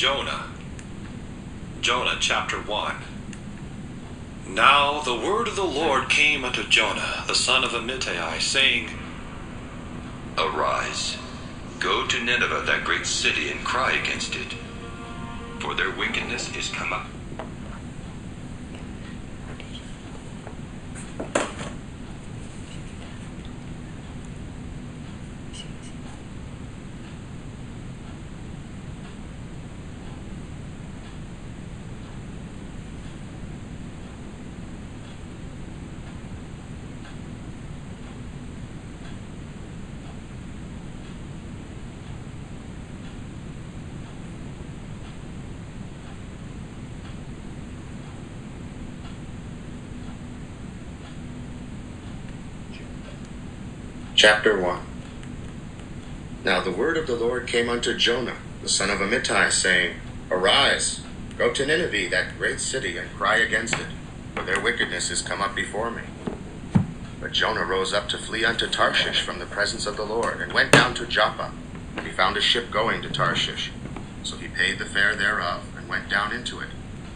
Jonah. Jonah chapter 1. Now the word of the Lord came unto Jonah, the son of Amittai, saying, Arise, go to Nineveh, that great city, and cry against it, for their wickedness is come up. Chapter 1 Now the word of the Lord came unto Jonah, the son of Amittai, saying, Arise, go to Nineveh, that great city, and cry against it, for their wickedness is come up before me. But Jonah rose up to flee unto Tarshish from the presence of the Lord, and went down to Joppa. And he found a ship going to Tarshish. So he paid the fare thereof, and went down into it,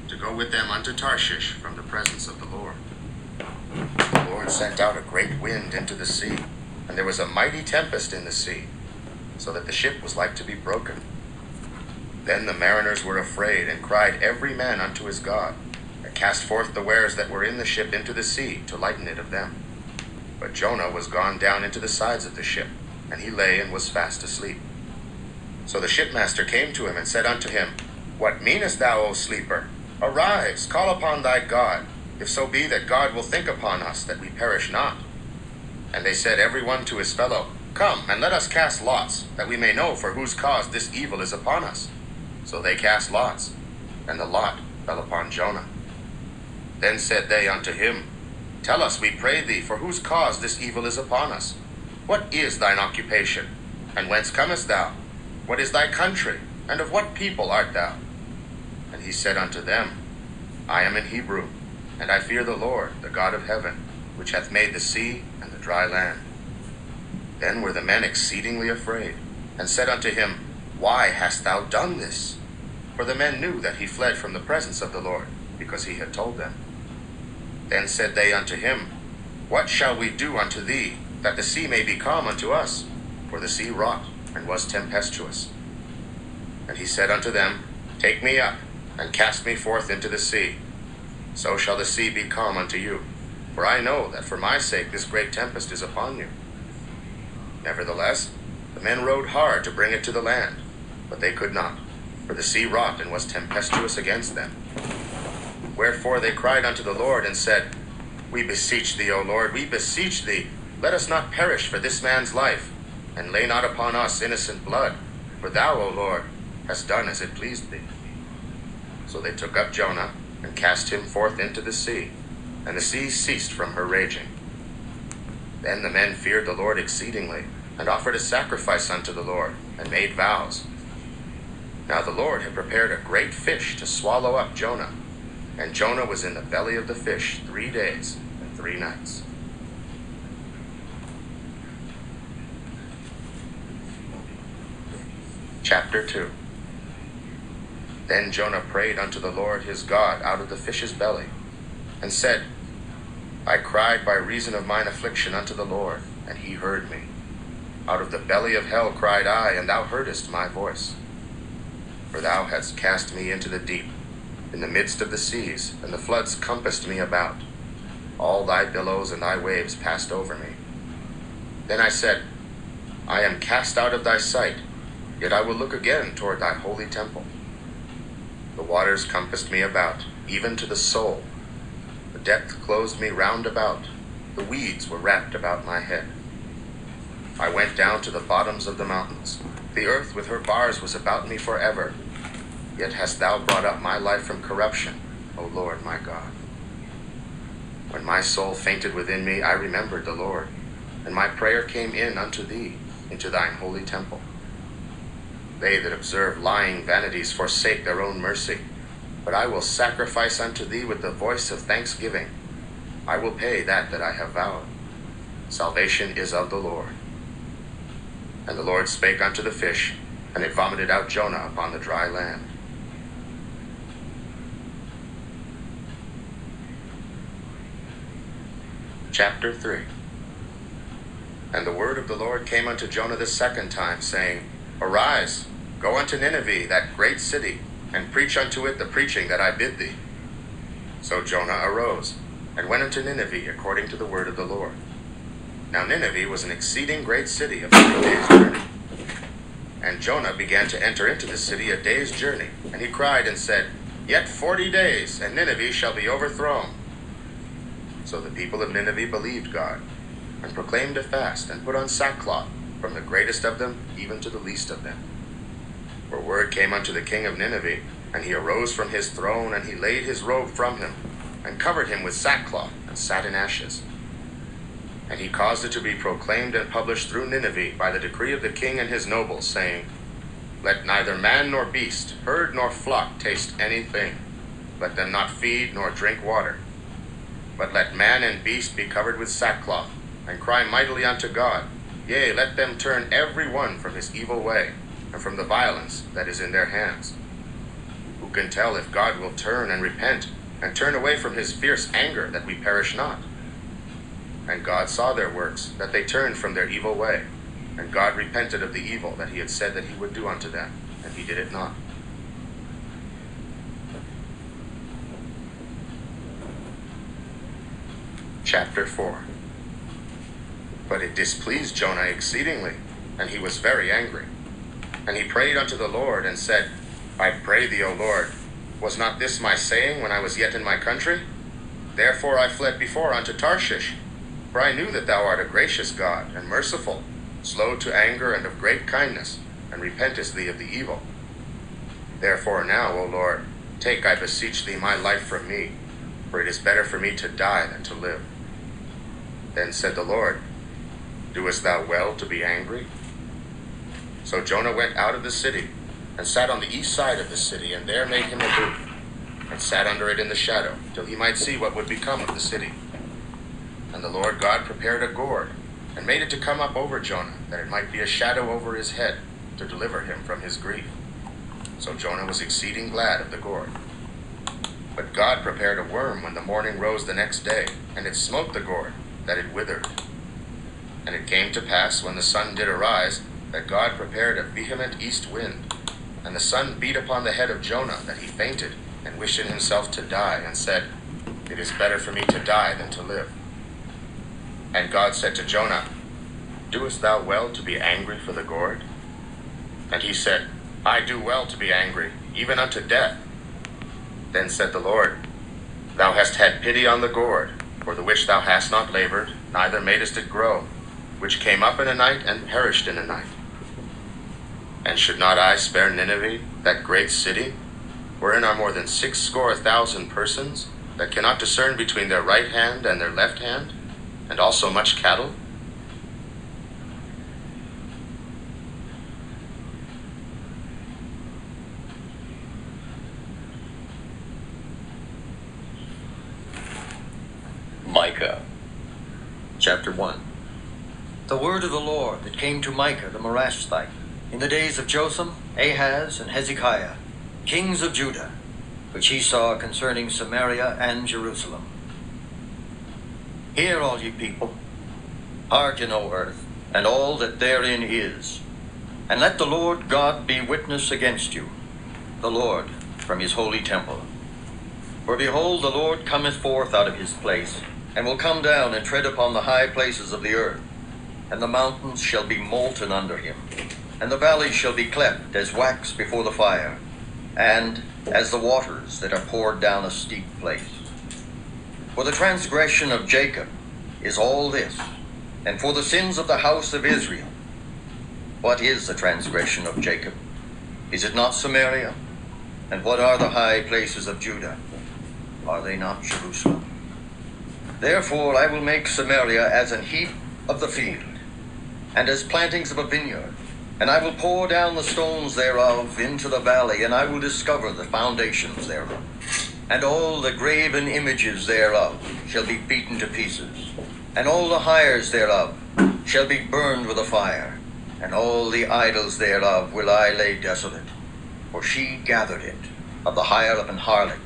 to go with them unto Tarshish from the presence of the Lord. The Lord sent out a great wind into the sea, and there was a mighty tempest in the sea, so that the ship was like to be broken. Then the mariners were afraid, and cried every man unto his God, and cast forth the wares that were in the ship into the sea, to lighten it of them. But Jonah was gone down into the sides of the ship, and he lay and was fast asleep. So the shipmaster came to him and said unto him, What meanest thou, O sleeper? Arise, call upon thy God, if so be that God will think upon us, that we perish not. And they said every one to his fellow, Come, and let us cast lots, that we may know for whose cause this evil is upon us. So they cast lots, and the lot fell upon Jonah. Then said they unto him, Tell us, we pray thee, for whose cause this evil is upon us. What is thine occupation? And whence comest thou? What is thy country? And of what people art thou? And he said unto them, I am an Hebrew, and I fear the Lord, the God of heaven, which hath made the sea dry land. Then were the men exceedingly afraid, and said unto him, Why hast thou done this? For the men knew that he fled from the presence of the Lord, because he had told them. Then said they unto him, What shall we do unto thee, that the sea may be calm unto us? For the sea wrought, and was tempestuous. And he said unto them, Take me up, and cast me forth into the sea. So shall the sea be calm unto you. For I know that for my sake this great tempest is upon you. Nevertheless, the men rowed hard to bring it to the land, but they could not, for the sea wrought and was tempestuous against them. Wherefore they cried unto the Lord and said, We beseech thee, O Lord, we beseech thee, let us not perish for this man's life, and lay not upon us innocent blood, for thou, O Lord, hast done as it pleased thee. So they took up Jonah and cast him forth into the sea, and the sea ceased from her raging. Then the men feared the Lord exceedingly, and offered a sacrifice unto the Lord, and made vows. Now the Lord had prepared a great fish to swallow up Jonah, and Jonah was in the belly of the fish three days and three nights. Chapter 2 Then Jonah prayed unto the Lord his God out of the fish's belly, and said, I cried by reason of mine affliction unto the Lord, and he heard me. Out of the belly of hell cried I, and thou heardest my voice. For thou hadst cast me into the deep, in the midst of the seas, and the floods compassed me about. All thy billows and thy waves passed over me. Then I said, I am cast out of thy sight, yet I will look again toward thy holy temple. The waters compassed me about, even to the soul. The depth closed me round about. The weeds were wrapped about my head. I went down to the bottoms of the mountains. The earth with her bars was about me forever. Yet hast thou brought up my life from corruption, O Lord my God. When my soul fainted within me, I remembered the Lord, and my prayer came in unto thee, into thine holy temple. They that observe lying vanities forsake their own mercy but I will sacrifice unto thee with the voice of thanksgiving. I will pay that that I have vowed. Salvation is of the Lord. And the Lord spake unto the fish, and it vomited out Jonah upon the dry land. Chapter 3 And the word of the Lord came unto Jonah the second time, saying, Arise, go unto Nineveh, that great city and preach unto it the preaching that I bid thee. So Jonah arose, and went unto Nineveh according to the word of the Lord. Now Nineveh was an exceeding great city of three days' journey. And Jonah began to enter into the city a day's journey, and he cried and said, Yet forty days, and Nineveh shall be overthrown. So the people of Nineveh believed God, and proclaimed a fast, and put on sackcloth, from the greatest of them even to the least of them. For word came unto the king of Nineveh, and he arose from his throne, and he laid his robe from him, and covered him with sackcloth, and sat in ashes. And he caused it to be proclaimed and published through Nineveh by the decree of the king and his nobles, saying, Let neither man nor beast, herd nor flock taste anything. Let them not feed nor drink water. But let man and beast be covered with sackcloth, and cry mightily unto God. Yea, let them turn every one from his evil way, and from the violence that is in their hands. Who can tell if God will turn and repent, and turn away from his fierce anger, that we perish not? And God saw their works, that they turned from their evil way. And God repented of the evil that he had said that he would do unto them, and he did it not. Chapter 4 But it displeased Jonah exceedingly, and he was very angry. And he prayed unto the Lord, and said, I pray thee, O Lord, was not this my saying when I was yet in my country? Therefore I fled before unto Tarshish for I knew that thou art a gracious God, and merciful, slow to anger, and of great kindness, and repentest thee of the evil. Therefore now, O Lord, take, I beseech thee, my life from me, for it is better for me to die than to live. Then said the Lord, Doest thou well to be angry? So Jonah went out of the city, and sat on the east side of the city, and there made him a booth, and sat under it in the shadow, till he might see what would become of the city. And the Lord God prepared a gourd, and made it to come up over Jonah, that it might be a shadow over his head, to deliver him from his grief. So Jonah was exceeding glad of the gourd. But God prepared a worm when the morning rose the next day, and it smote the gourd, that it withered. And it came to pass, when the sun did arise, that God prepared a vehement east wind. And the sun beat upon the head of Jonah, that he fainted, and wished in himself to die, and said, It is better for me to die than to live. And God said to Jonah, Doest thou well to be angry for the gourd? And he said, I do well to be angry, even unto death. Then said the Lord, Thou hast had pity on the gourd, for the which thou hast not labored, neither madest it grow, which came up in a night and perished in a night. And should not I spare Nineveh, that great city, wherein are more than six score thousand persons, that cannot discern between their right hand and their left hand? and also much cattle? Micah chapter 1 The word of the Lord that came to Micah the Morasthite in the days of Jotham, Ahaz, and Hezekiah, kings of Judah, which he saw concerning Samaria and Jerusalem. Hear, all ye people, hearken, O earth, and all that therein is, and let the Lord God be witness against you, the Lord from his holy temple. For behold, the Lord cometh forth out of his place, and will come down and tread upon the high places of the earth, and the mountains shall be molten under him, and the valleys shall be cleft as wax before the fire, and as the waters that are poured down a steep place. For the transgression of Jacob is all this, and for the sins of the house of Israel. What is the transgression of Jacob? Is it not Samaria? And what are the high places of Judah? Are they not Jerusalem? Therefore I will make Samaria as an heap of the field, and as plantings of a vineyard. And I will pour down the stones thereof into the valley, and I will discover the foundations thereof and all the graven images thereof shall be beaten to pieces, and all the hires thereof shall be burned with a fire, and all the idols thereof will I lay desolate. For she gathered it of the hire of an harlot,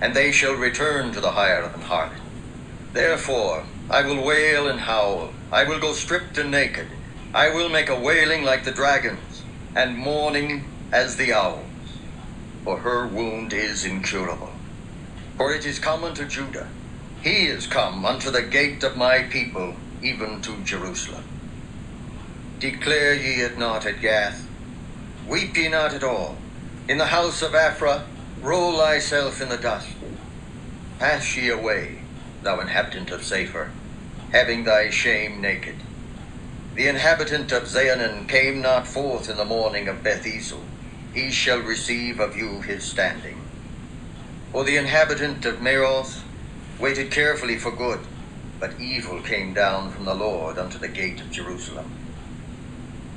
and they shall return to the hire of an harlot. Therefore I will wail and howl. I will go stripped and naked. I will make a wailing like the dragons, and mourning as the owls. For her wound is incurable. For it is come unto Judah. He is come unto the gate of my people, even to Jerusalem. Declare ye it not at Gath. Weep ye not at all. In the house of Aphrah, roll thyself in the dust. Pass ye away, thou inhabitant of Saphir, having thy shame naked. The inhabitant of Zaanan came not forth in the morning of Beth Ezel. He shall receive of you his standing. For the inhabitant of Maroth waited carefully for good, but evil came down from the Lord unto the gate of Jerusalem.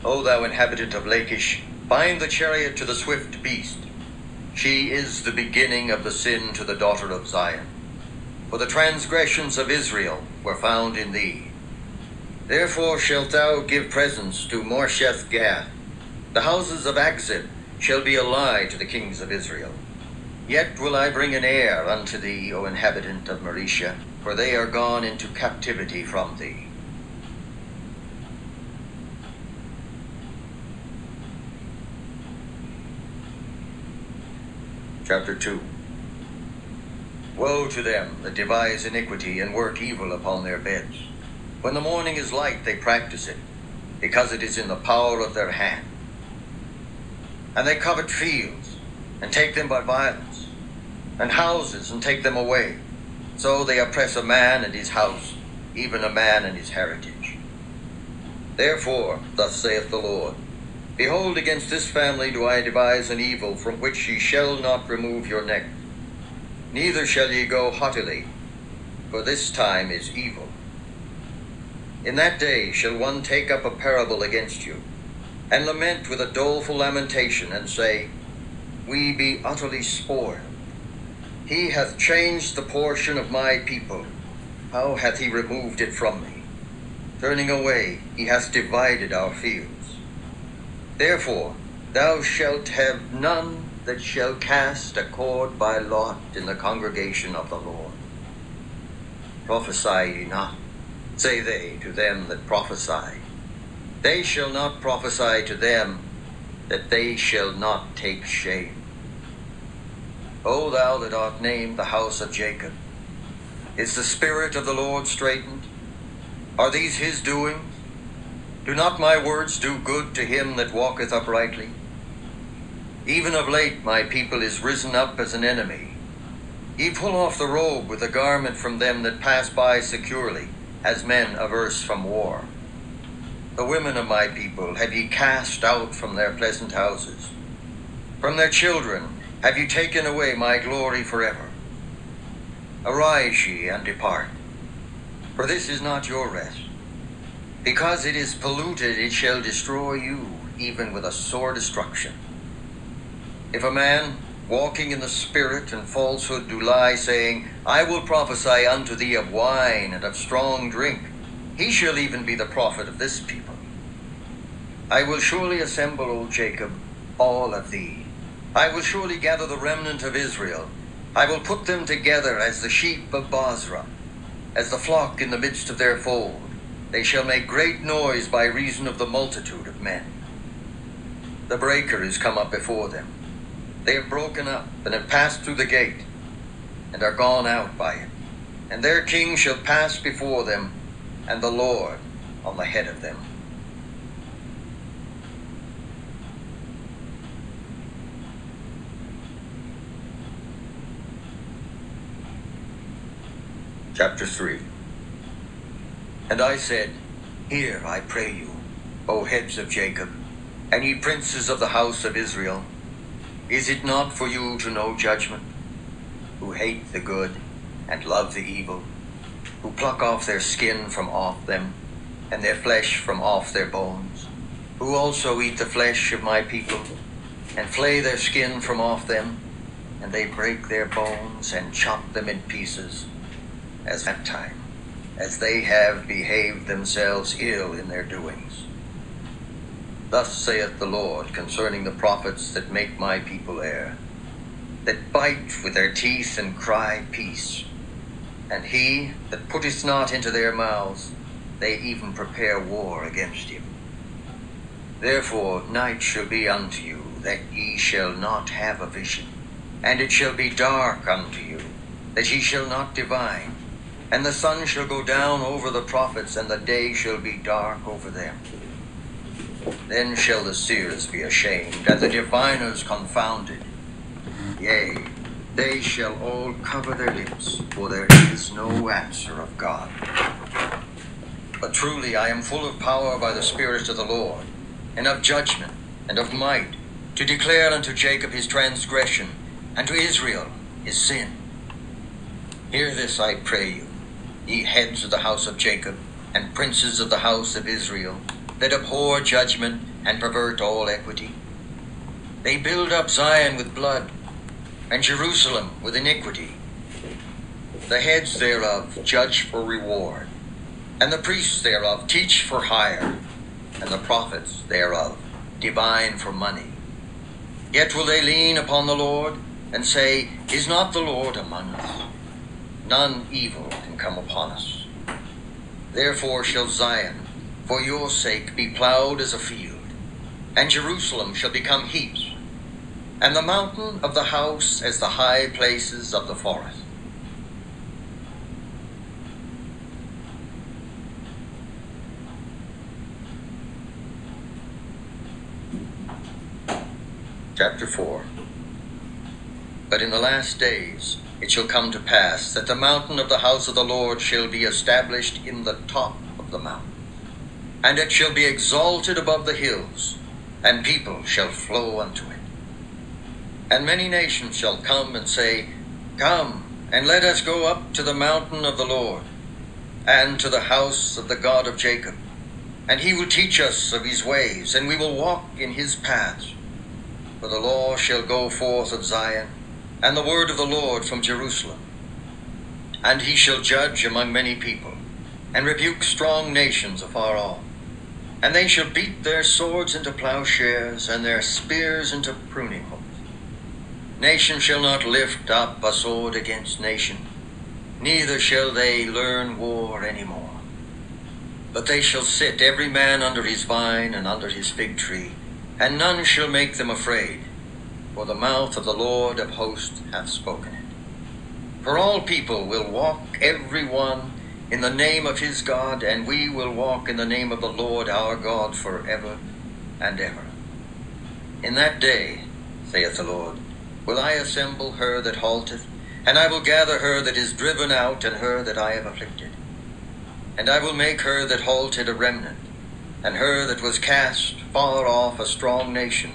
O thou inhabitant of Lachish, bind the chariot to the swift beast. She is the beginning of the sin to the daughter of Zion. For the transgressions of Israel were found in thee. Therefore shalt thou give presents to Moresheth Gath. The houses of Achzib shall be a lie to the kings of Israel. Yet will I bring an heir unto thee, O inhabitant of Mareshah, for they are gone into captivity from thee. Chapter 2 Woe to them that devise iniquity and work evil upon their beds. When the morning is light, they practice it, because it is in the power of their hand. And they covet fields, and take them by violence, and houses, and take them away. So they oppress a man and his house, even a man and his heritage. Therefore, thus saith the Lord, Behold, against this family do I devise an evil from which ye shall not remove your neck. Neither shall ye go haughtily, for this time is evil. In that day shall one take up a parable against you, and lament with a doleful lamentation, and say, We be utterly spoiled. He hath changed the portion of my people. How hath he removed it from me? Turning away, he hath divided our fields. Therefore, thou shalt have none that shall cast a cord by lot in the congregation of the Lord. Prophesy ye not, say they to them that prophesy. They shall not prophesy to them that they shall not take shame. O thou that art named the house of Jacob, is the Spirit of the Lord straitened? Are these his doings? Do not my words do good to him that walketh uprightly? Even of late my people is risen up as an enemy. Ye pull off the robe with the garment from them that pass by securely, as men averse from war. The women of my people have ye cast out from their pleasant houses. From their children have ye taken away my glory forever. Arise ye and depart, for this is not your rest. Because it is polluted, it shall destroy you, even with a sore destruction. If a man, walking in the Spirit and falsehood, do lie, saying, I will prophesy unto thee of wine and of strong drink, he shall even be the prophet of this people. I will surely assemble, O Jacob, all of thee. I will surely gather the remnant of Israel. I will put them together as the sheep of Bozrah, as the flock in the midst of their fold. They shall make great noise by reason of the multitude of men. The breaker is come up before them. They have broken up and have passed through the gate, and are gone out by it. And their king shall pass before them, and the Lord on the head of them. Chapter 3 And I said, Hear, I pray you, O heads of Jacob, and ye princes of the house of Israel. Is it not for you to know judgment, who hate the good and love the evil, who pluck off their skin from off them, and their flesh from off their bones, who also eat the flesh of my people, and flay their skin from off them, and they break their bones and chop them in pieces, as that time, as they have behaved themselves ill in their doings. Thus saith the Lord concerning the prophets that make my people err, that bite with their teeth and cry peace, And he that putteth not into their mouths, they even prepare war against him. Therefore night shall be unto you, that ye shall not have a vision, and it shall be dark unto you, that ye shall not divine. And the sun shall go down over the prophets, and the day shall be dark over them. Then shall the seers be ashamed, and the diviners confounded. Yea, they shall all cover their lips, for there is no answer of God. But truly I am full of power by the Spirit of the Lord, and of judgment, and of might, to declare unto Jacob his transgression, and to Israel his sin. Hear this, I pray you, ye heads of the house of Jacob, and princes of the house of Israel, that abhor judgment and pervert all equity. They build up Zion with blood, and Jerusalem with iniquity. The heads thereof judge for reward, and the priests thereof teach for hire, and the prophets thereof divine for money. Yet will they lean upon the Lord, and say, Is not the Lord among us? None evil can come upon us. Therefore shall Zion, for your sake, be plowed as a field, and Jerusalem shall become heaps, and the mountain of the house as the high places of the forest. Chapter 4 But in the last days it shall come to pass that the mountain of the house of the Lord shall be established in the top of the mountain, and it shall be exalted above the hills, and people shall flow unto it. And many nations shall come and say, Come, and let us go up to the mountain of the Lord, and to the house of the God of Jacob. And he will teach us of his ways, and we will walk in his paths. For the law shall go forth of Zion, and the word of the Lord from Jerusalem. And he shall judge among many people, and rebuke strong nations afar off. And they shall beat their swords into plowshares, and their spears into pruning hooks. Nation shall not lift up a sword against nation, neither shall they learn war any more. But they shall sit every man under his vine and under his fig tree, and none shall make them afraid, for the mouth of the Lord of hosts hath spoken it. For all people will walk every one in the name of his God, and we will walk in the name of the Lord our God forever and ever. In that day, saith the Lord, will I assemble her that halteth, and I will gather her that is driven out, and her that I have afflicted. And I will make her that halted a remnant, and her that was cast far off a strong nation.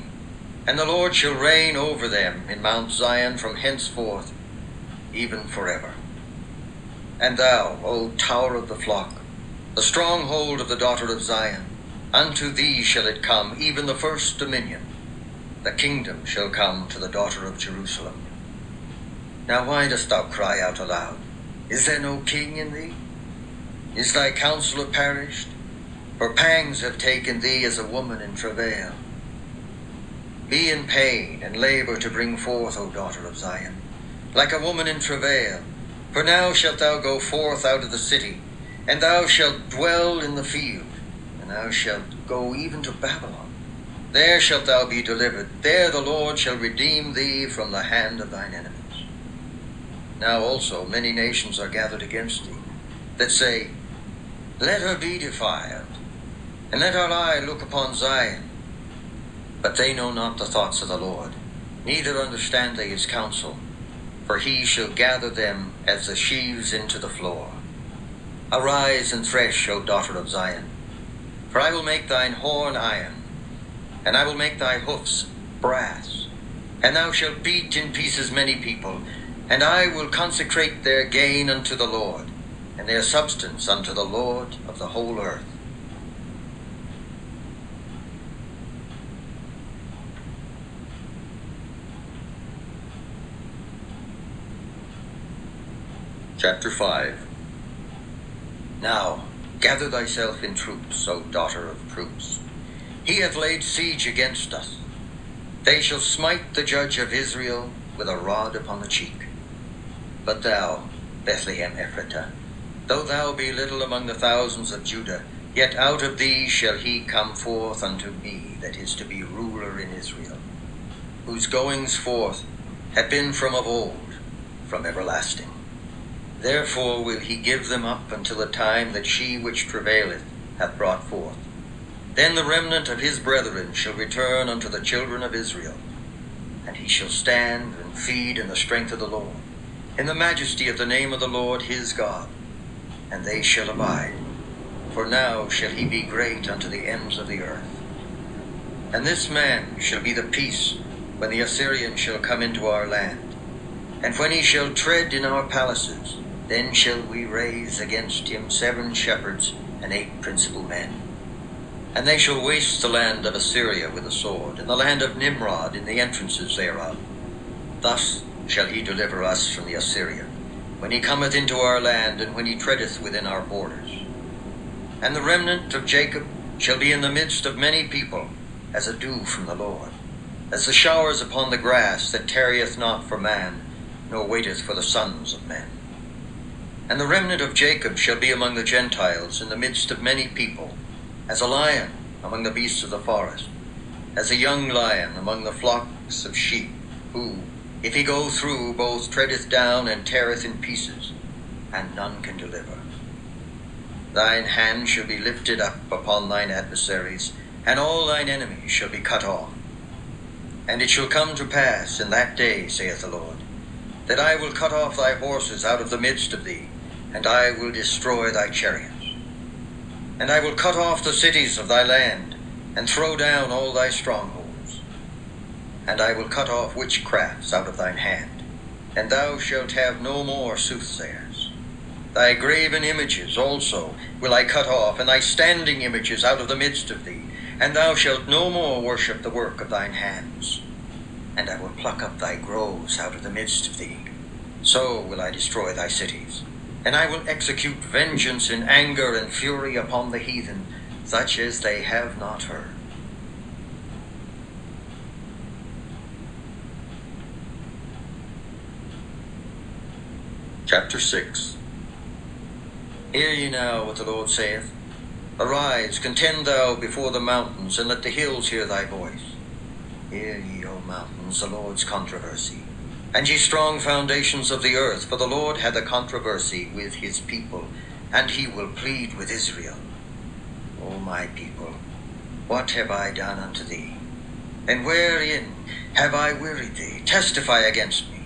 And the Lord shall reign over them in Mount Zion from henceforth, even forever. And thou, O tower of the flock, the stronghold of the daughter of Zion, unto thee shall it come, even the first dominion. The kingdom shall come to the daughter of Jerusalem. Now why dost thou cry out aloud? Is there no king in thee? Is thy counselor perished? For pangs have taken thee as a woman in travail. Be in pain and labor to bring forth, O daughter of Zion, like a woman in travail. For now shalt thou go forth out of the city, and thou shalt dwell in the field, and thou shalt go even to Babylon. There shalt thou be delivered. There the Lord shall redeem thee from the hand of thine enemies. Now also many nations are gathered against thee, that say, Let her be defiled, and let our eye look upon Zion. But they know not the thoughts of the Lord, neither understand they his counsel, for he shall gather them as the sheaves into the floor. Arise and thresh, O daughter of Zion, for I will make thine horn iron, and I will make thy hoofs brass, and thou shalt beat in pieces many people, and I will consecrate their gain unto the Lord, and their substance unto the Lord of the whole earth. Chapter 5 Now gather thyself in troops, O daughter of troops. He hath laid siege against us. They shall smite the judge of Israel with a rod upon the cheek. But thou, Bethlehem Ephratah. Though thou be little among the thousands of Judah, yet out of thee shall he come forth unto me that is to be ruler in Israel, whose goings forth have been from of old, from everlasting. Therefore will he give them up until the time that she which travaileth hath brought forth. Then the remnant of his brethren shall return unto the children of Israel, and he shall stand and feed in the strength of the Lord, in the majesty of the name of the Lord his God, and they shall abide. For now shall he be great unto the ends of the earth. And this man shall be the peace when the Assyrian shall come into our land. And when he shall tread in our palaces, then shall we raise against him seven shepherds and eight principal men. And they shall waste the land of Assyria with the sword, and the land of Nimrod in the entrances thereof. Thus shall he deliver us from the Assyrian, when he cometh into our land, and when he treadeth within our borders. And the remnant of Jacob shall be in the midst of many people, as a dew from the Lord, as the showers upon the grass that tarrieth not for man, nor waiteth for the sons of men. And the remnant of Jacob shall be among the Gentiles in the midst of many people, as a lion among the beasts of the forest, as a young lion among the flocks of sheep, who, if he go through, both treadeth down and teareth in pieces, and none can deliver. Thine hand shall be lifted up upon thine adversaries, and all thine enemies shall be cut off. And it shall come to pass in that day, saith the Lord, that I will cut off thy horses out of the midst of thee, and I will destroy thy chariots. And I will cut off the cities of thy land, and throw down all thy strongholds. And I will cut off witchcrafts out of thine hand, and thou shalt have no more soothsayers. Thy graven images also will I cut off, and thy standing images out of the midst of thee, and thou shalt no more worship the work of thine hands. And I will pluck up thy groves out of the midst of thee. So will I destroy thy cities. And I will execute vengeance in anger and fury upon the heathen, such as they have not heard. Chapter 6 Hear ye now what the Lord saith. Arise, contend thou before the mountains, and let the hills hear thy voice. Hear ye, O mountains, the Lord's controversy, and ye strong foundations of the earth, for the Lord hath a controversy with his people, and he will plead with Israel. O my people, what have I done unto thee? And wherein have I wearied thee? Testify against me.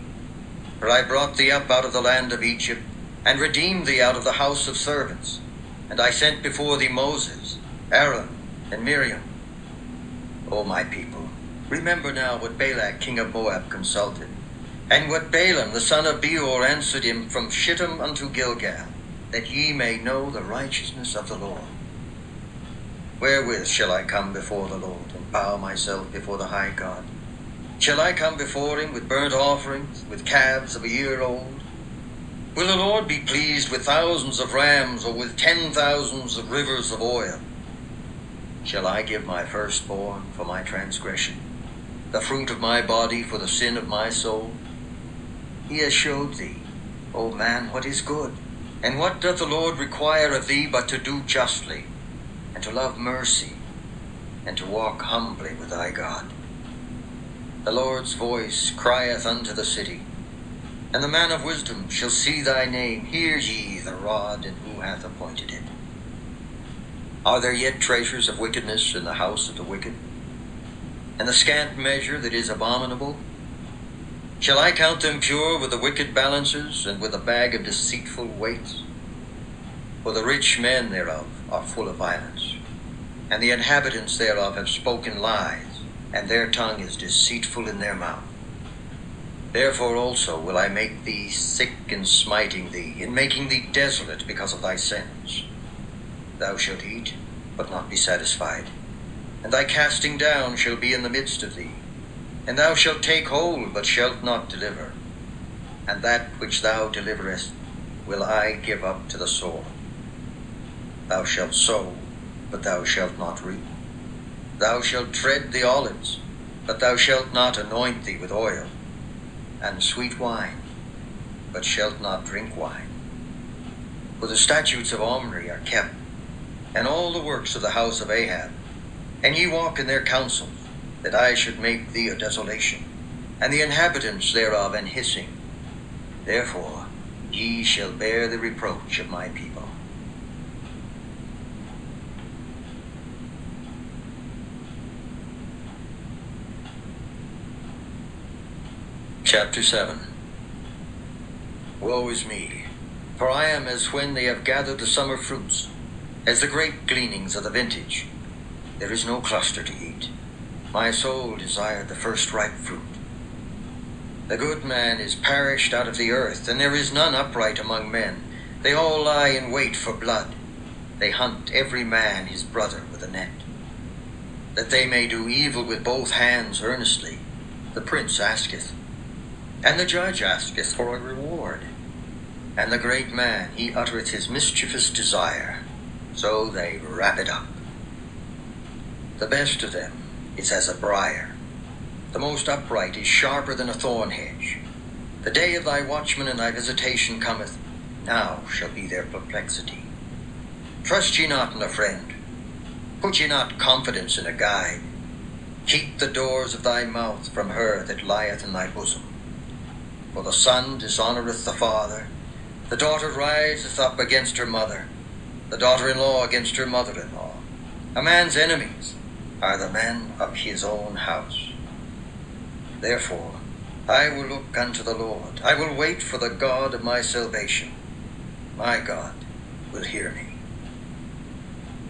For I brought thee up out of the land of Egypt, and redeemed thee out of the house of servants. And I sent before thee Moses, Aaron, and Miriam. O my people, remember now what Balak king of Moab consulted, and what Balaam the son of Beor answered him from Shittim unto Gilgal, that ye may know the righteousness of the Lord. Wherewith shall I come before the Lord, and bow myself before the high God? Shall I come before him with burnt offerings, with calves of a year old? Will the Lord be pleased with thousands of rams, or with ten thousands of rivers of oil? Shall I give my firstborn for my transgression, the fruit of my body for the sin of my soul? He has showed thee, O man, what is good, and what doth the Lord require of thee but to do justly, and to love mercy, and to walk humbly with thy God? The Lord's voice crieth unto the city, and the man of wisdom shall see thy name. Hear ye the rod, and who hath appointed it? Are there yet treasures of wickedness in the house of the wicked? And the scant measure that is abominable? Shall I count them pure with the wicked balances, and with a bag of deceitful weights? For the rich men thereof are full of violence, and the inhabitants thereof have spoken lies, and their tongue is deceitful in their mouth. Therefore also will I make thee sick in smiting thee, in making thee desolate because of thy sins. Thou shalt eat, but not be satisfied, and thy casting down shall be in the midst of thee. And thou shalt take hold, but shalt not deliver. And that which thou deliverest will I give up to the sword. Thou shalt sow, but thou shalt not reap. Thou shalt tread the olives, but thou shalt not anoint thee with oil and sweet wine, but shalt not drink wine. For the statutes of Omri are kept, and all the works of the house of Ahab, and ye walk in their counsels, that I should make thee a desolation, and the inhabitants thereof an hissing. Therefore ye shall bear the reproach of my people. Chapter 7 Woe is me, for I am as when they have gathered the summer fruits, as the great gleanings of the vintage. There is no cluster to eat. My soul desired the first ripe fruit. The good man is perished out of the earth, and there is none upright among men. They all lie in wait for blood. They hunt every man his brother with a net. That they may do evil with both hands earnestly, the prince asketh. And the judge asketh for a reward. And the great man, he uttereth his mischievous desire. So they wrap it up. The best of them is as a briar. The most upright is sharper than a thorn hedge. The day of thy watchman and thy visitation cometh. Now shall be their perplexity. Trust ye not in a friend. Put ye not confidence in a guide. Keep the doors of thy mouth from her that lieth in thy bosom. For the son dishonoureth the father, the daughter riseth up against her mother, the daughter in law against her mother in law. A man's enemies are the men of his own house. Therefore, I will look unto the Lord. I will wait for the God of my salvation. My God will hear me.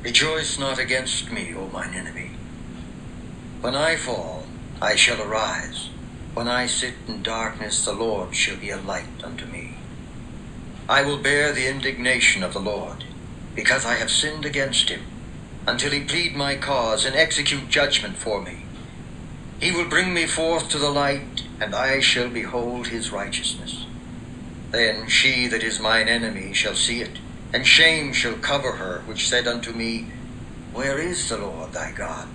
Rejoice not against me, O mine enemy. When I fall, I shall arise. When I sit in darkness, the Lord shall be a light unto me. I will bear the indignation of the Lord, because I have sinned against him, until he plead my cause and execute judgment for me. He will bring me forth to the light, and I shall behold his righteousness. Then she that is mine enemy shall see it, and shame shall cover her, which said unto me, Where is the Lord thy God?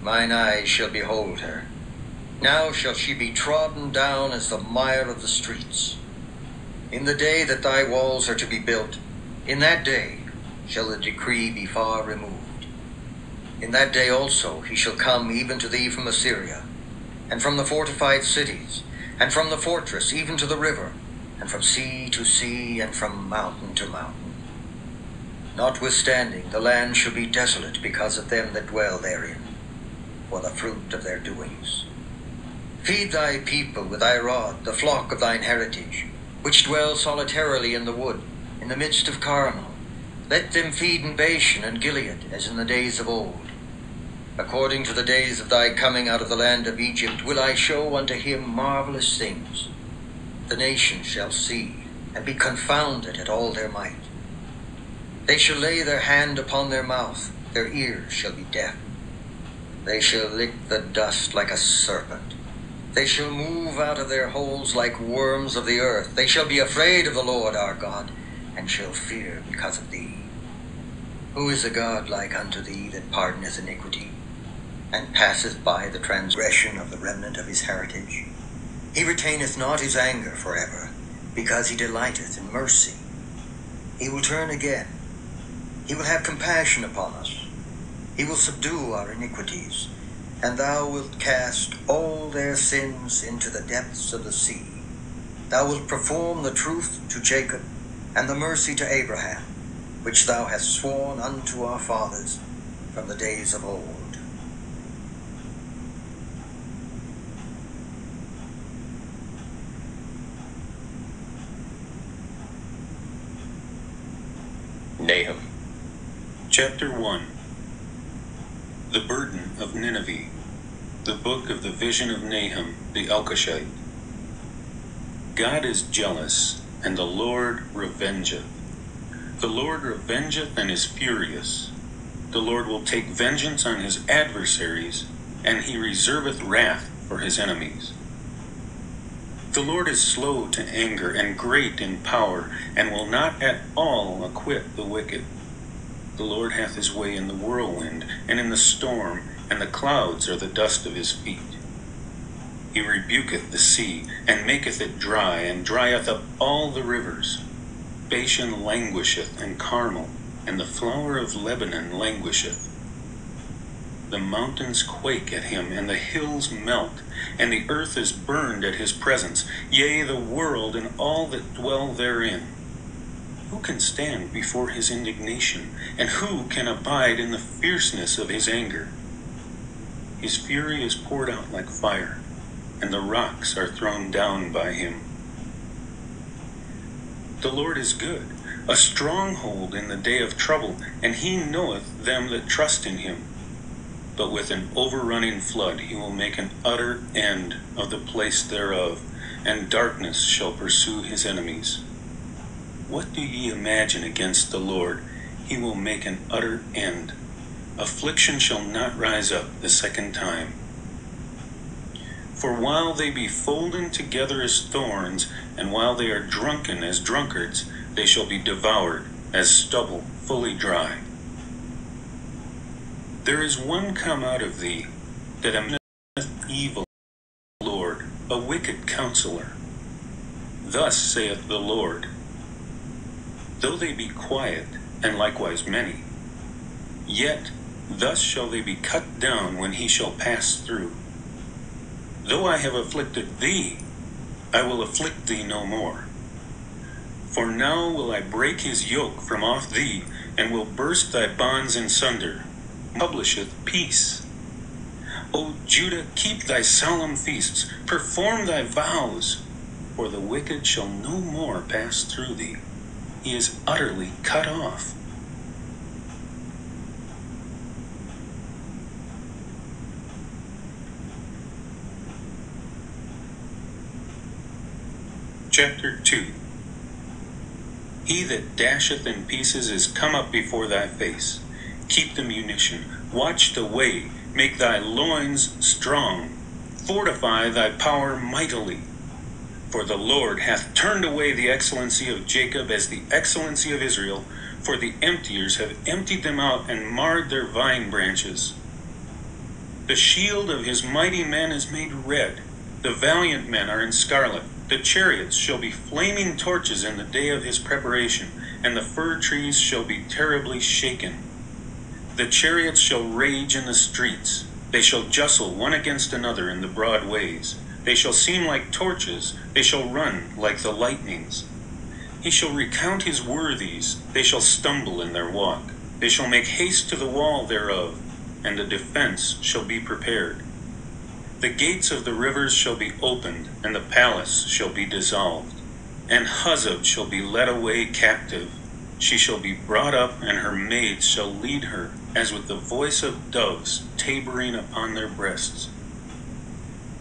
Mine eyes shall behold her. Now shall she be trodden down as the mire of the streets. In the day that thy walls are to be built, in that day shall the decree be far removed. In that day also he shall come even to thee from Assyria, and from the fortified cities, and from the fortress even to the river, and from sea to sea, and from mountain to mountain. Notwithstanding, the land shall be desolate because of them that dwell therein, for the fruit of their doings. Feed thy people with thy rod, the flock of thine heritage, which dwell solitarily in the wood, in the midst of Carmel. Let them feed in Bashan and Gilead, as in the days of old. According to the days of thy coming out of the land of Egypt, will I show unto him marvelous things. The nations shall see, and be confounded at all their might. They shall lay their hand upon their mouth, their ears shall be deaf. They shall lick the dust like a serpent. They shall move out of their holes like worms of the earth. They shall be afraid of the Lord our God, and shall fear because of thee. Who is a God like unto thee that pardoneth iniquity, and passeth by the transgression of the remnant of his heritage? He retaineth not his anger forever, because he delighteth in mercy. He will turn again. He will have compassion upon us. He will subdue our iniquities, and thou wilt cast all their sins into the depths of the sea. Thou wilt perform the truth to Jacob, and the mercy to Abraham, which thou hast sworn unto our fathers from the days of old. Nahum. Chapter 1 The Burden of Nineveh. The Book of the Vision of Nahum the Elkoshite. God is jealous, and the Lord revengeth. The Lord revengeth and is furious. The Lord will take vengeance on his adversaries, and he reserveth wrath for his enemies. The Lord is slow to anger and great in power, and will not at all acquit the wicked. The Lord hath his way in the whirlwind and in the storm, and the clouds are the dust of his feet. He rebuketh the sea, and maketh it dry, and drieth up all the rivers. Bashan languisheth, and Carmel, and the flower of Lebanon languisheth. The mountains quake at him, and the hills melt, and the earth is burned at his presence, yea, the world and all that dwell therein. Who can stand before his indignation, and who can abide in the fierceness of his anger? His fury is poured out like fire, and the rocks are thrown down by him. The Lord is good, a stronghold in the day of trouble, and he knoweth them that trust in him. But with an overrunning flood he will make an utter end of the place thereof, and darkness shall pursue his enemies. What do ye imagine against the Lord? He will make an utter end. Affliction shall not rise up the second time. For while they be folden together as thorns, and while they are drunken as drunkards, they shall be devoured as stubble fully dry. There is one come out of thee that ameneth evil, Lord, a wicked counselor. Thus saith the Lord Though they be quiet, and likewise many, yet thus shall they be cut down when he shall pass through. Though I have afflicted thee, I will afflict thee no more. For now will I break his yoke from off thee, and will burst thy bonds in sunder publisheth peace. O Judah, keep thy solemn feasts, perform thy vows, for the wicked shall no more pass through thee. He is utterly cut off. Chapter 2 He that dasheth in pieces is come up before thy face. Keep the munition, watch the way, make thy loins strong, fortify thy power mightily. For the Lord hath turned away the excellency of Jacob as the excellency of Israel, for the emptiers have emptied them out and marred their vine branches. The shield of his mighty men is made red, the valiant men are in scarlet. The chariots shall be flaming torches in the day of his preparation, and the fir trees shall be terribly shaken. The chariots shall rage in the streets. They shall jostle one against another in the broad ways. They shall seem like torches. They shall run like the lightnings. He shall recount his worthies. They shall stumble in their walk. They shall make haste to the wall thereof, and the defense shall be prepared. The gates of the rivers shall be opened, and the palace shall be dissolved, and Huzzab shall be led away captive. She shall be brought up, and her maids shall lead her, as with the voice of doves tabering upon their breasts.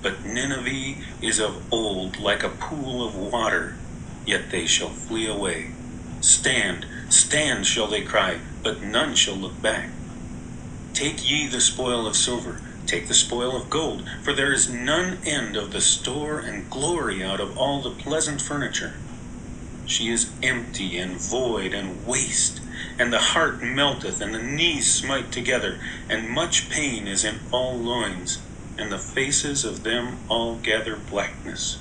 But Nineveh is of old like a pool of water, yet they shall flee away. Stand, stand, shall they cry, but none shall look back. Take ye the spoil of silver, take the spoil of gold, for there is none end of the store and glory out of all the pleasant furniture. She is empty and void and waste, and the heart melteth, and the knees smite together, and much pain is in all loins, and the faces of them all gather blackness.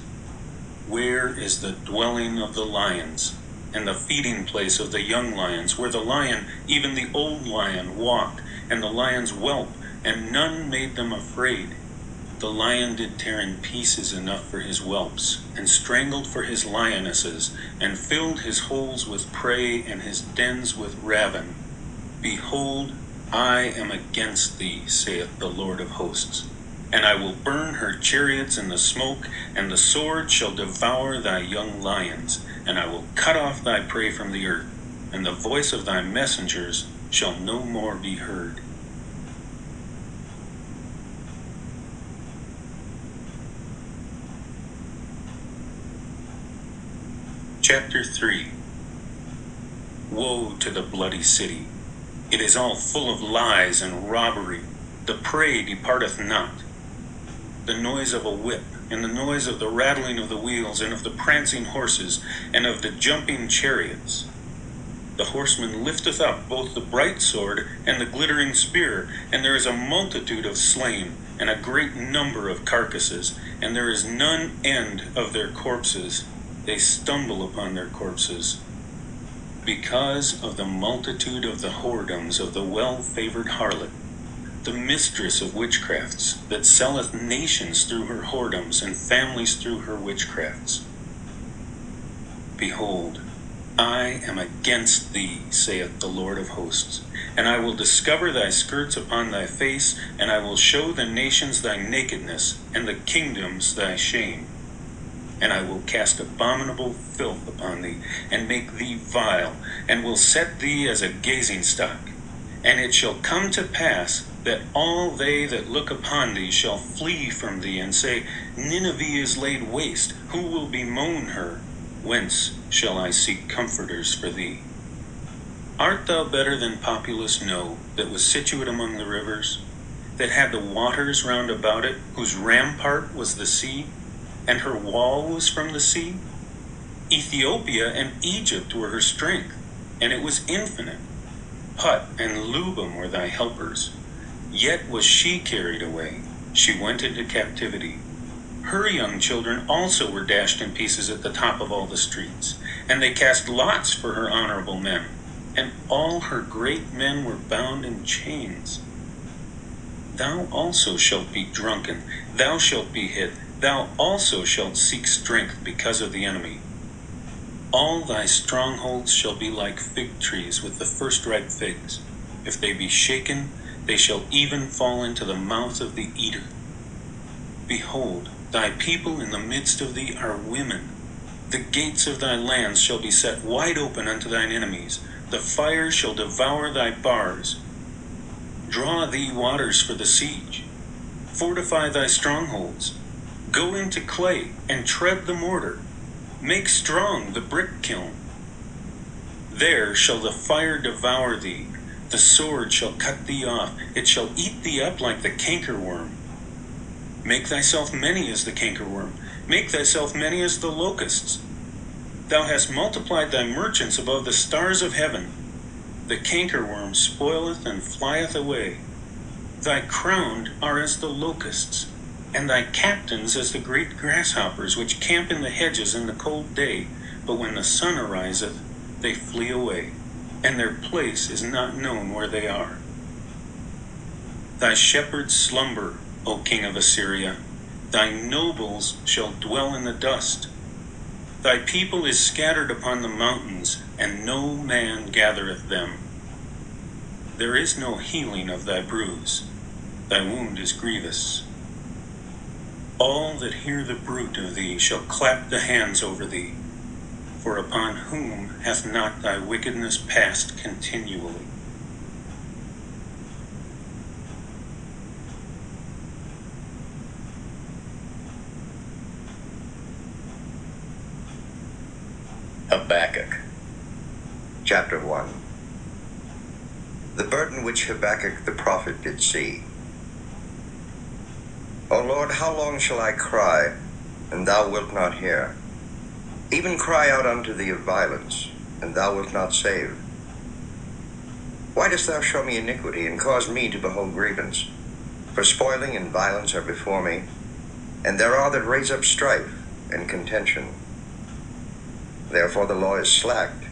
Where is the dwelling of the lions, and the feeding place of the young lions, where the lion, even the old lion, walked, and the lions whelp, and none made them afraid? The lion did tear in pieces enough for his whelps, and strangled for his lionesses, and filled his holes with prey, and his dens with ravin. Behold, I am against thee, saith the Lord of hosts. And I will burn her chariots in the smoke, and the sword shall devour thy young lions, and I will cut off thy prey from the earth, and the voice of thy messengers shall no more be heard. Chapter 3 Woe to the bloody city! It is all full of lies and robbery. The prey departeth not. The noise of a whip, and the noise of the rattling of the wheels, and of the prancing horses, and of the jumping chariots. The horseman lifteth up both the bright sword and the glittering spear, and there is a multitude of slain, and a great number of carcasses, and there is none end of their corpses. They stumble upon their corpses. Because of the multitude of the whoredoms of the well favored harlot, the mistress of witchcrafts, that selleth nations through her whoredoms, and families through her witchcrafts. Behold, I am against thee, saith the Lord of hosts, and I will discover thy skirts upon thy face, and I will show the nations thy nakedness, and the kingdoms thy shame. And I will cast abominable filth upon thee, and make thee vile, and will set thee as a gazing stock. And it shall come to pass that all they that look upon thee shall flee from thee, and say, Nineveh is laid waste, who will bemoan her? Whence shall I seek comforters for thee? Art thou better than populous No, that was situate among the rivers, that had the waters round about it, whose rampart was the sea, and her wall was from the sea? Ethiopia and Egypt were her strength, and it was infinite. Put and Lubim were thy helpers. Yet was she carried away, she went into captivity. Her young children also were dashed in pieces at the top of all the streets, and they cast lots for her honorable men, and all her great men were bound in chains. Thou also shalt be drunken, thou shalt be hid, thou also shalt seek strength because of the enemy. All thy strongholds shall be like fig trees with the first ripe figs. If they be shaken, they shall even fall into the mouth of the eater. Behold, Thy people in the midst of thee are women. The gates of thy lands shall be set wide open unto thine enemies. The fire shall devour thy bars. Draw thee waters for the siege. Fortify thy strongholds. Go into clay and tread the mortar. Make strong the brick kiln. There shall the fire devour thee. The sword shall cut thee off. It shall eat thee up like the cankerworm. Make thyself many as the cankerworm. Make thyself many as the locusts. Thou hast multiplied thy merchants above the stars of heaven. The cankerworm spoileth and flieth away. Thy crowned are as the locusts, and thy captains as the great grasshoppers which camp in the hedges in the cold day, but when the sun ariseth, they flee away, and their place is not known where they are. Thy shepherds slumber, O king of Assyria. Thy nobles shall dwell in the dust. Thy people is scattered upon the mountains, and no man gathereth them. There is no healing of thy bruise. Thy wound is grievous. All that hear the bruit of thee shall clap the hands over thee. For upon whom hath not thy wickedness passed continually? Habakkuk, chapter 1. The burden which Habakkuk the prophet did see. O Lord, how long shall I cry, and thou wilt not hear? Even cry out unto thee of violence, and thou wilt not save. Why dost thou show me iniquity, and cause me to behold grievance? For spoiling and violence are before me, and there are that raise up strife and contention. Therefore the law is slacked,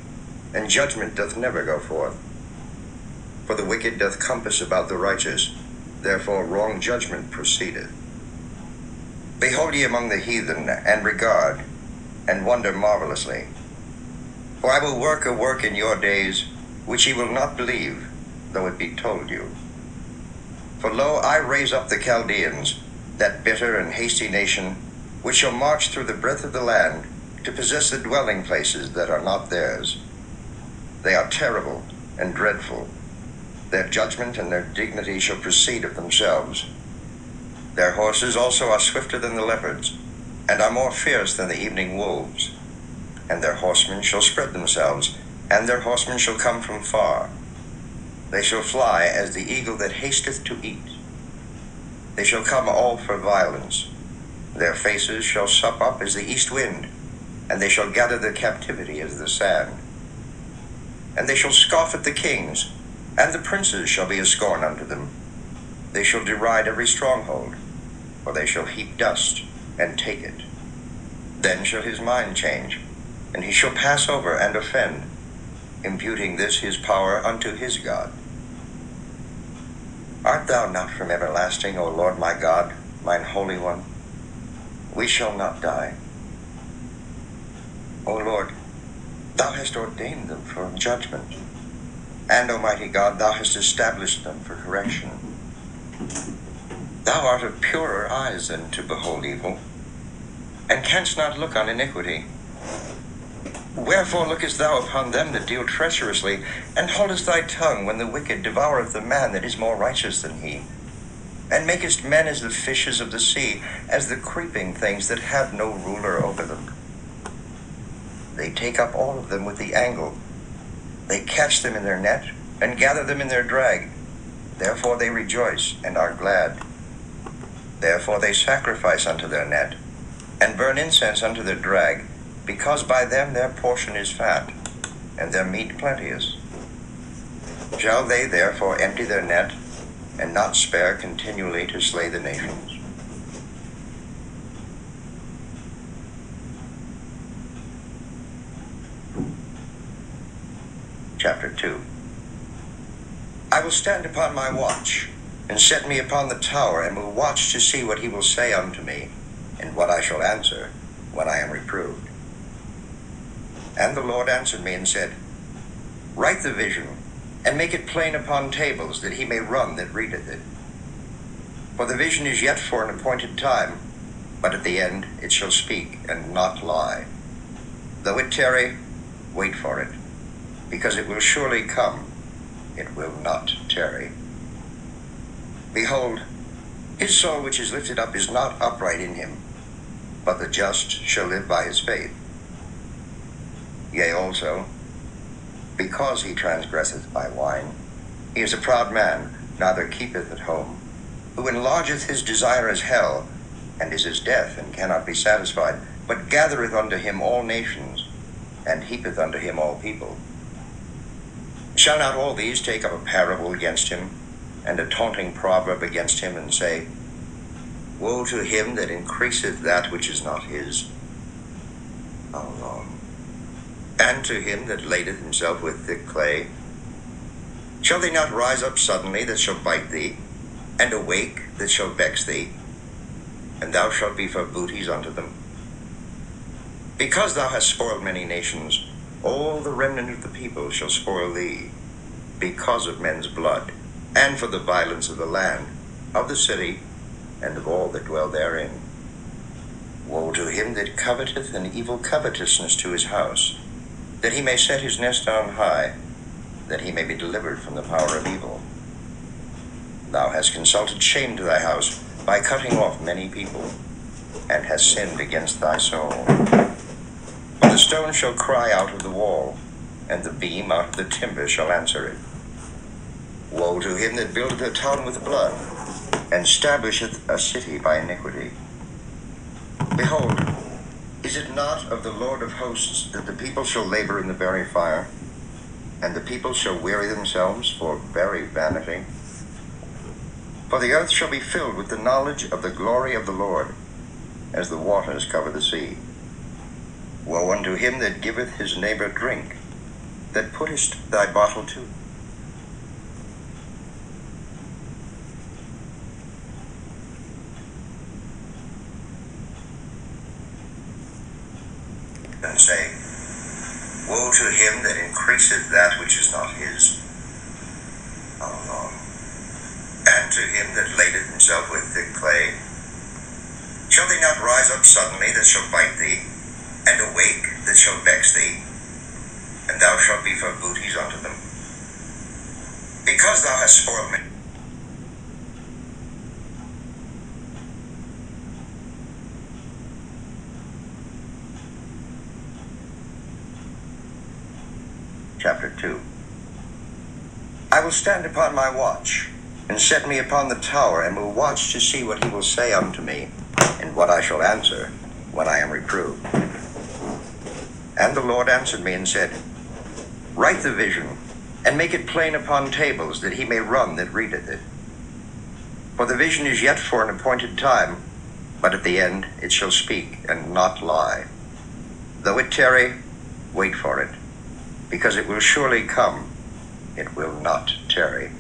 and judgment doth never go forth. For the wicked doth compass about the righteous, therefore wrong judgment proceedeth. Behold ye among the heathen, and regard, and wonder marvelously. For I will work a work in your days, which ye will not believe, though it be told you. For lo, I raise up the Chaldeans, that bitter and hasty nation, which shall march through the breadth of the land, to possess the dwelling places that are not theirs. They are terrible and dreadful. Their judgment and their dignity shall proceed of themselves. Their horses also are swifter than the leopards, and are more fierce than the evening wolves. And their horsemen shall spread themselves, and their horsemen shall come from far. They shall fly as the eagle that hasteth to eat. They shall come all for violence. Their faces shall sup up as the east wind and they shall gather their captivity as the sand. And they shall scoff at the kings, and the princes shall be a scorn unto them. They shall deride every stronghold, for they shall heap dust and take it. Then shall his mind change, and he shall pass over and offend, imputing this his power unto his God. Art thou not from everlasting, O Lord my God, mine Holy One? We shall not die. O Lord, thou hast ordained them for judgment, and, Almighty God, thou hast established them for correction. Thou art of purer eyes than to behold evil, and canst not look on iniquity. Wherefore lookest thou upon them that deal treacherously, and holdest thy tongue when the wicked devoureth the man that is more righteous than he? And makest men as the fishes of the sea, as the creeping things that have no ruler over them. They take up all of them with the angle. They catch them in their net, and gather them in their drag. Therefore they rejoice and are glad. Therefore they sacrifice unto their net, and burn incense unto their drag, because by them their portion is fat, and their meat plenteous. Shall they therefore empty their net, and not spare continually to slay the nations? Chapter 2 I will stand upon my watch, and set me upon the tower, and will watch to see what he will say unto me, and what I shall answer when I am reproved. And the Lord answered me and said, Write the vision, and make it plain upon tables, that he may run that readeth it. For the vision is yet for an appointed time, but at the end it shall speak and not lie. Though it tarry, wait for it, because it will surely come, it will not tarry. Behold, his soul which is lifted up is not upright in him, but the just shall live by his faith. Yea, also, because he transgresseth by wine, he is a proud man, neither keepeth at home, who enlargeth his desire as hell, and is as death, and cannot be satisfied, but gathereth unto him all nations, and heapeth unto him all people. Shall not all these take up a parable against him, and a taunting proverb against him, and say, Woe to him that increaseth that which is not his? Long? And to him that ladeth himself with thick clay? Shall they not rise up suddenly that shall bite thee, and awake that shall vex thee? And thou shalt be for booties unto them. Because thou hast spoiled many nations, all the remnant of the people shall spoil thee, because of men's blood, and for the violence of the land, of the city, and of all that dwell therein. Woe to him that coveteth an evil covetousness to his house, that he may set his nest on high, that he may be delivered from the power of evil. Thou hast consulted shame to thy house by cutting off many people, and hast sinned against thy soul. For the stone shall cry out of the wall, and the beam out of the timber shall answer it. Woe to him that buildeth a town with blood, and establisheth a city by iniquity. Behold, is it not of the Lord of hosts that the people shall labor in the very fire, and the people shall weary themselves for very vanity? For the earth shall be filled with the knowledge of the glory of the Lord, as the waters cover the sea. Woe unto him that giveth his neighbor drink, that puttest thy bottle to. And say, Woe to him that increaseth that which is not his. How long? And to him that ladeth himself with thick clay. Shall they not rise up suddenly that shall bite thee, and awake that shall vex thee? and thou shalt be for booties unto them. Because thou hast spoiled me. Chapter 2 I will stand upon my watch, and set me upon the tower, and will watch to see what he will say unto me, and what I shall answer when I am reproved. And the Lord answered me and said, Write the vision, and make it plain upon tables, that he may run that readeth it. For the vision is yet for an appointed time, but at the end it shall speak and not lie. Though it tarry, wait for it, because it will surely come, it will not tarry.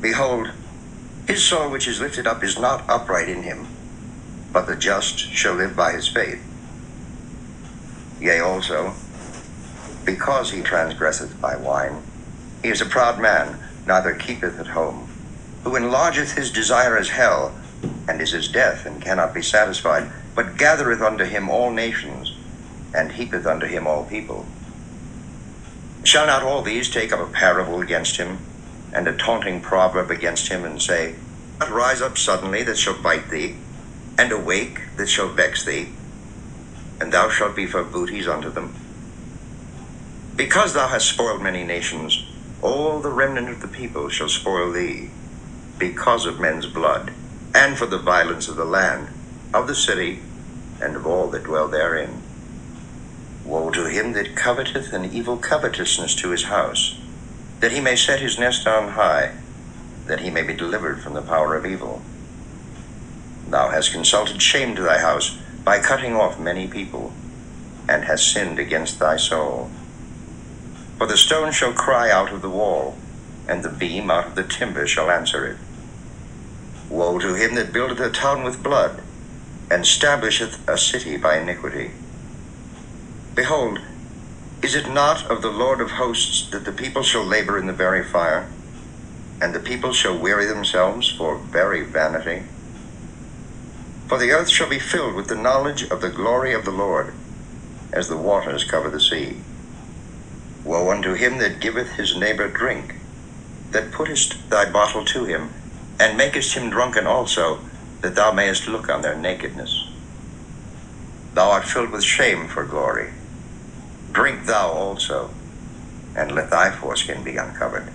Behold, his soul which is lifted up is not upright in him, but the just shall live by his faith. Yea, also, because he transgresseth by wine, he is a proud man, neither keepeth at home, who enlargeth his desire as hell, and is as death, and cannot be satisfied, but gathereth unto him all nations, and heapeth unto him all people. Shall not all these take up a parable against him, and a taunting proverb against him, and say, But Rise up suddenly that shall bite thee, and awake that shall vex thee, and thou shalt be for booties unto them? Because thou hast spoiled many nations, all the remnant of the people shall spoil thee, because of men's blood, and for the violence of the land, of the city, and of all that dwell therein. Woe to him that coveteth an evil covetousness to his house, that he may set his nest on high, that he may be delivered from the power of evil. Thou hast consulted shame to thy house by cutting off many people, and hast sinned against thy soul. For the stone shall cry out of the wall, and the beam out of the timber shall answer it. Woe to him that buildeth a town with blood, and stablisheth a city by iniquity. Behold, is it not of the Lord of hosts that the people shall labor in the very fire, and the people shall weary themselves for very vanity? For the earth shall be filled with the knowledge of the glory of the Lord, as the waters cover the sea. Woe unto him that giveth his neighbor drink, that puttest thy bottle to him, and makest him drunken also, that thou mayest look on their nakedness. Thou art filled with shame for glory. Drink thou also, and let thy foreskin be uncovered.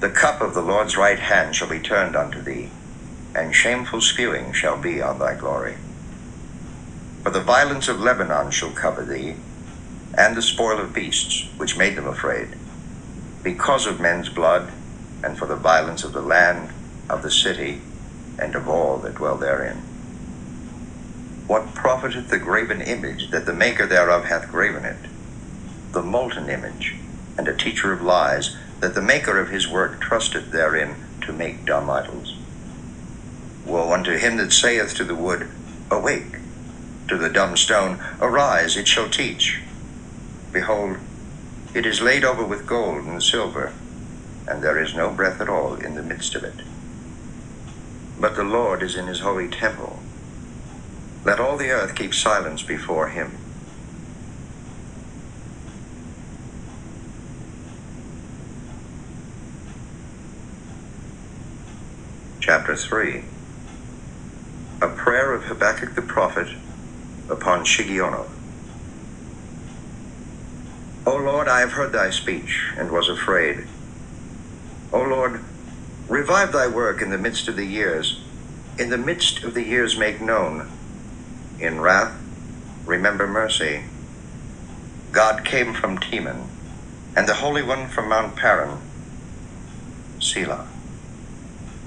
The cup of the Lord's right hand shall be turned unto thee, and shameful spewing shall be on thy glory. For the violence of Lebanon shall cover thee, and the spoil of beasts, which made them afraid, because of men's blood, and for the violence of the land, of the city, and of all that dwell therein. What profiteth the graven image that the maker thereof hath graven it? The molten image, and a teacher of lies, that the maker of his work trusteth therein to make dumb idols. Woe unto him that saith to the wood, Awake! To the dumb stone, Arise, it shall teach. Behold, it is laid over with gold and silver, and there is no breath at all in the midst of it. But the Lord is in his holy temple. Let all the earth keep silence before him. Chapter 3 A prayer of Habakkuk the prophet upon Shigionoth. O Lord, I have heard thy speech and was afraid. O Lord, revive thy work in the midst of the years. In the midst of the years make known in wrath, remember mercy. God came from Teman, and the Holy One from Mount Paran. Selah.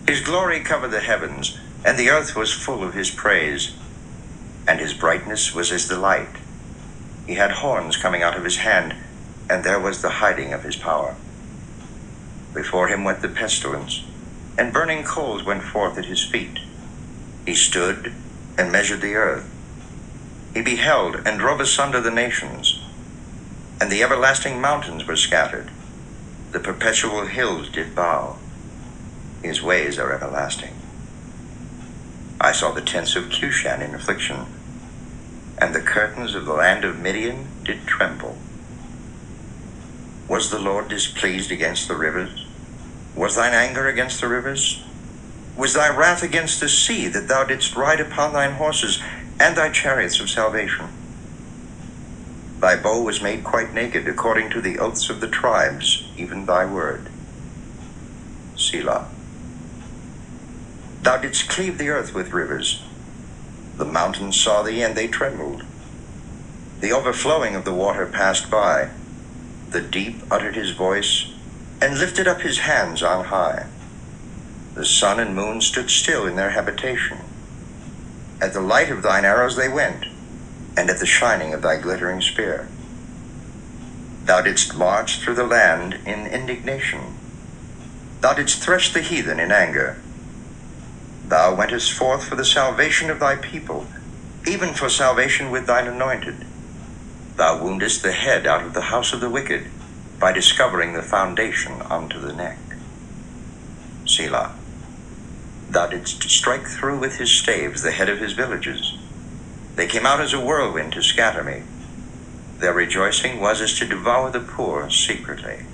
His glory covered the heavens, and the earth was full of his praise. And his brightness was as the light. He had horns coming out of his hand, and there was the hiding of his power. Before him went the pestilence, and burning coals went forth at his feet. He stood and measured the earth he beheld and drove asunder the nations, and the everlasting mountains were scattered. The perpetual hills did bow. His ways are everlasting. I saw the tents of Cushan in affliction, and the curtains of the land of Midian did tremble. Was the Lord displeased against the rivers? Was thine anger against the rivers? Was thy wrath against the sea, that thou didst ride upon thine horses, and thy chariots of salvation. Thy bow was made quite naked, according to the oaths of the tribes, even thy word. Selah. Thou didst cleave the earth with rivers. The mountains saw thee, and they trembled. The overflowing of the water passed by. The deep uttered his voice, and lifted up his hands on high. The sun and moon stood still in their habitation At the light of thine arrows they went, and at the shining of thy glittering spear. Thou didst march through the land in indignation. Thou didst thresh the heathen in anger. Thou wentest forth for the salvation of thy people, even for salvation with thine anointed. Thou woundest the head out of the house of the wicked, by discovering the foundation unto the neck. Selah. Thou didst strike through with his staves the head of his villages. They came out as a whirlwind to scatter me. Their rejoicing was as to devour the poor secretly.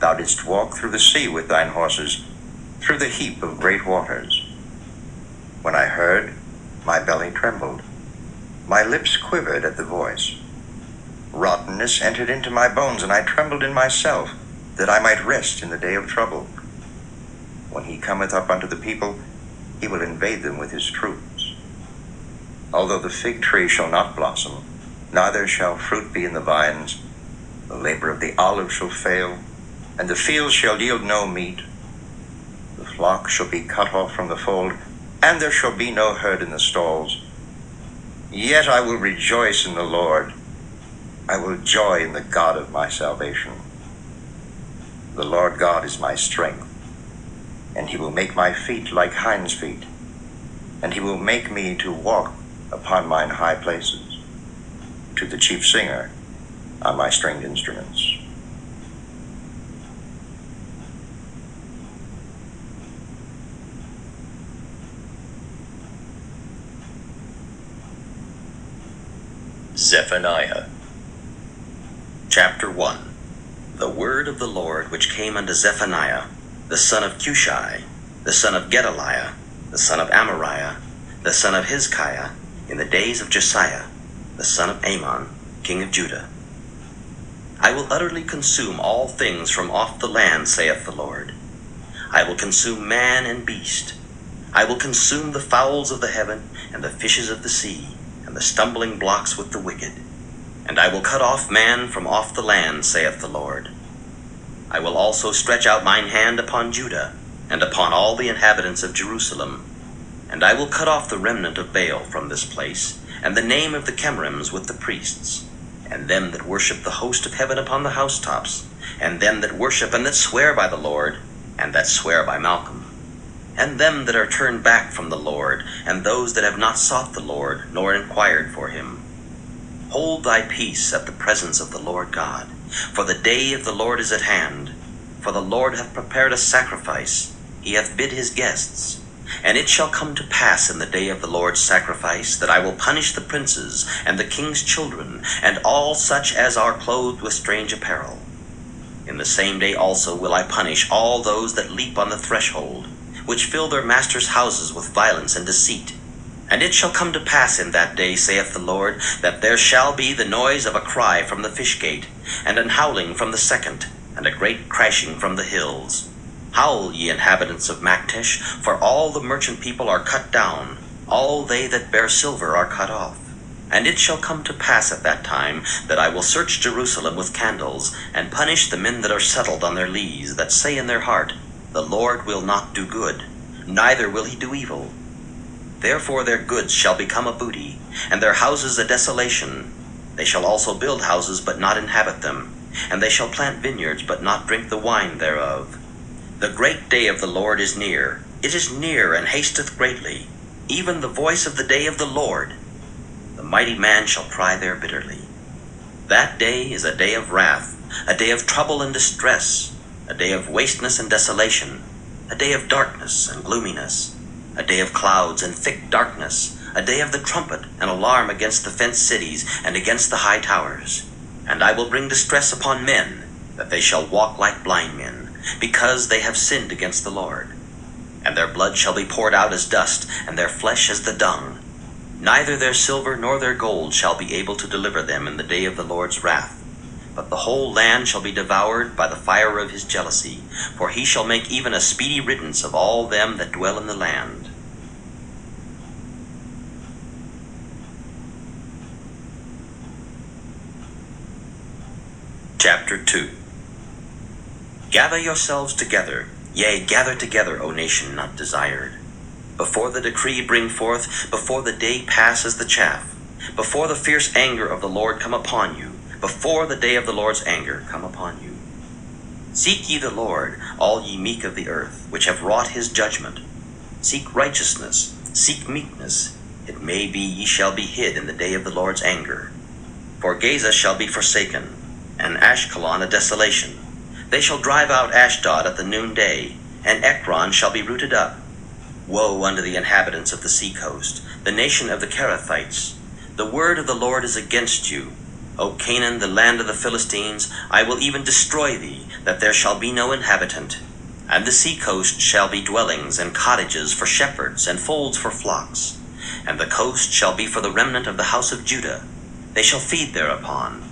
Thou didst walk through the sea with thine horses, through the heap of great waters. When I heard, my belly trembled, my lips quivered at the voice. Rottenness entered into my bones, and I trembled in myself, that I might rest in the day of trouble. When he cometh up unto the people, he will invade them with his troops. Although the fig tree shall not blossom, neither shall fruit be in the vines, the labor of the olive shall fail, and the fields shall yield no meat. Flock shall be cut off from the fold, and there shall be no herd in the stalls. Yet I will rejoice in the Lord. I will joy in the God of my salvation. The Lord God is my strength, and he will make my feet like hinds' feet, and he will make me to walk upon mine high places. To the chief singer on my stringed instruments. Zephaniah Chapter 1 The word of the Lord which came unto Zephaniah, the son of Cushi, the son of Gedaliah, the son of Amariah, the son of Hizkiah, in the days of Josiah, the son of Amon, king of Judah. I will utterly consume all things from off the land, saith the Lord. I will consume man and beast. I will consume the fowls of the heaven, and the fishes of the sea, and the stumbling blocks with the wicked. And I will cut off man from off the land, saith the Lord. I will also stretch out mine hand upon Judah, and upon all the inhabitants of Jerusalem. And I will cut off the remnant of Baal from this place, and the name of the Chemarims with the priests, and them that worship the host of heaven upon the housetops, and them that worship and that swear by the Lord, and that swear by Malcham, and them that are turned back from the Lord, and those that have not sought the Lord, nor inquired for him. Hold thy peace at the presence of the Lord God, for the day of the Lord is at hand. For the Lord hath prepared a sacrifice, he hath bid his guests. And it shall come to pass in the day of the Lord's sacrifice that I will punish the princes and the king's children, and all such as are clothed with strange apparel. In the same day also will I punish all those that leap on the threshold, which fill their masters' houses with violence and deceit. And it shall come to pass in that day, saith the Lord, that there shall be the noise of a cry from the fish gate, and an howling from the second, and a great crashing from the hills. Howl, ye inhabitants of Maktesh, for all the merchant people are cut down, all they that bear silver are cut off. And it shall come to pass at that time that I will search Jerusalem with candles, and punish the men that are settled on their lees, that say in their heart, The Lord will not do good, neither will he do evil. Therefore their goods shall become a booty, and their houses a desolation. They shall also build houses, but not inhabit them, and they shall plant vineyards, but not drink the wine thereof. The great day of the Lord is near, it is near, and hasteth greatly, even the voice of the day of the Lord. The mighty man shall cry there bitterly. That day is a day of wrath, a day of trouble and distress, a day of wasteness and desolation, a day of darkness and gloominess, a day of clouds and thick darkness, a day of the trumpet and alarm against the fenced cities and against the high towers. And I will bring distress upon men, that they shall walk like blind men, because they have sinned against the Lord. And their blood shall be poured out as dust, and their flesh as the dung. Neither their silver nor their gold shall be able to deliver them in the day of the Lord's wrath. But the whole land shall be devoured by the fire of his jealousy, for he shall make even a speedy riddance of all them that dwell in the land. Chapter 2 Gather yourselves together, yea, gather together, O nation not desired. Before the decree bring forth, before the day passes the chaff, before the fierce anger of the Lord come upon you, before the day of the Lord's anger come upon you. Seek ye the Lord, all ye meek of the earth, which have wrought his judgment. Seek righteousness, seek meekness. It may be ye shall be hid in the day of the Lord's anger. For Gaza shall be forsaken, and Ashkelon a desolation. They shall drive out Ashdod at the noonday, and Ekron shall be rooted up. Woe unto the inhabitants of the seacoast, the nation of the Cherethites. The word of the Lord is against you. O Canaan, the land of the Philistines, I will even destroy thee, that there shall be no inhabitant. And the sea coast shall be dwellings and cottages for shepherds, and folds for flocks. And the coast shall be for the remnant of the house of Judah. They shall feed thereupon.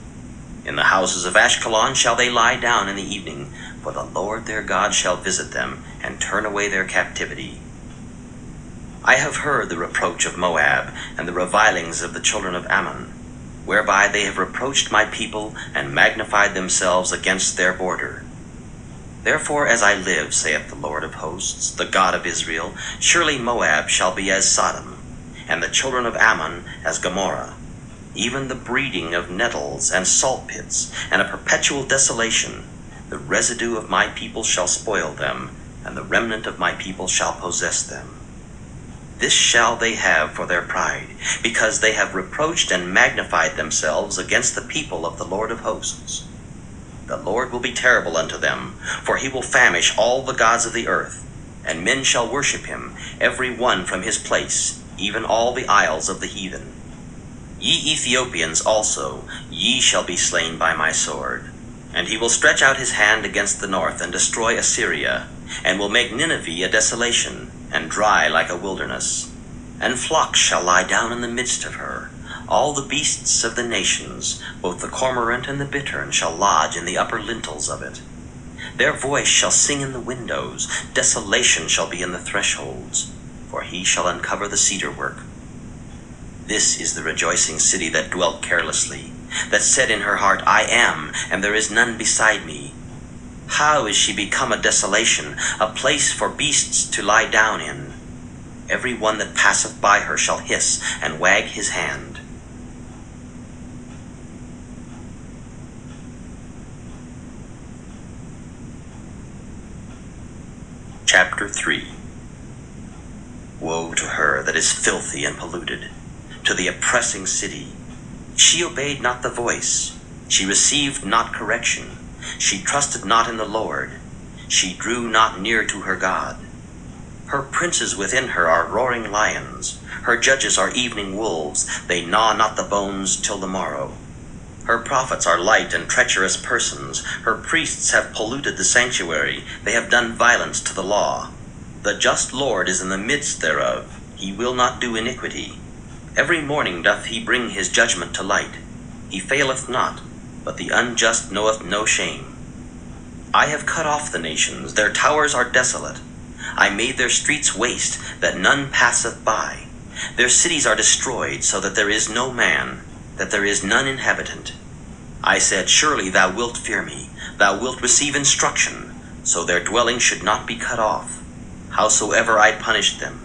In the houses of Ashkelon shall they lie down in the evening, for the Lord their God shall visit them, and turn away their captivity. I have heard the reproach of Moab, and the revilings of the children of Ammon, whereby they have reproached my people, and magnified themselves against their border. Therefore, as I live, saith the Lord of hosts, the God of Israel, surely Moab shall be as Sodom, and the children of Ammon as Gomorrah, even the breeding of nettles and salt pits, and a perpetual desolation. The residue of my people shall spoil them, and the remnant of my people shall possess them. This shall they have for their pride, because they have reproached and magnified themselves against the people of the Lord of hosts. The Lord will be terrible unto them, for he will famish all the gods of the earth, and men shall worship him, every one from his place, even all the isles of the heathen. Ye Ethiopians also, ye shall be slain by my sword. And he will stretch out his hand against the north, and destroy Assyria, and will make Nineveh a desolation, and dry like a wilderness. And flocks shall lie down in the midst of her. All the beasts of the nations, both the cormorant and the bittern, shall lodge in the upper lintels of it. Their voice shall sing in the windows, desolation shall be in the thresholds, for he shall uncover the cedar work. This is the rejoicing city that dwelt carelessly, that said in her heart, I am, and there is none beside me. How is she become a desolation, a place for beasts to lie down in? Every one that passeth by her shall hiss and wag his hand. Chapter 3 Woe to her that is filthy and polluted, to the oppressing city. She obeyed not the voice, she received not correction. She trusted not in the Lord. She drew not near to her God. Her princes within her are roaring lions. Her judges are evening wolves. They gnaw not the bones till the morrow. Her prophets are light and treacherous persons. Her priests have polluted the sanctuary. They have done violence to the law. The just Lord is in the midst thereof. He will not do iniquity. Every morning doth he bring his judgment to light. He faileth not, but the unjust knoweth no shame. I have cut off the nations, their towers are desolate. I made their streets waste, that none passeth by. Their cities are destroyed, so that there is no man, that there is none inhabitant. I said, Surely thou wilt fear me, thou wilt receive instruction, so their dwelling should not be cut off, howsoever I punished them.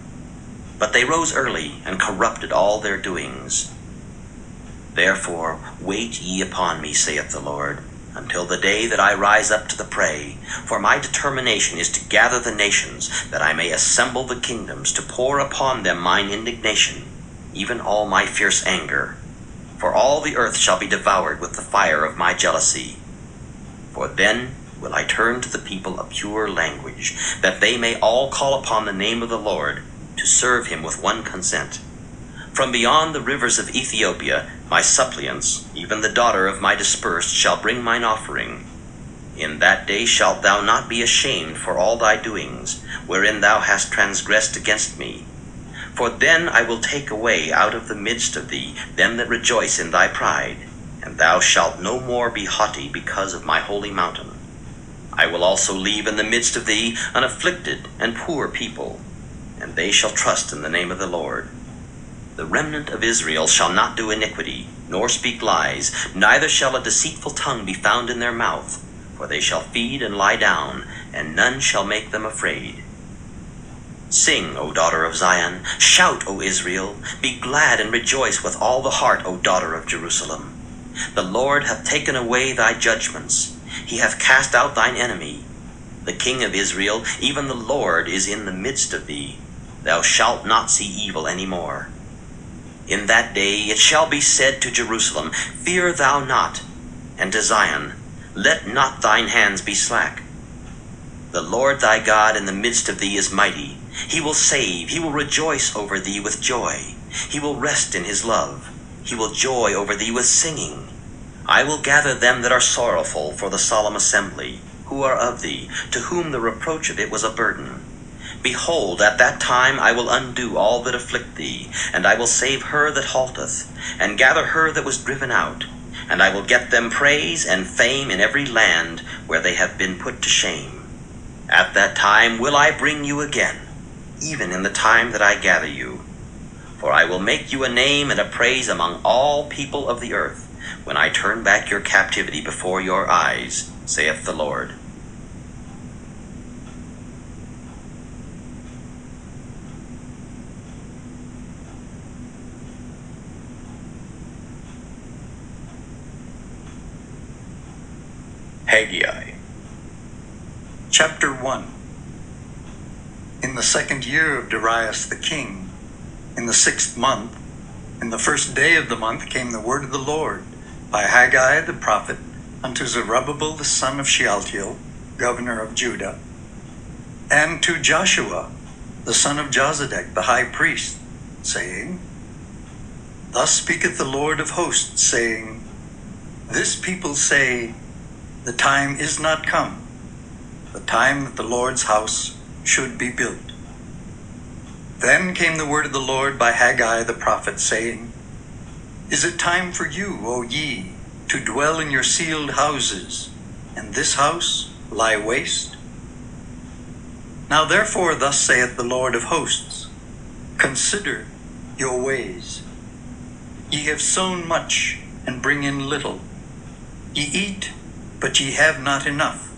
But they rose early, and corrupted all their doings. Therefore, wait ye upon me, saith the Lord, until the day that I rise up to the prey. For my determination is to gather the nations, that I may assemble the kingdoms, to pour upon them mine indignation, even all my fierce anger. For all the earth shall be devoured with the fire of my jealousy. For then will I turn to the people a pure language, that they may all call upon the name of the Lord, to serve him with one consent. From beyond the rivers of Ethiopia, my suppliants, even the daughter of my dispersed, shall bring mine offering. In that day shalt thou not be ashamed for all thy doings, wherein thou hast transgressed against me. For then I will take away out of the midst of thee them that rejoice in thy pride, and thou shalt no more be haughty because of my holy mountain. I will also leave in the midst of thee an afflicted and poor people, and they shall trust in the name of the Lord. The remnant of Israel shall not do iniquity, nor speak lies, neither shall a deceitful tongue be found in their mouth, for they shall feed and lie down, and none shall make them afraid. Sing, O daughter of Zion. Shout, O Israel. Be glad and rejoice with all the heart, O daughter of Jerusalem. The Lord hath taken away thy judgments. He hath cast out thine enemy. The King of Israel, even the Lord, is in the midst of thee. Thou shalt not see evil any more. In that day it shall be said to Jerusalem, Fear thou not, and to Zion, Let not thine hands be slack. The Lord thy God in the midst of thee is mighty. He will save, he will rejoice over thee with joy. He will rest in his love. He will joy over thee with singing. I will gather them that are sorrowful for the solemn assembly, who are of thee, to whom the reproach of it was a burden. Behold, at that time I will undo all that afflict thee, and I will save her that halteth, and gather her that was driven out. And I will get them praise and fame in every land where they have been put to shame. At that time will I bring you again, even in the time that I gather you. For I will make you a name and a praise among all people of the earth, when I turn back your captivity before your eyes, saith the Lord. Haggai. Chapter 1 In the second year of Darius the king, in the sixth month, in the first day of the month came the word of the Lord by Haggai the prophet unto Zerubbabel the son of Shealtiel, governor of Judah, and to Joshua the son of Jozadak the high priest, saying, Thus speaketh the Lord of hosts, saying, This people say, The time is not come, the time that the Lord's house should be built. Then came the word of the Lord by Haggai the prophet, saying, Is it time for you, O ye, to dwell in your sealed houses, and this house lie waste? Now therefore, thus saith the Lord of hosts, Consider your ways. Ye have sown much, and bring in little. Ye eat, but ye have not enough.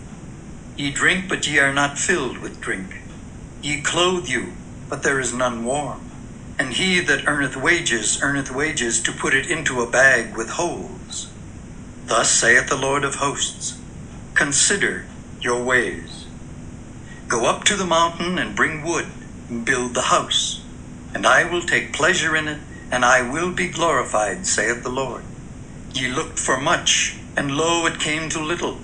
Ye drink, but ye are not filled with drink. Ye clothe you, but there is none warm. And he that earneth wages earneth wages to put it into a bag with holes. Thus saith the Lord of hosts Consider your ways. Go up to the mountain and bring wood, and build the house. And I will take pleasure in it, and I will be glorified, saith the Lord. Ye looked for much, and lo, it came to little.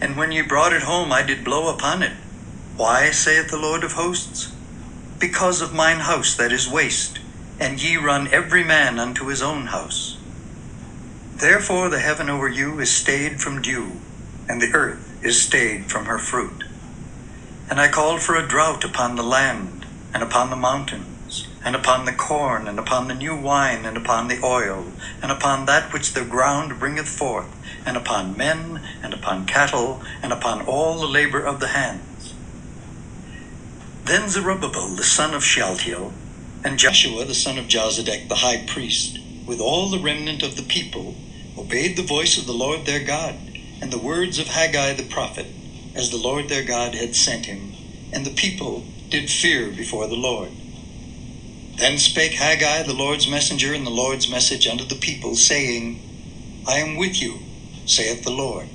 And when ye brought it home, I did blow upon it. Why, saith the Lord of hosts? Because of mine house that is waste, and ye run every man unto his own house. Therefore the heaven over you is stayed from dew, and the earth is stayed from her fruit. And I called for a drought upon the land, and upon the mountains, and upon the corn, and upon the new wine, and upon the oil, and upon that which the ground bringeth forth, and upon men, and upon cattle, and upon all the labor of the hands. Then Zerubbabel the son of Shealtiel, and Joshua the son of Jozadak the high priest, with all the remnant of the people, obeyed the voice of the Lord their God, and the words of Haggai the prophet, as the Lord their God had sent him, and the people did fear before the Lord. Then spake Haggai the Lord's messenger and the Lord's message unto the people, saying, I am with you, saith the Lord.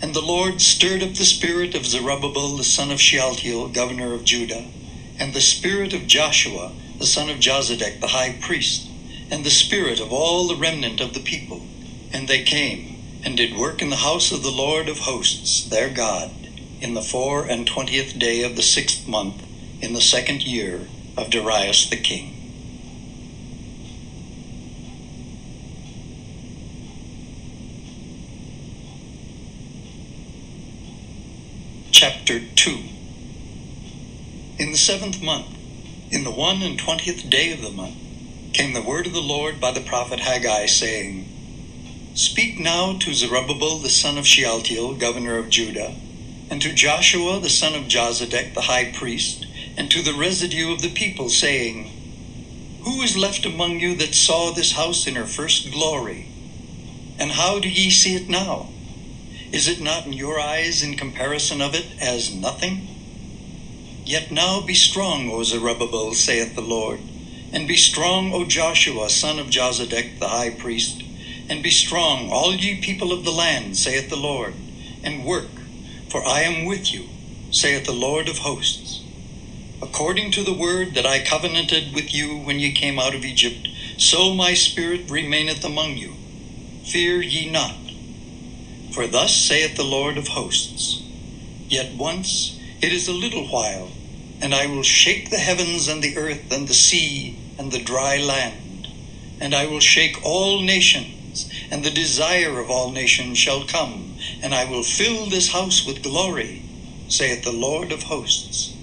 And the Lord stirred up the spirit of Zerubbabel the son of Shealtiel, governor of Judah, and the spirit of Joshua the son of Jozadak the high priest, and the spirit of all the remnant of the people. And they came and did work in the house of the Lord of hosts, their God, in the four and twentieth day of the sixth month, in the second year of Darius the king. Chapter 2 In the seventh month, in the one and twentieth day of the month, came the word of the Lord by the prophet Haggai, saying, Speak now to Zerubbabel the son of Shealtiel, governor of Judah, and to Joshua the son of Jozadak the high priest, and to the residue of the people, saying, Who is left among you that saw this house in her first glory? And how do ye see it now? Is it not in your eyes in comparison of it as nothing? Yet now be strong, O Zerubbabel, saith the Lord, and be strong, O Joshua, son of Jozadak, the high priest, and be strong, all ye people of the land, saith the Lord, and work, for I am with you, saith the Lord of hosts. According to the word that I covenanted with you when ye came out of Egypt, so my spirit remaineth among you. Fear ye not. For thus saith the Lord of hosts Yet once it is a little while, and I will shake the heavens and the earth and the sea and the dry land, and I will shake all nations, and the desire of all nations shall come, and I will fill this house with glory, saith the Lord of hosts.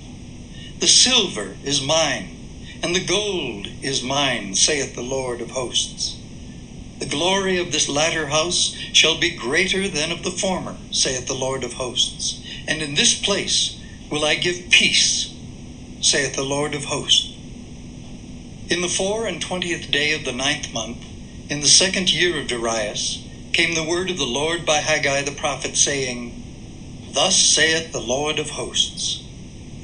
The silver is mine, and the gold is mine, saith the Lord of hosts. The glory of this latter house shall be greater than of the former, saith the Lord of hosts. And in this place will I give peace, saith the Lord of hosts. In the four and twentieth day of the ninth month, in the second year of Darius, came the word of the Lord by Haggai the prophet, saying, Thus saith the Lord of hosts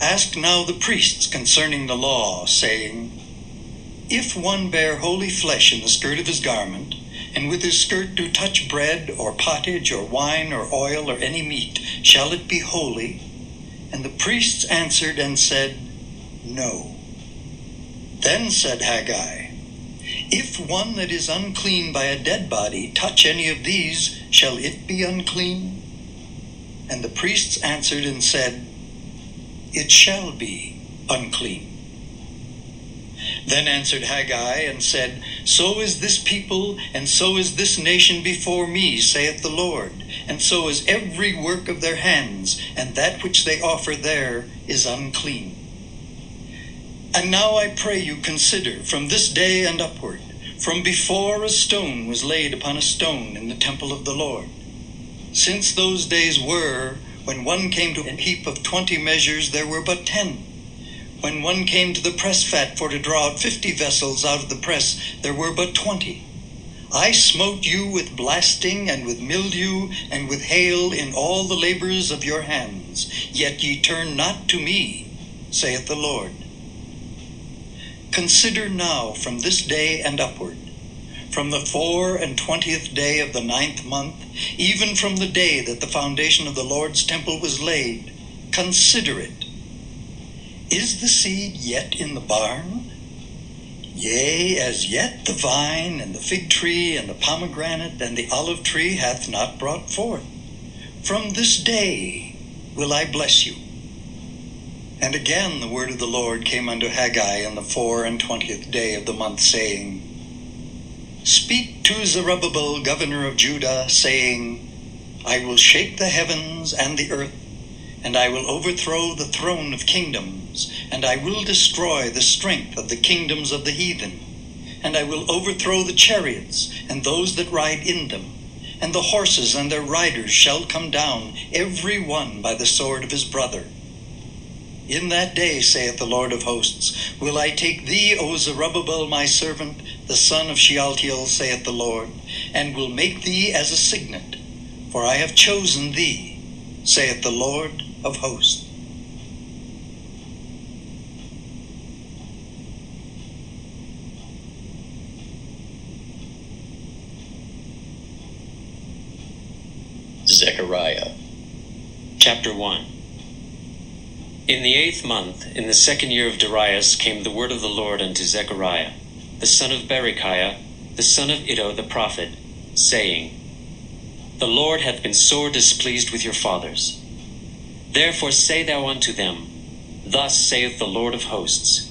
Ask now the priests concerning the law, saying, If one bear holy flesh in the skirt of his garment, and with his skirt do touch bread, or pottage, or wine, or oil, or any meat, shall it be holy? And the priests answered and said, No. Then said Haggai, If one that is unclean by a dead body touch any of these, shall it be unclean? And the priests answered and said, It shall be unclean. Then answered Haggai and said, So is this people, and so is this nation before me, saith the Lord, and so is every work of their hands, and that which they offer there is unclean. And now I pray you consider from this day and upward, from before a stone was laid upon a stone in the temple of the Lord. Since those days were, when one came to a heap of twenty measures, there were but ten. When one came to the press fat for to draw out fifty vessels out of the press, there were but twenty. I smote you with blasting and with mildew and with hail in all the labors of your hands, yet ye turn not to me, saith the Lord. Consider now from this day and upward, from the four and twentieth day of the ninth month, even from the day that the foundation of the Lord's temple was laid, consider it is the seed yet in the barn? Yea, as yet the vine and the fig tree and the pomegranate and the olive tree hath not brought forth. From this day will I bless you. And again the word of the Lord came unto Haggai in the four and twentieth day of the month, saying, Speak to Zerubbabel, governor of Judah, saying, I will shake the heavens and the earth and I will overthrow the throne of kingdoms, and I will destroy the strength of the kingdoms of the heathen. And I will overthrow the chariots and those that ride in them, and the horses and their riders shall come down, every one by the sword of his brother. In that day, saith the Lord of hosts, will I take thee, O Zerubbabel, my servant, the son of Shealtiel, saith the Lord, and will make thee as a signet, for I have chosen thee, saith the Lord of hosts. Zechariah chapter 1 In the eighth month, in the second year of Darius, came the word of the Lord unto Zechariah, the son of Berechiah, the son of Iddo the prophet, saying, The Lord hath been sore displeased with your fathers Therefore say thou unto them, Thus saith the Lord of hosts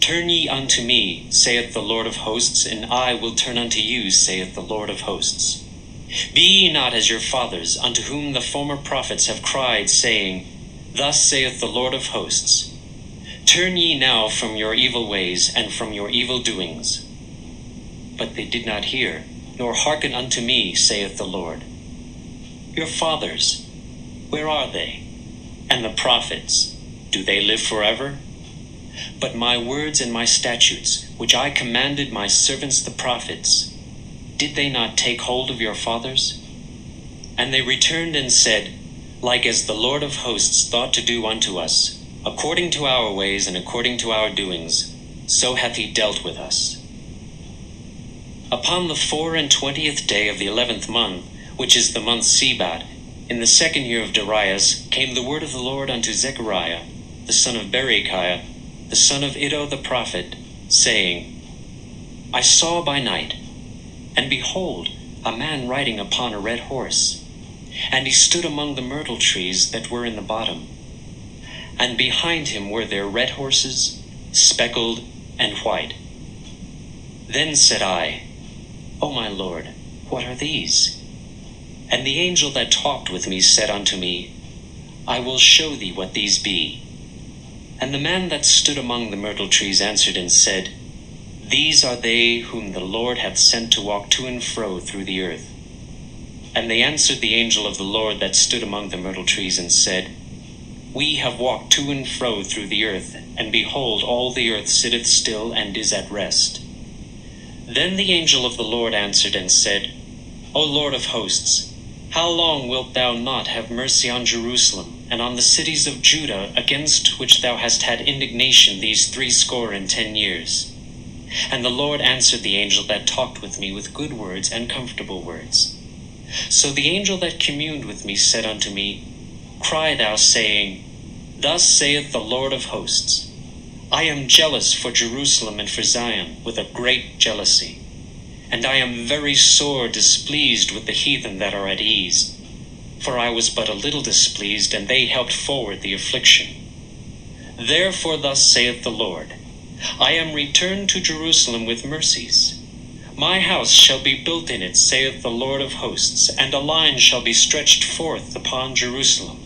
Turn ye unto me, saith the Lord of hosts, and I will turn unto you, saith the Lord of hosts. Be ye not as your fathers, unto whom the former prophets have cried, saying, Thus saith the Lord of hosts Turn ye now from your evil ways and from your evil doings. But they did not hear, nor hearken unto me, saith the Lord. Your fathers, where are they? And the prophets, do they live forever? But my words and my statutes, which I commanded my servants the prophets, did they not take hold of your fathers? And they returned and said, Like as the Lord of hosts thought to do unto us, According to our ways and according to our doings, so hath he dealt with us. Upon the four and twentieth day of the eleventh month, which is the month Sebat, in the second year of Darius, came the word of the Lord unto Zechariah, the son of Berechiah, the son of Iddo the prophet, saying, I saw by night, and behold, a man riding upon a red horse, and he stood among the myrtle trees that were in the bottom. And behind him were there red horses, speckled and white. Then said I, O my Lord, what are these? And the angel that talked with me said unto me, I will show thee what these be. And the man that stood among the myrtle trees answered and said, These are they whom the Lord hath sent to walk to and fro through the earth. And they answered the angel of the Lord that stood among the myrtle trees and said, We have walked to and fro through the earth, and behold, all the earth sitteth still and is at rest. Then the angel of the Lord answered and said, O Lord of hosts, how long wilt thou not have mercy on Jerusalem and on the cities of Judah against which thou hast had indignation these threescore and ten years? And the Lord answered the angel that talked with me with good words and comfortable words. So the angel that communed with me said unto me, Cry thou, saying, Thus saith the Lord of hosts, I am jealous for Jerusalem and for Zion with a great jealousy, and I am very sore displeased with the heathen that are at ease. For I was but a little displeased, and they helped forward the affliction. Therefore, thus saith the Lord, I am returned to Jerusalem with mercies. My house shall be built in it, saith the Lord of hosts, and a line shall be stretched forth upon Jerusalem.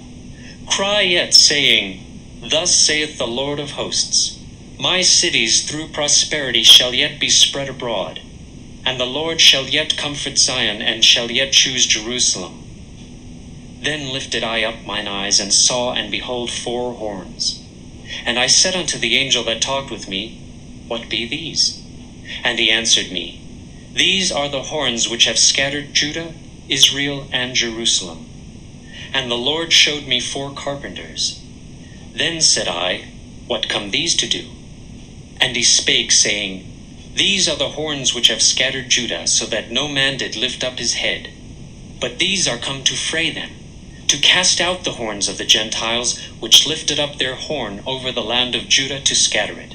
Cry yet, saying, Thus saith the Lord of hosts, My cities through prosperity shall yet be spread abroad, and the Lord shall yet comfort Zion, and shall yet choose Jerusalem. Then lifted I up mine eyes, and saw, and behold, four horns. And I said unto the angel that talked with me, What be these? And he answered me, These are the horns which have scattered Judah, Israel, and Jerusalem. And the Lord showed me four carpenters. Then said I, What come these to do? And he spake, saying, These are the horns which have scattered Judah, so that no man did lift up his head. But these are come to fray them, to cast out the horns of the Gentiles, which lifted up their horn over the land of Judah to scatter it.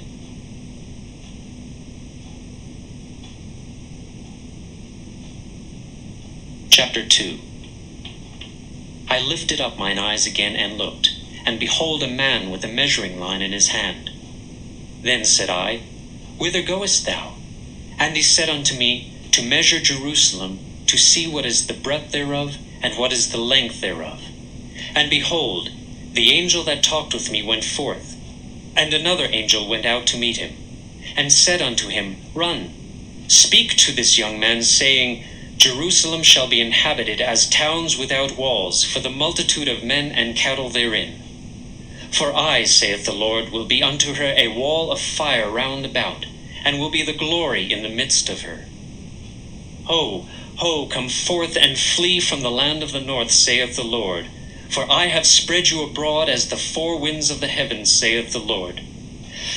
Chapter 2 I lifted up mine eyes again and looked, and behold a man with a measuring line in his hand. Then said I, Whither goest thou? And he said unto me, To measure Jerusalem, to see what is the breadth thereof, and what is the length thereof. And behold, the angel that talked with me went forth, and another angel went out to meet him, and said unto him, Run, speak to this young man, saying, Jerusalem shall be inhabited as towns without walls, for the multitude of men and cattle therein. For I, saith the Lord, will be unto her a wall of fire round about, and will be the glory in the midst of her. Ho, ho, come forth and flee from the land of the north, saith the Lord. For I have spread you abroad as the four winds of the heavens, saith the Lord.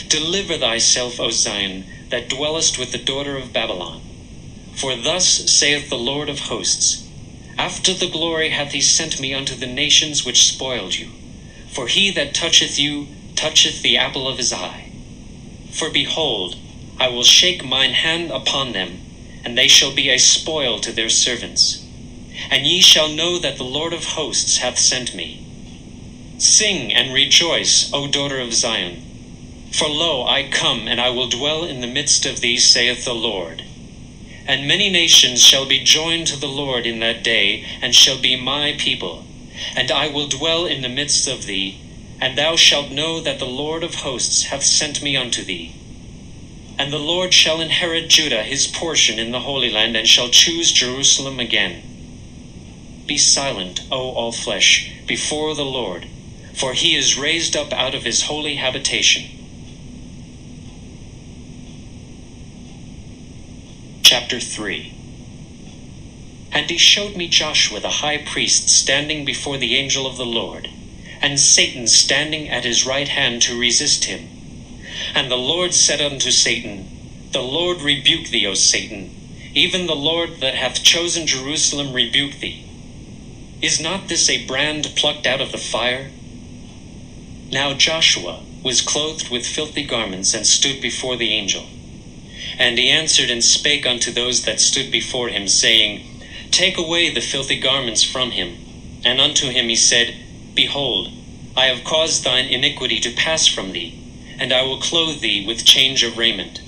Deliver thyself, O Zion, that dwellest with the daughter of Babylon. For thus saith the Lord of hosts After the glory hath he sent me unto the nations which spoiled you. For he that toucheth you toucheth the apple of his eye. For behold, I will shake mine hand upon them, and they shall be a spoil to their servants. And ye shall know that the Lord of hosts hath sent me. Sing and rejoice, O daughter of Zion. For lo, I come, and I will dwell in the midst of thee, saith the Lord. And many nations shall be joined to the Lord in that day, and shall be my people. And I will dwell in the midst of thee, and thou shalt know that the Lord of hosts hath sent me unto thee. And the Lord shall inherit Judah his portion in the Holy Land, and shall choose Jerusalem again. Be silent, O all flesh, before the Lord, for he is raised up out of his holy habitation. Chapter 3 And he showed me Joshua the high priest standing before the angel of the Lord, and Satan standing at his right hand to resist him. And the Lord said unto Satan, The Lord rebuke thee, O Satan. Even the Lord that hath chosen Jerusalem rebuke thee. Is not this a brand plucked out of the fire? Now Joshua was clothed with filthy garments and stood before the angel. And he answered and spake unto those that stood before him, saying, Take away the filthy garments from him. And unto him he said, Behold, I have caused thine iniquity to pass from thee, and I will clothe thee with change of raiment.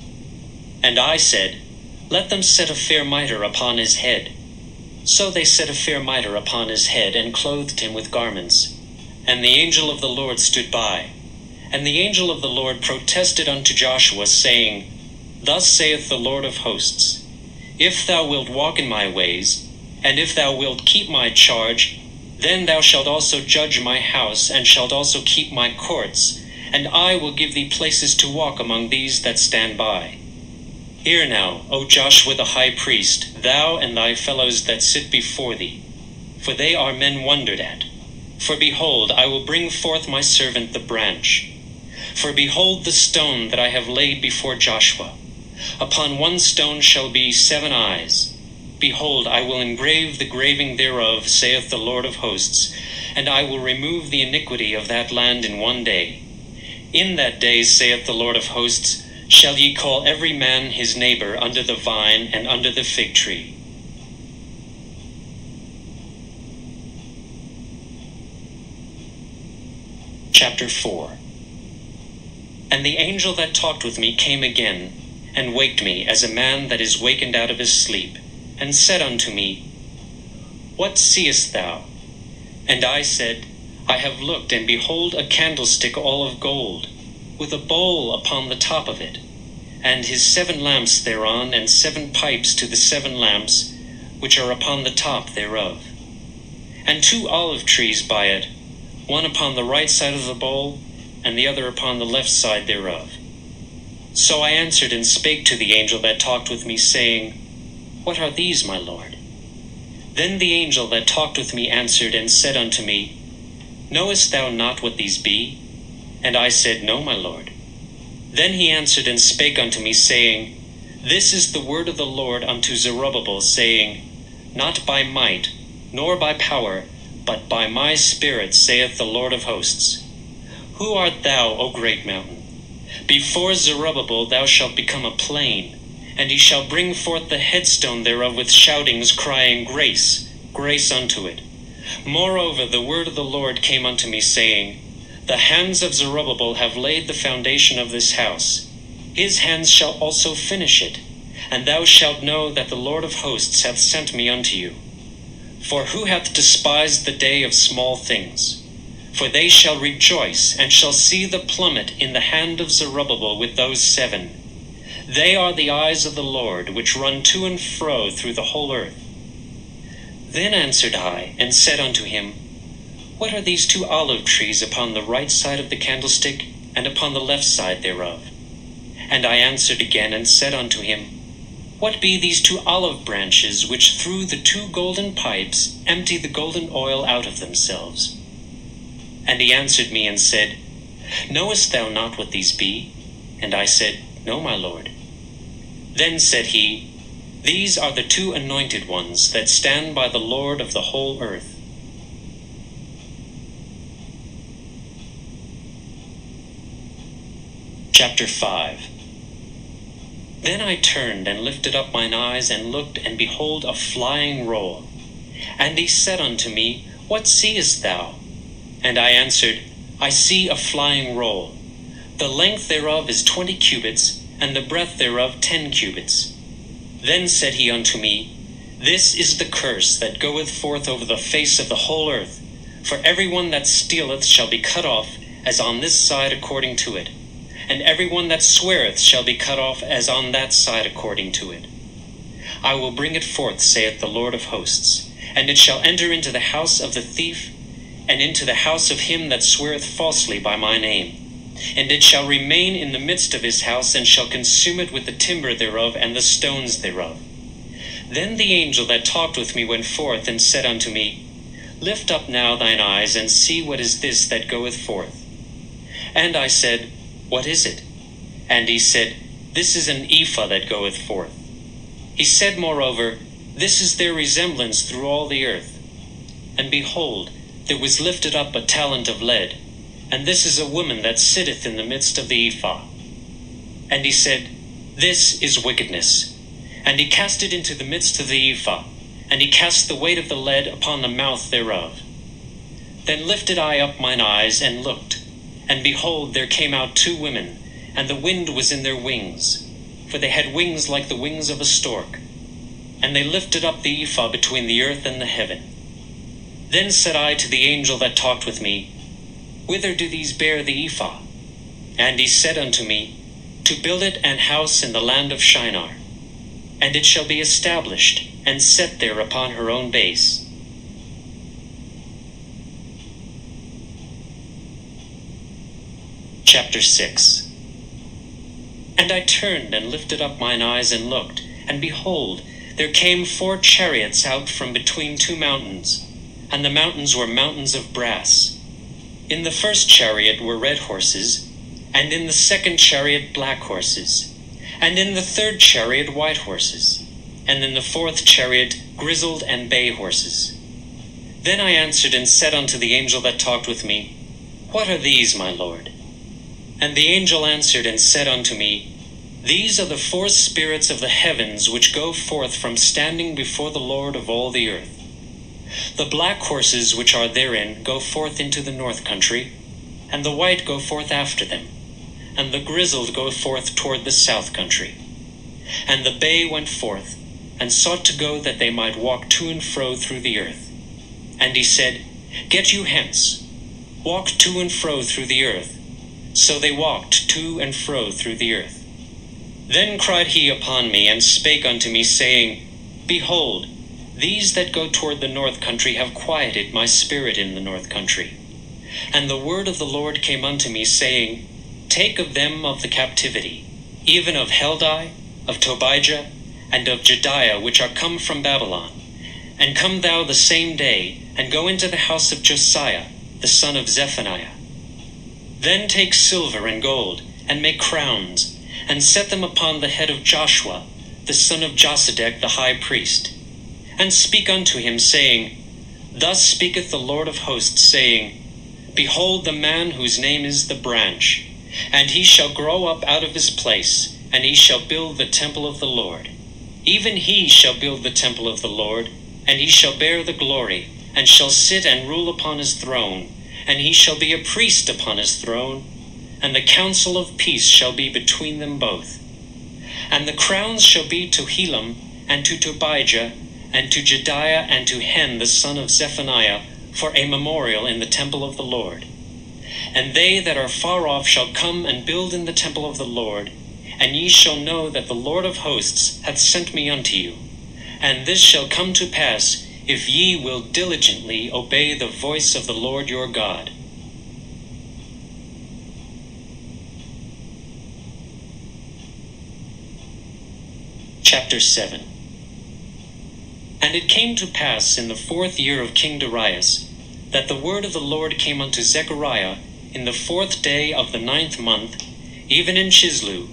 And I said, Let them set a fair mitre upon his head. So they set a fair mitre upon his head, and clothed him with garments. And the angel of the Lord stood by. And the angel of the Lord protested unto Joshua, saying, Thus saith the Lord of hosts, If thou wilt walk in my ways, and if thou wilt keep my charge, then thou shalt also judge my house, and shalt also keep my courts, and I will give thee places to walk among these that stand by. Hear now, O Joshua the high priest, thou and thy fellows that sit before thee, for they are men wondered at. For behold, I will bring forth my servant the branch. For behold the stone that I have laid before Joshua. Upon one stone shall be seven eyes. Behold, I will engrave the graving thereof, saith the Lord of hosts, and I will remove the iniquity of that land in one day. In that day, saith the Lord of hosts, shall ye call every man his neighbor under the vine and under the fig tree. Chapter 4 And the angel that talked with me came again, and waked me as a man that is wakened out of his sleep, and said unto me, What seest thou? And I said, I have looked, and behold a candlestick all of gold, with a bowl upon the top of it, and his seven lamps thereon, and seven pipes to the seven lamps which are upon the top thereof. And two olive trees by it, one upon the right side of the bowl, and the other upon the left side thereof. So I answered and spake to the angel that talked with me, saying, What are these, my Lord? Then the angel that talked with me answered and said unto me, Knowest thou not what these be? And I said, No, my Lord. Then he answered and spake unto me, saying, This is the word of the Lord unto Zerubbabel, saying, Not by might, nor by power, but by my Spirit, saith the Lord of hosts. Who art thou, O great mountain? Before Zerubbabel thou shalt become a plain, and he shall bring forth the headstone thereof with shoutings, crying, Grace, grace unto it. Moreover, the word of the Lord came unto me, saying, The hands of Zerubbabel have laid the foundation of this house. His hands shall also finish it. And thou shalt know that the Lord of hosts hath sent me unto you. For who hath despised the day of small things? For they shall rejoice, and shall see the plummet in the hand of Zerubbabel with those seven. They are the eyes of the Lord, which run to and fro through the whole earth. Then answered I, and said unto him, What are these two olive trees upon the right side of the candlestick, and upon the left side thereof? And I answered again, and said unto him, What be these two olive branches, which through the two golden pipes empty the golden oil out of themselves? And he answered me and said, Knowest thou not what these be? And I said, No, my Lord. Then said he, These are the two anointed ones that stand by the Lord of the whole earth. Chapter 5 Then I turned and lifted up mine eyes and looked, and behold a flying roll. And he said unto me, What seest thou? And I answered, I see a flying roll. The length thereof is twenty cubits, and the breadth thereof ten cubits. Then said he unto me, This is the curse that goeth forth over the face of the whole earth. For every one that stealeth shall be cut off, as on this side according to it. And every one that sweareth shall be cut off, as on that side according to it. I will bring it forth, saith the Lord of hosts, and it shall enter into the house of the thief, and into the house of him that sweareth falsely by my name. And it shall remain in the midst of his house, and shall consume it with the timber thereof and the stones thereof. Then the angel that talked with me went forth and said unto me, Lift up now thine eyes, and see what is this that goeth forth. And I said, What is it? And he said, This is an ephah that goeth forth. He said, moreover, This is their resemblance through all the earth. And behold, there was lifted up a talent of lead, and this is a woman that sitteth in the midst of the ephah. And he said, This is wickedness. And he cast it into the midst of the ephah, and he cast the weight of the lead upon the mouth thereof. Then lifted I up mine eyes and looked, and behold, there came out two women, and the wind was in their wings, for they had wings like the wings of a stork. And they lifted up the ephah between the earth and the heaven. Then said I to the angel that talked with me, Whither do these bear the ephah? And he said unto me, To build it an house in the land of Shinar, and it shall be established and set there upon her own base. Chapter 6 And I turned and lifted up mine eyes and looked, and behold, there came four chariots out from between two mountains, and the mountains were mountains of brass. In the first chariot were red horses, and in the second chariot black horses, and in the third chariot white horses and in the fourth chariot grizzled and bay horses. Then I answered and said unto the angel that talked with me, What are these, my lord? And the angel answered and said unto me, These are the four spirits of the heavens which go forth from standing before the Lord of all the earth. The black horses which are therein go forth into the north country, and the white go forth after them, and the grizzled go forth toward the south country. And the bay went forth, and sought to go that they might walk to and fro through the earth. And he said, Get you hence, walk to and fro through the earth. So they walked to and fro through the earth. Then cried he upon me, and spake unto me, saying, Behold, these that go toward the north country have quieted my spirit in the north country. And the word of the Lord came unto me, saying, Take of them of the captivity, even of Heldai, of Tobijah, and of Jedaiah, which are come from Babylon. And come thou the same day, and go into the house of Josiah, the son of Zephaniah. Then take silver and gold, and make crowns, and set them upon the head of Joshua, the son of Josedech the high priest. And speak unto him, saying, Thus speaketh the Lord of hosts, saying, Behold the man whose name is the branch, and he shall grow up out of his place, and he shall build the temple of the Lord. Even he shall build the temple of the Lord, and he shall bear the glory, and shall sit and rule upon his throne, and he shall be a priest upon his throne, and the counsel of peace shall be between them both. And the crowns shall be to Helem and to Tobijah, and to Jedaiah, and to Hen the son of Zephaniah, for a memorial in the temple of the Lord. And they that are far off shall come and build in the temple of the Lord, and ye shall know that the Lord of hosts hath sent me unto you. And this shall come to pass, if ye will diligently obey the voice of the Lord your God. Chapter 7 And it came to pass in the fourth year of King Darius, that the word of the Lord came unto Zechariah in the fourth day of the ninth month, even in Chisleu,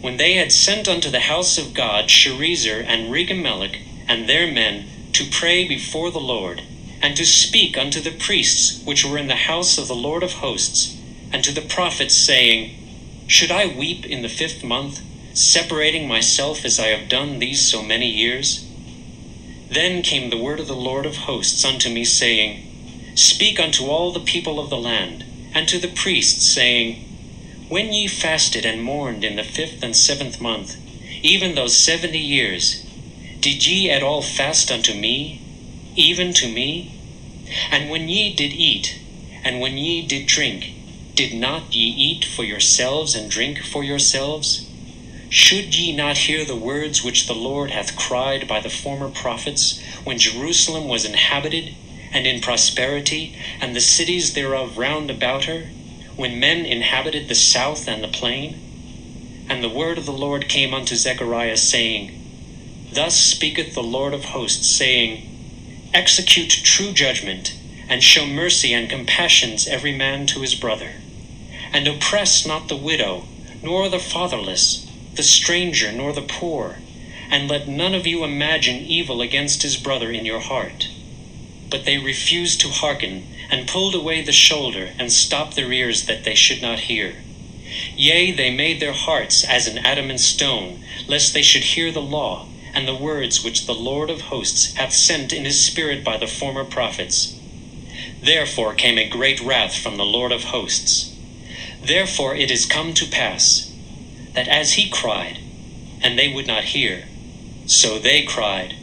when they had sent unto the house of God Sherezer and Regemmelech and their men to pray before the Lord, and to speak unto the priests which were in the house of the Lord of hosts, and to the prophets, saying, Should I weep in the fifth month, separating myself as I have done these so many years? Then came the word of the Lord of hosts unto me, saying, Speak unto all the people of the land, and to the priests, saying, when ye fasted and mourned in the fifth and seventh month, even those seventy years, did ye at all fast unto me, even to me? And when ye did eat, and when ye did drink, did not ye eat for yourselves and drink for yourselves? Should ye not hear the words which the Lord hath cried by the former prophets, when Jerusalem was inhabited, and in prosperity, and the cities thereof round about her? when men inhabited the south and the plain? And the word of the Lord came unto Zechariah, saying, Thus speaketh the Lord of hosts, saying, execute true judgment, and show mercy and compassions every man to his brother. And oppress not the widow, nor the fatherless, the stranger, nor the poor, and let none of you imagine evil against his brother in your heart. But they refused to hearken, and pulled away the shoulder, and stopped their ears that they should not hear. Yea, they made their hearts as an adamant stone, lest they should hear the law, and the words which the Lord of hosts hath sent in his Spirit by the former prophets. Therefore came a great wrath from the Lord of hosts. Therefore it is come to pass, that as he cried, and they would not hear, so they cried,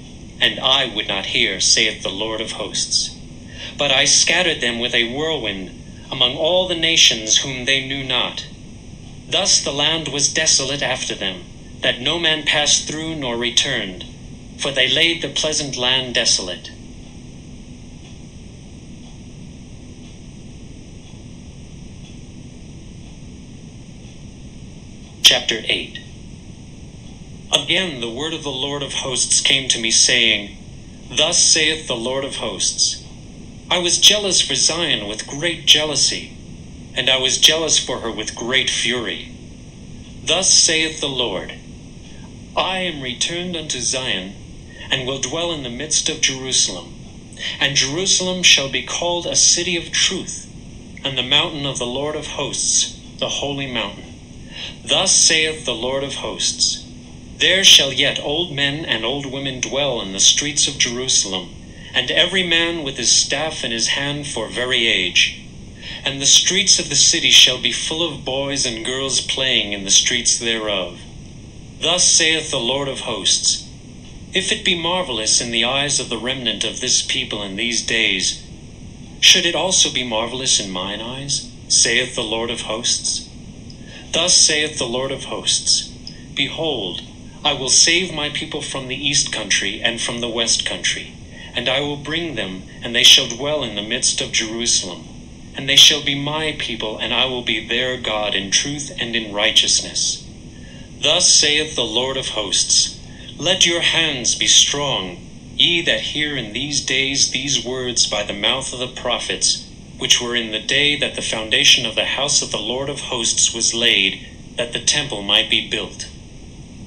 and I would not hear, saith the Lord of hosts. But I scattered them with a whirlwind among all the nations whom they knew not. Thus the land was desolate after them that no man passed through nor returned, for they laid the pleasant land desolate. Chapter 8 Again the word of the Lord of hosts came to me, saying, Thus saith the Lord of hosts, I was jealous for Zion with great jealousy, and I was jealous for her with great fury. Thus saith the Lord, I am returned unto Zion, and will dwell in the midst of Jerusalem. And Jerusalem shall be called a city of truth, and the mountain of the Lord of hosts, the holy mountain. Thus saith the Lord of hosts There shall yet old men and old women dwell in the streets of Jerusalem, and every man with his staff in his hand for very age. And the streets of the city shall be full of boys and girls playing in the streets thereof. Thus saith the Lord of hosts If it be marvelous in the eyes of the remnant of this people in these days, should it also be marvelous in mine eyes? saith the Lord of hosts. Thus saith the Lord of hosts Behold, I will save my people from the east country and from the west country, and I will bring them, and they shall dwell in the midst of Jerusalem. And they shall be my people, and I will be their God in truth and in righteousness. Thus saith the Lord of hosts Let your hands be strong, ye that hear in these days these words by the mouth of the prophets, which were in the day that the foundation of the house of the Lord of hosts was laid, that the temple might be built.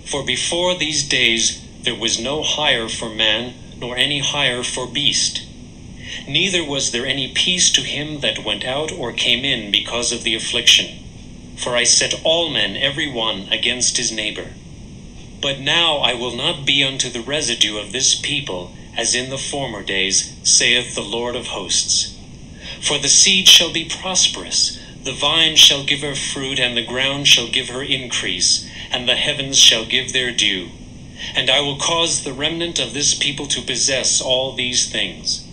For before these days there was no hire for man, nor any hire for beast. Neither was there any peace to him that went out or came in because of the affliction. For I set all men every one against his neighbor. But now I will not be unto the residue of this people as in the former days, saith the Lord of hosts. For the seed shall be prosperous, the vine shall give her fruit, and the ground shall give her increase, and the heavens shall give their dew. And I will cause the remnant of this people to possess all these things.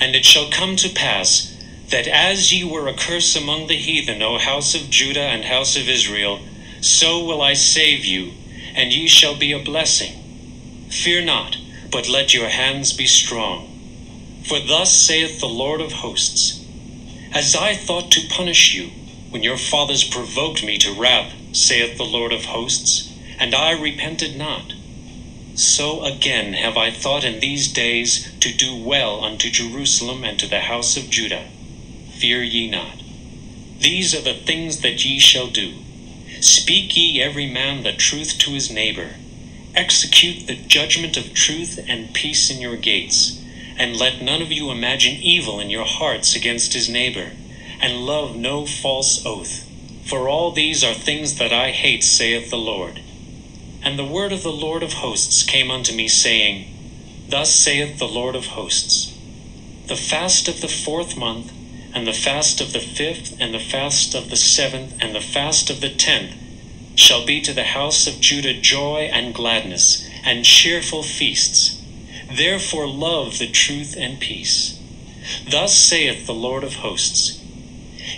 And it shall come to pass that as ye were a curse among the heathen, O house of Judah and house of Israel, so will I save you, and ye shall be a blessing. Fear not, but let your hands be strong. For thus saith the Lord of hosts As I thought to punish you, when your fathers provoked me to wrath, saith the Lord of hosts, and I repented not. So again have I thought in these days to do well unto Jerusalem and to the house of Judah. Fear ye not. These are the things that ye shall do. Speak ye every man the truth to his neighbor. Execute the judgment of truth and peace in your gates. And let none of you imagine evil in your hearts against his neighbor. And love no false oath. For all these are things that I hate, saith the Lord. And the word of the Lord of hosts came unto me, saying, Thus saith the Lord of hosts The fast of the fourth month, and the fast of the fifth, and the fast of the seventh, and the fast of the tenth shall be to the house of Judah joy and gladness, and cheerful feasts. Therefore love the truth and peace. Thus saith the Lord of hosts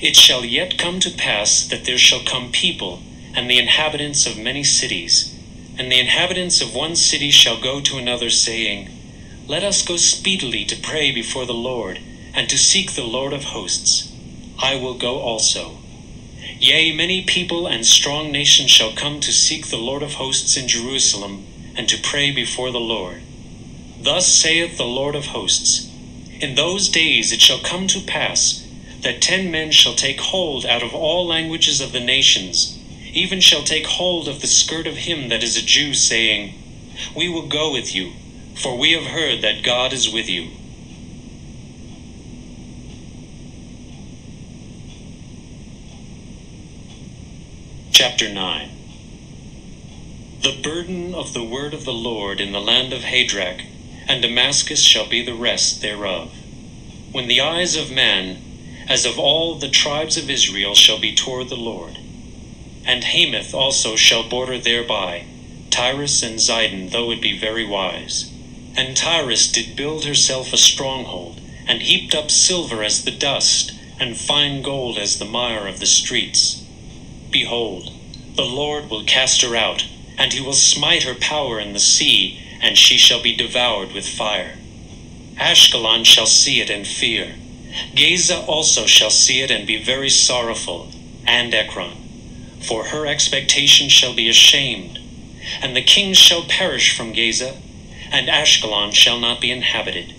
It shall yet come to pass that there shall come people, and the inhabitants of many cities, and the inhabitants of one city shall go to another, saying, Let us go speedily to pray before the Lord, and to seek the Lord of hosts. I will go also. Yea, many people and strong nations shall come to seek the Lord of hosts in Jerusalem, and to pray before the Lord. Thus saith the Lord of hosts In those days it shall come to pass that ten men shall take hold out of all languages of the nations, even shall take hold of the skirt of him that is a Jew, saying, We will go with you, for we have heard that God is with you. Chapter 9 The burden of the word of the Lord in the land of Hadrach, and Damascus shall be the rest thereof. When the eyes of man, as of all the tribes of Israel, shall be toward the Lord. And Hamath also shall border thereby, Tyrus and Zidon, though it be very wise. And Tyrus did build herself a stronghold, and heaped up silver as the dust, and fine gold as the mire of the streets. Behold, the Lord will cast her out, and he will smite her power in the sea, and she shall be devoured with fire. Ashkelon shall see it and fear. Gaza also shall see it and be very sorrowful, and Ekron. For her expectation shall be ashamed. And the kings shall perish from Gaza, and Ashkelon shall not be inhabited.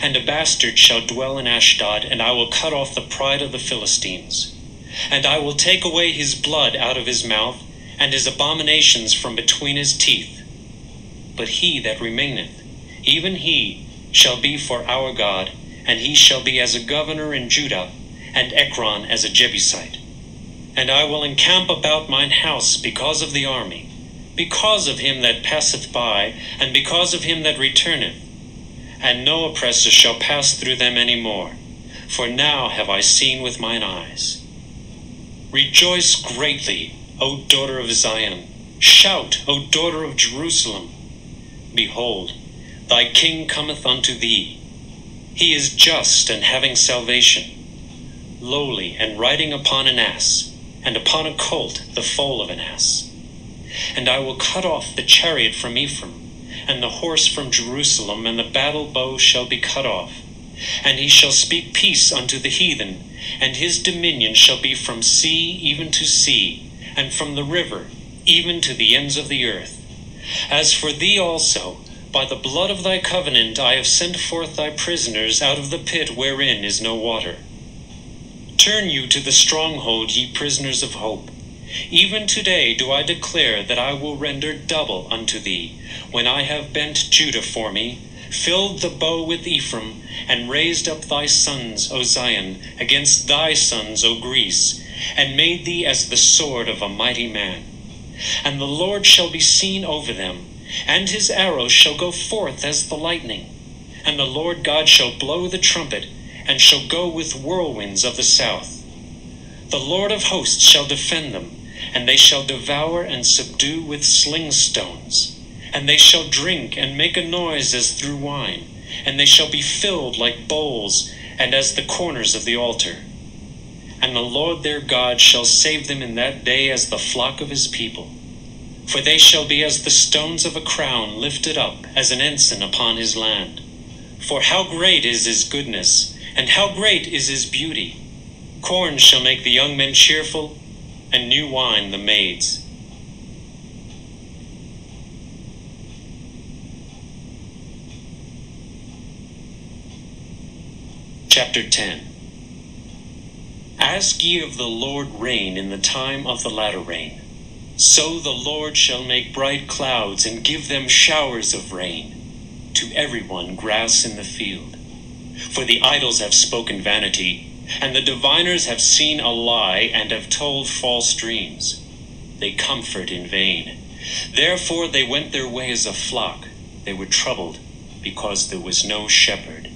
And a bastard shall dwell in Ashdod, and I will cut off the pride of the Philistines. And I will take away his blood out of his mouth, and his abominations from between his teeth. But he that remaineth, even he, shall be for our God, and he shall be as a governor in Judah, and Ekron as a Jebusite. And I will encamp about mine house because of the army, because of him that passeth by, and because of him that returneth. And no oppressor shall pass through them any more, for now have I seen with mine eyes. Rejoice greatly, O daughter of Zion. Shout, O daughter of Jerusalem. Behold, thy king cometh unto thee. He is just and having salvation, lowly and riding upon an ass, and upon a colt the foal of an ass. And I will cut off the chariot from Ephraim, and the horse from Jerusalem, and the battle bow shall be cut off. And he shall speak peace unto the heathen, and his dominion shall be from sea even to sea, and from the river even to the ends of the earth. As for thee also, by the blood of thy covenant I have sent forth thy prisoners out of the pit wherein is no water. Turn you to the stronghold, ye prisoners of hope. Even today do I declare that I will render double unto thee, when I have bent Judah for me, filled the bow with Ephraim, and raised up thy sons, O Zion, against thy sons, O Greece, and made thee as the sword of a mighty man. And the Lord shall be seen over them, and his arrows shall go forth as the lightning. And the Lord God shall blow the trumpet, and shall go with whirlwinds of the south. The Lord of hosts shall defend them, and they shall devour and subdue with sling stones. And they shall drink and make a noise as through wine, and they shall be filled like bowls, and as the corners of the altar. And the Lord their God shall save them in that day as the flock of his people. For they shall be as the stones of a crown lifted up as an ensign upon his land. For how great is his goodness, and how great is his beauty! Corn shall make the young men cheerful, and new wine the maids. Chapter 10 Ask ye of the Lord rain in the time of the latter rain. So the Lord shall make bright clouds and give them showers of rain to everyone grass in the field. For the idols have spoken vanity, and the diviners have seen a lie and have told false dreams. They comfort in vain. Therefore they went their way as a flock. They were troubled because there was no shepherd.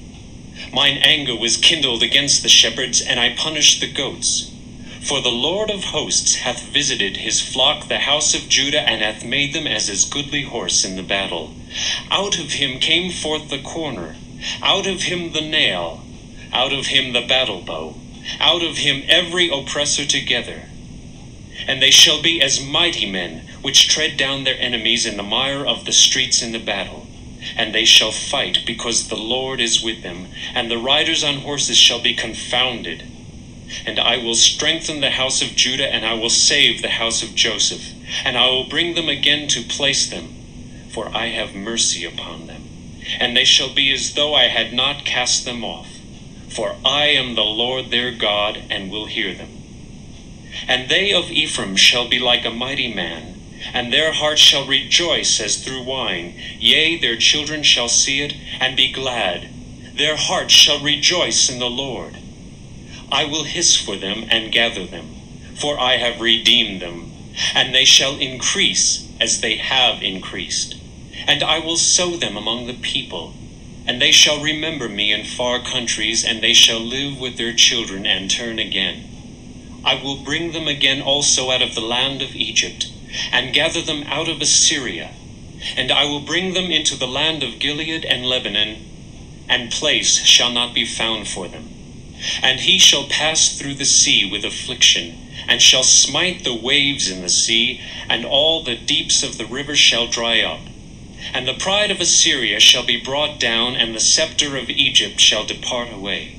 Mine anger was kindled against the shepherds, and I punished the goats. For the Lord of hosts hath visited his flock, the house of Judah, and hath made them as his goodly horse in the battle. Out of him came forth the corner, out of him the nail, out of him the battle bow, out of him every oppressor together. And they shall be as mighty men, which tread down their enemies in the mire of the streets in the battle. And they shall fight, because the Lord is with them, and the riders on horses shall be confounded. And I will strengthen the house of Judah, and I will save the house of Joseph, and I will bring them again to place them, for I have mercy upon them. and they shall be as though I had not cast them off. For I am the Lord their God, and will hear them. And they of Ephraim shall be like a mighty man, and their hearts shall rejoice as through wine. Yea, their children shall see it, and be glad. Their hearts shall rejoice in the Lord. I will hiss for them and gather them, for I have redeemed them, and they shall increase as they have increased. And I will sow them among the people, and they shall remember me in far countries, and they shall live with their children and turn again. I will bring them again also out of the land of Egypt, and gather them out of Assyria, and I will bring them into the land of Gilead and Lebanon, and place shall not be found for them. And he shall pass through the sea with affliction, and shall smite the waves in the sea, and all the deeps of the river shall dry up. And the pride of Assyria shall be brought down, and the scepter of Egypt shall depart away.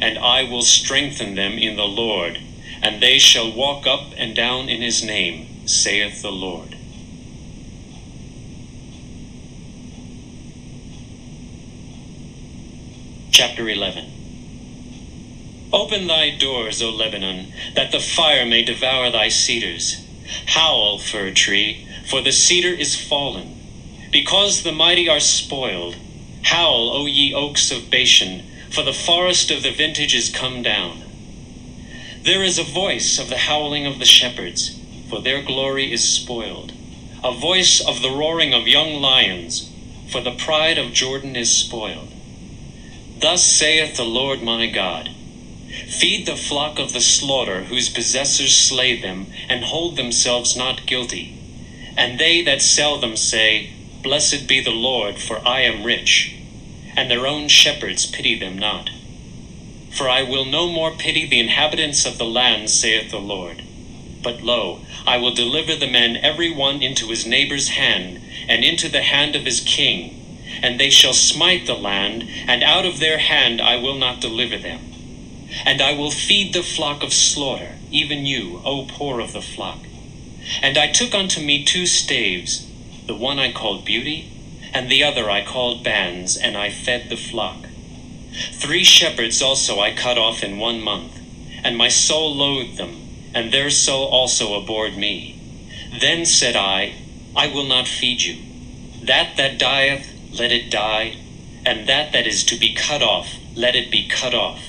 And I will strengthen them in the Lord, and they shall walk up and down in his name, saith the Lord. Chapter 11 Open thy doors, O Lebanon, that the fire may devour thy cedars. Howl, fir tree, for the cedar is fallen. Because the mighty are spoiled. Howl, O ye oaks of Bashan, for the forest of the vintage is come down. There is a voice of the howling of the shepherds, for their glory is spoiled. A voice of the roaring of young lions, for the pride of Jordan is spoiled. Thus saith the Lord my God Feed the flock of the slaughter, whose possessors slay them, and hold themselves not guilty. And they that sell them say, Blessed be the Lord, for I am rich. And their own shepherds pity them not. For I will no more pity the inhabitants of the land, saith the Lord. But lo, I will deliver the men every one into his neighbor's hand, and into the hand of his king. And they shall smite the land, and out of their hand I will not deliver them. And I will feed the flock of slaughter, even you, O poor of the flock. And I took unto me two staves, the one I called beauty, and the other I called bands, and I fed the flock. Three shepherds also I cut off in one month, and my soul loathed them, and their soul also abhorred me. Then said I, I will not feed you. That that dieth, let it die, and that that is to be cut off, let it be cut off,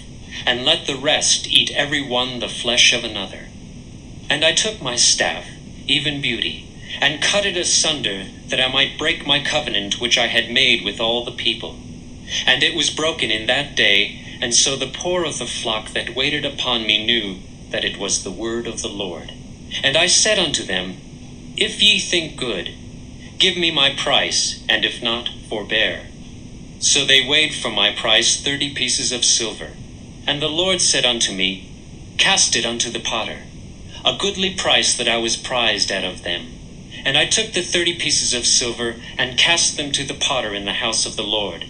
and let the rest eat every one the flesh of another. And I took my staff, even beauty, and cut it asunder, that I might break my covenant which I had made with all the people. And it was broken in that day, and so the poor of the flock that waited upon me knew that it was the word of the Lord. And I said unto them, If ye think good, give me my price, and if not, forbear. So they weighed for my price thirty pieces of silver. And the Lord said unto me, Cast it unto the potter, a goodly price that I was prized out of them. And I took the thirty pieces of silver, and cast them to the potter in the house of the Lord.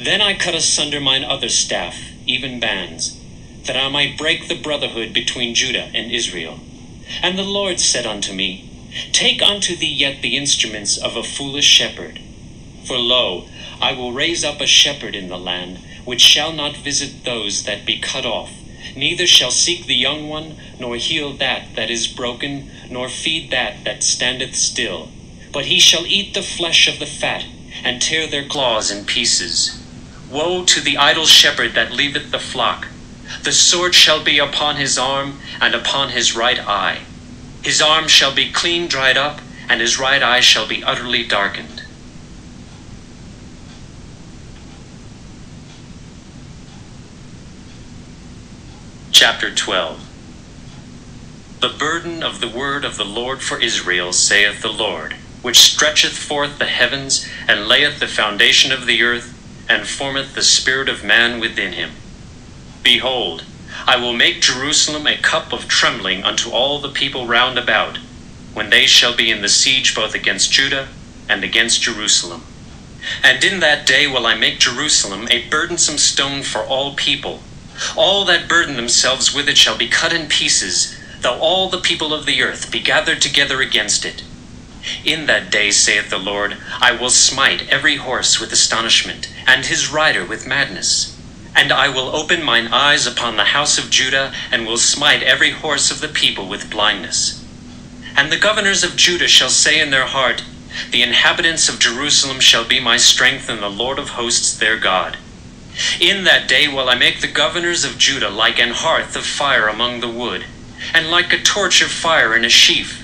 Then I cut asunder mine other staff, even bands, that I might break the brotherhood between Judah and Israel. And the Lord said unto me, Take unto thee yet the instruments of a foolish shepherd. For lo, I will raise up a shepherd in the land, which shall not visit those that be cut off, neither shall seek the young one, nor heal that that is broken, nor feed that that standeth still. But he shall eat the flesh of the fat, and tear their claws in pieces. Woe to the idle shepherd that leaveth the flock! The sword shall be upon his arm, and upon his right eye. His arm shall be clean dried up, and his right eye shall be utterly darkened. Chapter 12 The burden of the word of the Lord for Israel, saith the Lord, which stretcheth forth the heavens, and layeth the foundation of the earth, and formeth the spirit of man within him. Behold, I will make Jerusalem a cup of trembling unto all the people round about, when they shall be in the siege both against Judah and against Jerusalem. And in that day will I make Jerusalem a burdensome stone for all people. All that burden themselves with it shall be cut in pieces, though all the people of the earth be gathered together against it. In that day, saith the Lord, I will smite every horse with astonishment, and his rider with madness. And I will open mine eyes upon the house of Judah, and will smite every horse of the people with blindness. And the governors of Judah shall say in their heart, The inhabitants of Jerusalem shall be my strength, and the Lord of hosts their God. In that day will I make the governors of Judah like an hearth of fire among the wood, and like a torch of fire in a sheaf.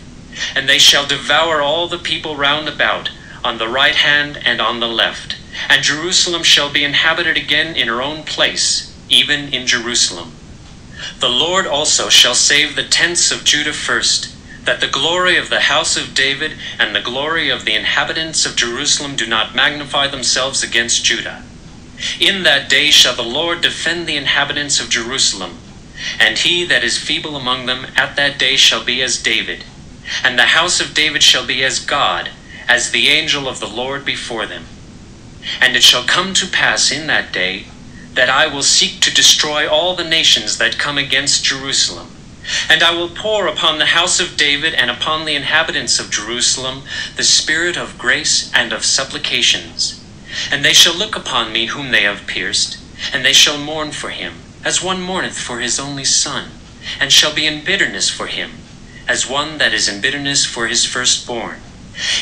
And they shall devour all the people round about, on the right hand and on the left. And Jerusalem shall be inhabited again in her own place, even in Jerusalem. The Lord also shall save the tents of Judah first, that the glory of the house of David and the glory of the inhabitants of Jerusalem do not magnify themselves against Judah. In that day shall the Lord defend the inhabitants of Jerusalem, and he that is feeble among them at that day shall be as David, and the house of David shall be as God, as the angel of the Lord before them. And it shall come to pass in that day that I will seek to destroy all the nations that come against Jerusalem. And I will pour upon the house of David and upon the inhabitants of Jerusalem the spirit of grace and of supplications. And they shall look upon me whom they have pierced, and they shall mourn for him, as one mourneth for his only son, and shall be in bitterness for him, as one that is in bitterness for his firstborn.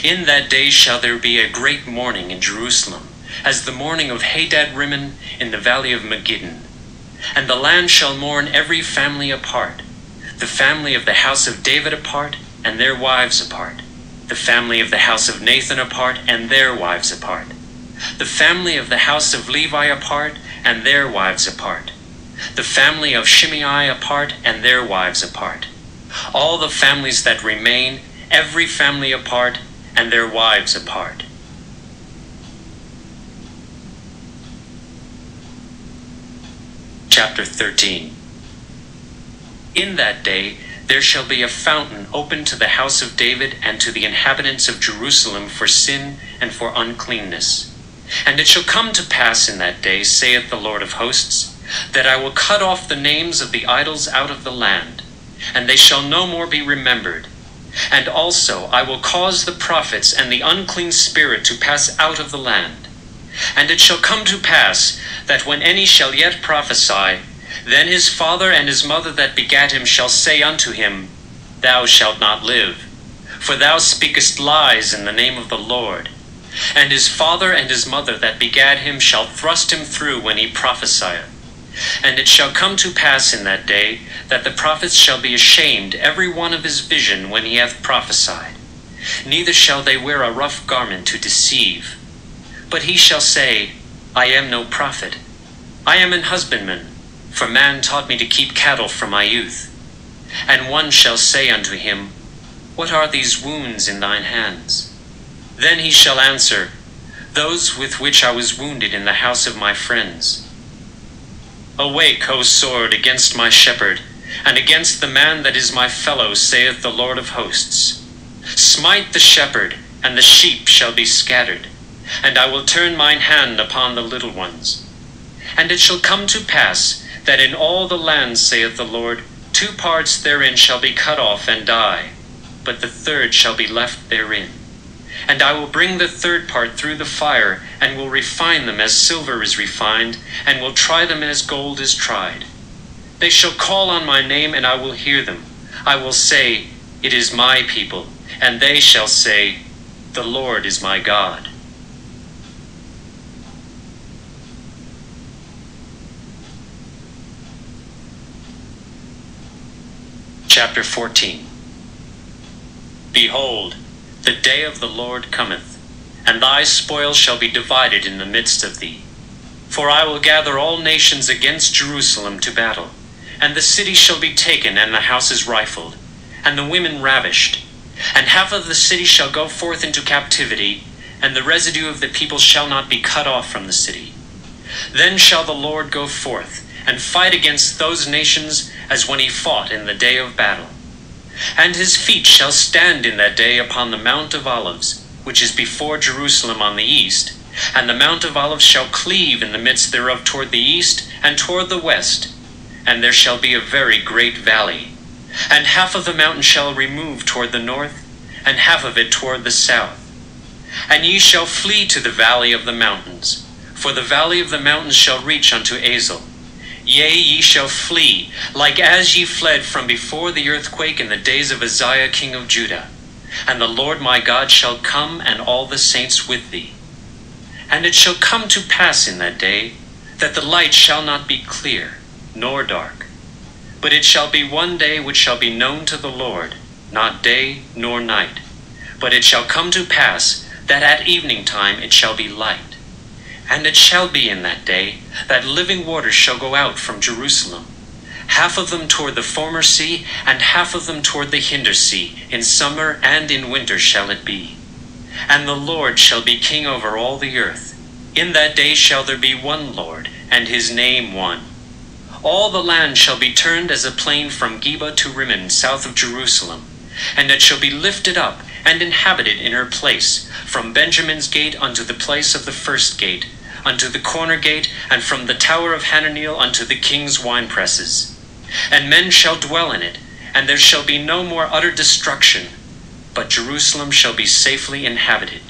In that day shall there be a great mourning in Jerusalem, as the mourning of Hadad Rimmon in the valley of Megiddon. And the land shall mourn every family apart, the family of the house of David apart, and their wives apart, the family of the house of Nathan apart, and their wives apart, the family of the house of Levi apart, and their wives apart, the family of Shimei apart, and their wives apart, all the families that remain, every family apart, and their wives apart. Chapter 13 In that day there shall be a fountain open to the house of David and to the inhabitants of Jerusalem for sin and for uncleanness. And it shall come to pass in that day, saith the Lord of hosts, that I will cut off the names of the idols out of the land, and they shall no more be remembered. And also I will cause the prophets and the unclean spirit to pass out of the land. And it shall come to pass that when any shall yet prophesy, then his father and his mother that begat him shall say unto him, Thou shalt not live, for thou speakest lies in the name of the Lord. And his father and his mother that begat him shall thrust him through when he prophesieth. And it shall come to pass in that day that the prophets shall be ashamed every one of his vision when he hath prophesied. Neither shall they wear a rough garment to deceive. But he shall say, I am no prophet. I am an husbandman, for man taught me to keep cattle from my youth. And one shall say unto him, What are these wounds in thine hands? Then he shall answer, Those with which I was wounded in the house of my friends. Awake, O sword, against my shepherd, and against the man that is my fellow, saith the Lord of hosts. Smite the shepherd, and the sheep shall be scattered, and I will turn mine hand upon the little ones. And it shall come to pass that in all the land, saith the Lord, two parts therein shall be cut off and die, but the third shall be left therein. And I will bring the third part through the fire, and will refine them as silver is refined, and will try them as gold is tried. They shall call on my name, and I will hear them. I will say, It is my people, and they shall say, The Lord is my God. Chapter 14 Behold, the day of the Lord cometh, and thy spoil shall be divided in the midst of thee. For I will gather all nations against Jerusalem to battle, and the city shall be taken, and the houses rifled, and the women ravished. And half of the city shall go forth into captivity, and the residue of the people shall not be cut off from the city. Then shall the Lord go forth, and fight against those nations as when he fought in the day of battle. And his feet shall stand in that day upon the Mount of Olives, which is before Jerusalem on the east. And the Mount of Olives shall cleave in the midst thereof toward the east and toward the west. And there shall be a very great valley. And half of the mountain shall remove toward the north, and half of it toward the south. And ye shall flee to the valley of the mountains, for the valley of the mountains shall reach unto Azel. Yea, ye shall flee, like as ye fled from before the earthquake in the days of Uzziah king of Judah. And the Lord my God shall come, and all the saints with thee. And it shall come to pass in that day that the light shall not be clear, nor dark. But it shall be one day which shall be known to the Lord, not day nor night. But it shall come to pass that at evening time it shall be light. And it shall be in that day that living waters shall go out from Jerusalem, half of them toward the former sea, and half of them toward the hinder sea. In summer and in winter shall it be. And the Lord shall be king over all the earth. In that day shall there be one Lord, and his name one. All the land shall be turned as a plain from Geba to Rimmon, south of Jerusalem, and it shall be lifted up and inhabited in her place, from Benjamin's gate unto the place of the first gate, unto the corner gate, and from the tower of Hananeel unto the king's winepresses. And men shall dwell in it, and there shall be no more utter destruction, but Jerusalem shall be safely inhabited.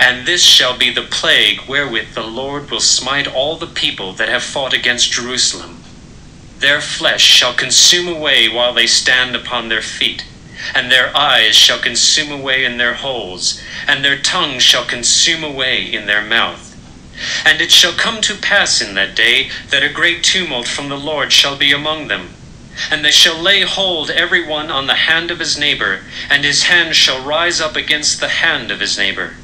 And this shall be the plague wherewith the Lord will smite all the people that have fought against Jerusalem. Their flesh shall consume away while they stand upon their feet, and their eyes shall consume away in their holes, and their tongue shall consume away in their mouth. And it shall come to pass in that day that a great tumult from the Lord shall be among them. And they shall lay hold every one on the hand of his neighbor, and his hand shall rise up against the hand of his neighbor.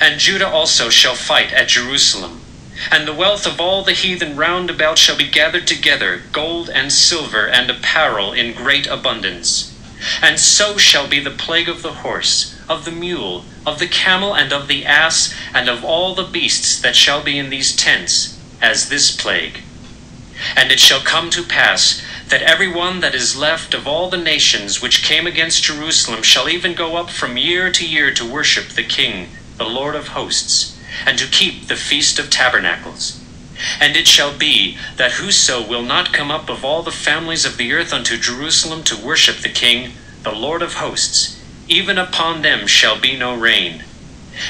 And Judah also shall fight at Jerusalem. And the wealth of all the heathen round about shall be gathered together, gold and silver and apparel in great abundance. And so shall be the plague of the horse, of the mule, of the camel, and of the ass, and of all the beasts that shall be in these tents, as this plague. And it shall come to pass that every one that is left of all the nations which came against Jerusalem shall even go up from year to year to worship the King, the Lord of hosts, and to keep the Feast of Tabernacles. And it shall be that whoso will not come up of all the families of the earth unto Jerusalem to worship the King, the Lord of hosts, even upon them shall be no rain.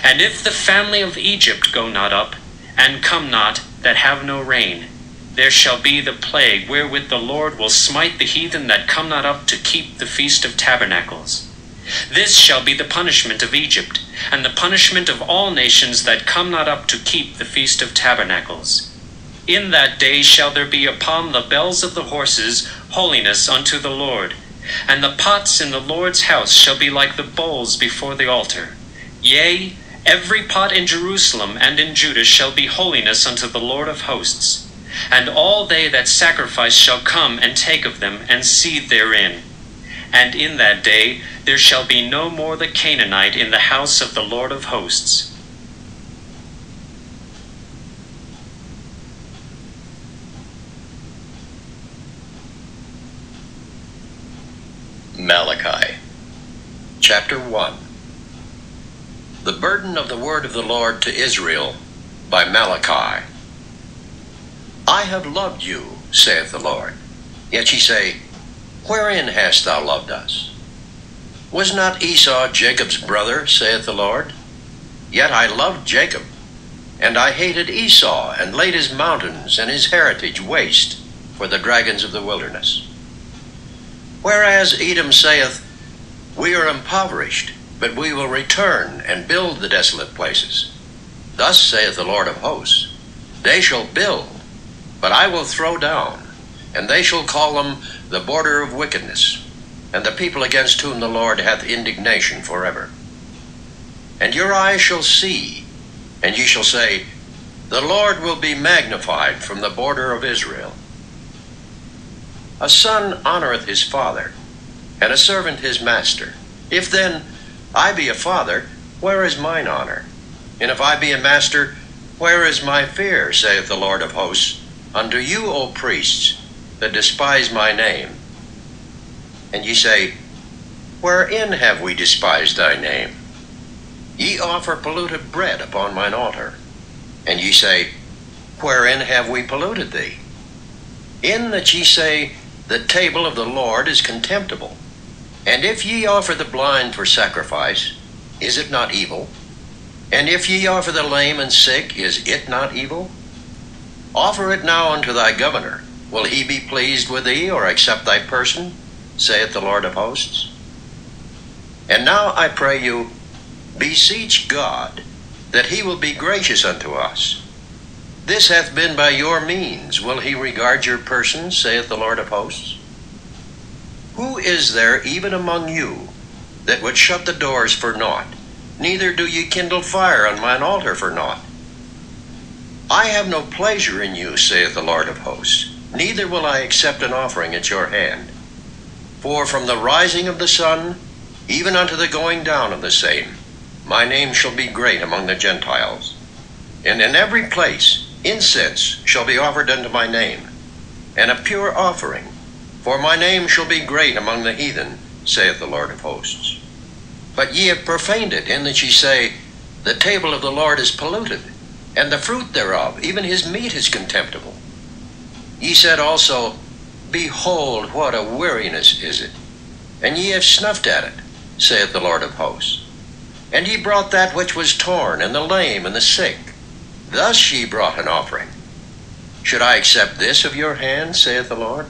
And if the family of Egypt go not up, and come not, that have no rain, there shall be the plague wherewith the Lord will smite the heathen that come not up to keep the Feast of Tabernacles. This shall be the punishment of Egypt, and the punishment of all nations that come not up to keep the Feast of Tabernacles. In that day shall there be upon the bells of the horses holiness unto the Lord, and the pots in the Lord's house shall be like the bowls before the altar. Yea, every pot in Jerusalem and in Judah shall be holiness unto the Lord of hosts. And all they that sacrifice shall come and take of them and seethe therein. And in that day there shall be no more the Canaanite in the house of the Lord of hosts. Malachi, chapter 1. The burden of the word of the Lord to Israel by Malachi. I have loved you, saith the Lord. Yet ye say, Wherein hast thou loved us? Was not Esau Jacob's brother, saith the Lord? Yet I loved Jacob, and I hated Esau, and laid his mountains and his heritage waste for the dragons of the wilderness. Whereas Edom saith, We are impoverished, but we will return and build the desolate places. Thus saith the Lord of hosts, They shall build, but I will throw down, and they shall call them the border of wickedness, and the people against whom the Lord hath indignation forever. And your eyes shall see, and ye shall say, The Lord will be magnified from the border of Israel. A son honoreth his father, and a servant his master. If then I be a father, where is mine honor? And if I be a master, where is my fear, saith the Lord of hosts, unto you, O priests, that despise my name? And ye say, Wherein have we despised thy name? Ye offer polluted bread upon mine altar. And ye say, Wherein have we polluted thee? In that ye say, The table of the Lord is contemptible. And if ye offer the blind for sacrifice, is it not evil? And if ye offer the lame and sick, is it not evil? Offer it now unto thy governor. Will he be pleased with thee, or accept thy person? saith the Lord of hosts. And now I pray you, beseech God, that he will be gracious unto us. This hath been by your means. Will he regard your person, saith the Lord of hosts? Who is there even among you that would shut the doors for naught? Neither do ye kindle fire on mine altar for naught. I have no pleasure in you, saith the Lord of hosts, neither will I accept an offering at your hand. For from the rising of the sun, even unto the going down of the same, my name shall be great among the Gentiles. And in every place incense shall be offered unto my name, and a pure offering, for my name shall be great among the heathen, saith the Lord of hosts. But ye have profaned it, in that ye say, The table of the Lord is polluted, and the fruit thereof, even his meat, is contemptible. Ye said also, Behold, what a weariness is it! And ye have snuffed at it, saith the Lord of hosts. And ye brought that which was torn, and the lame, and the sick. Thus she brought an offering. Should I accept this of your hand, saith the Lord?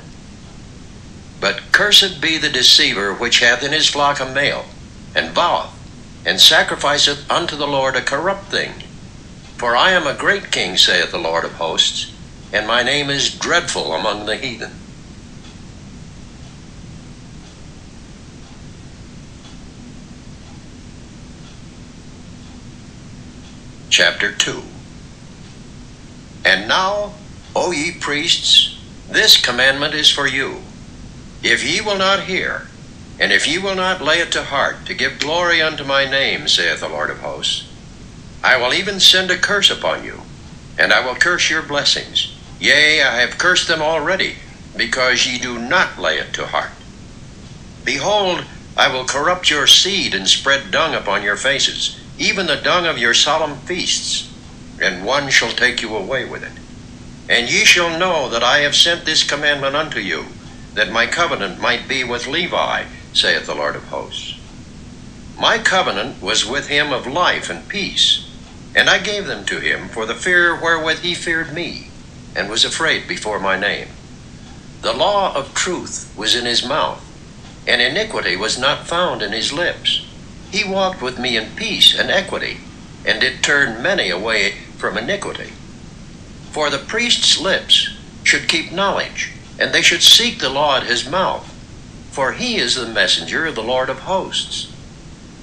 But cursed be the deceiver which hath in his flock a male, and voweth, and sacrificeth unto the Lord a corrupt thing. For I am a great king, saith the Lord of hosts, and my name is dreadful among the heathen. Chapter 2 And now, O ye priests, this commandment is for you. If ye will not hear, and if ye will not lay it to heart to give glory unto my name, saith the Lord of hosts, I will even send a curse upon you, and I will curse your blessings. Yea, I have cursed them already, because ye do not lay it to heart. Behold, I will corrupt your seed and spread dung upon your faces, even the dung of your solemn feasts, and one shall take you away with it. And ye shall know that I have sent this commandment unto you, that my covenant might be with Levi, saith the Lord of hosts. My covenant was with him of life and peace, and I gave them to him for the fear wherewith he feared me, and was afraid before my name. The law of truth was in his mouth, and iniquity was not found in his lips. He walked with me in peace and equity, and did turn many away from iniquity. For the priest's lips should keep knowledge, and they should seek the law at his mouth, for he is the messenger of the Lord of hosts.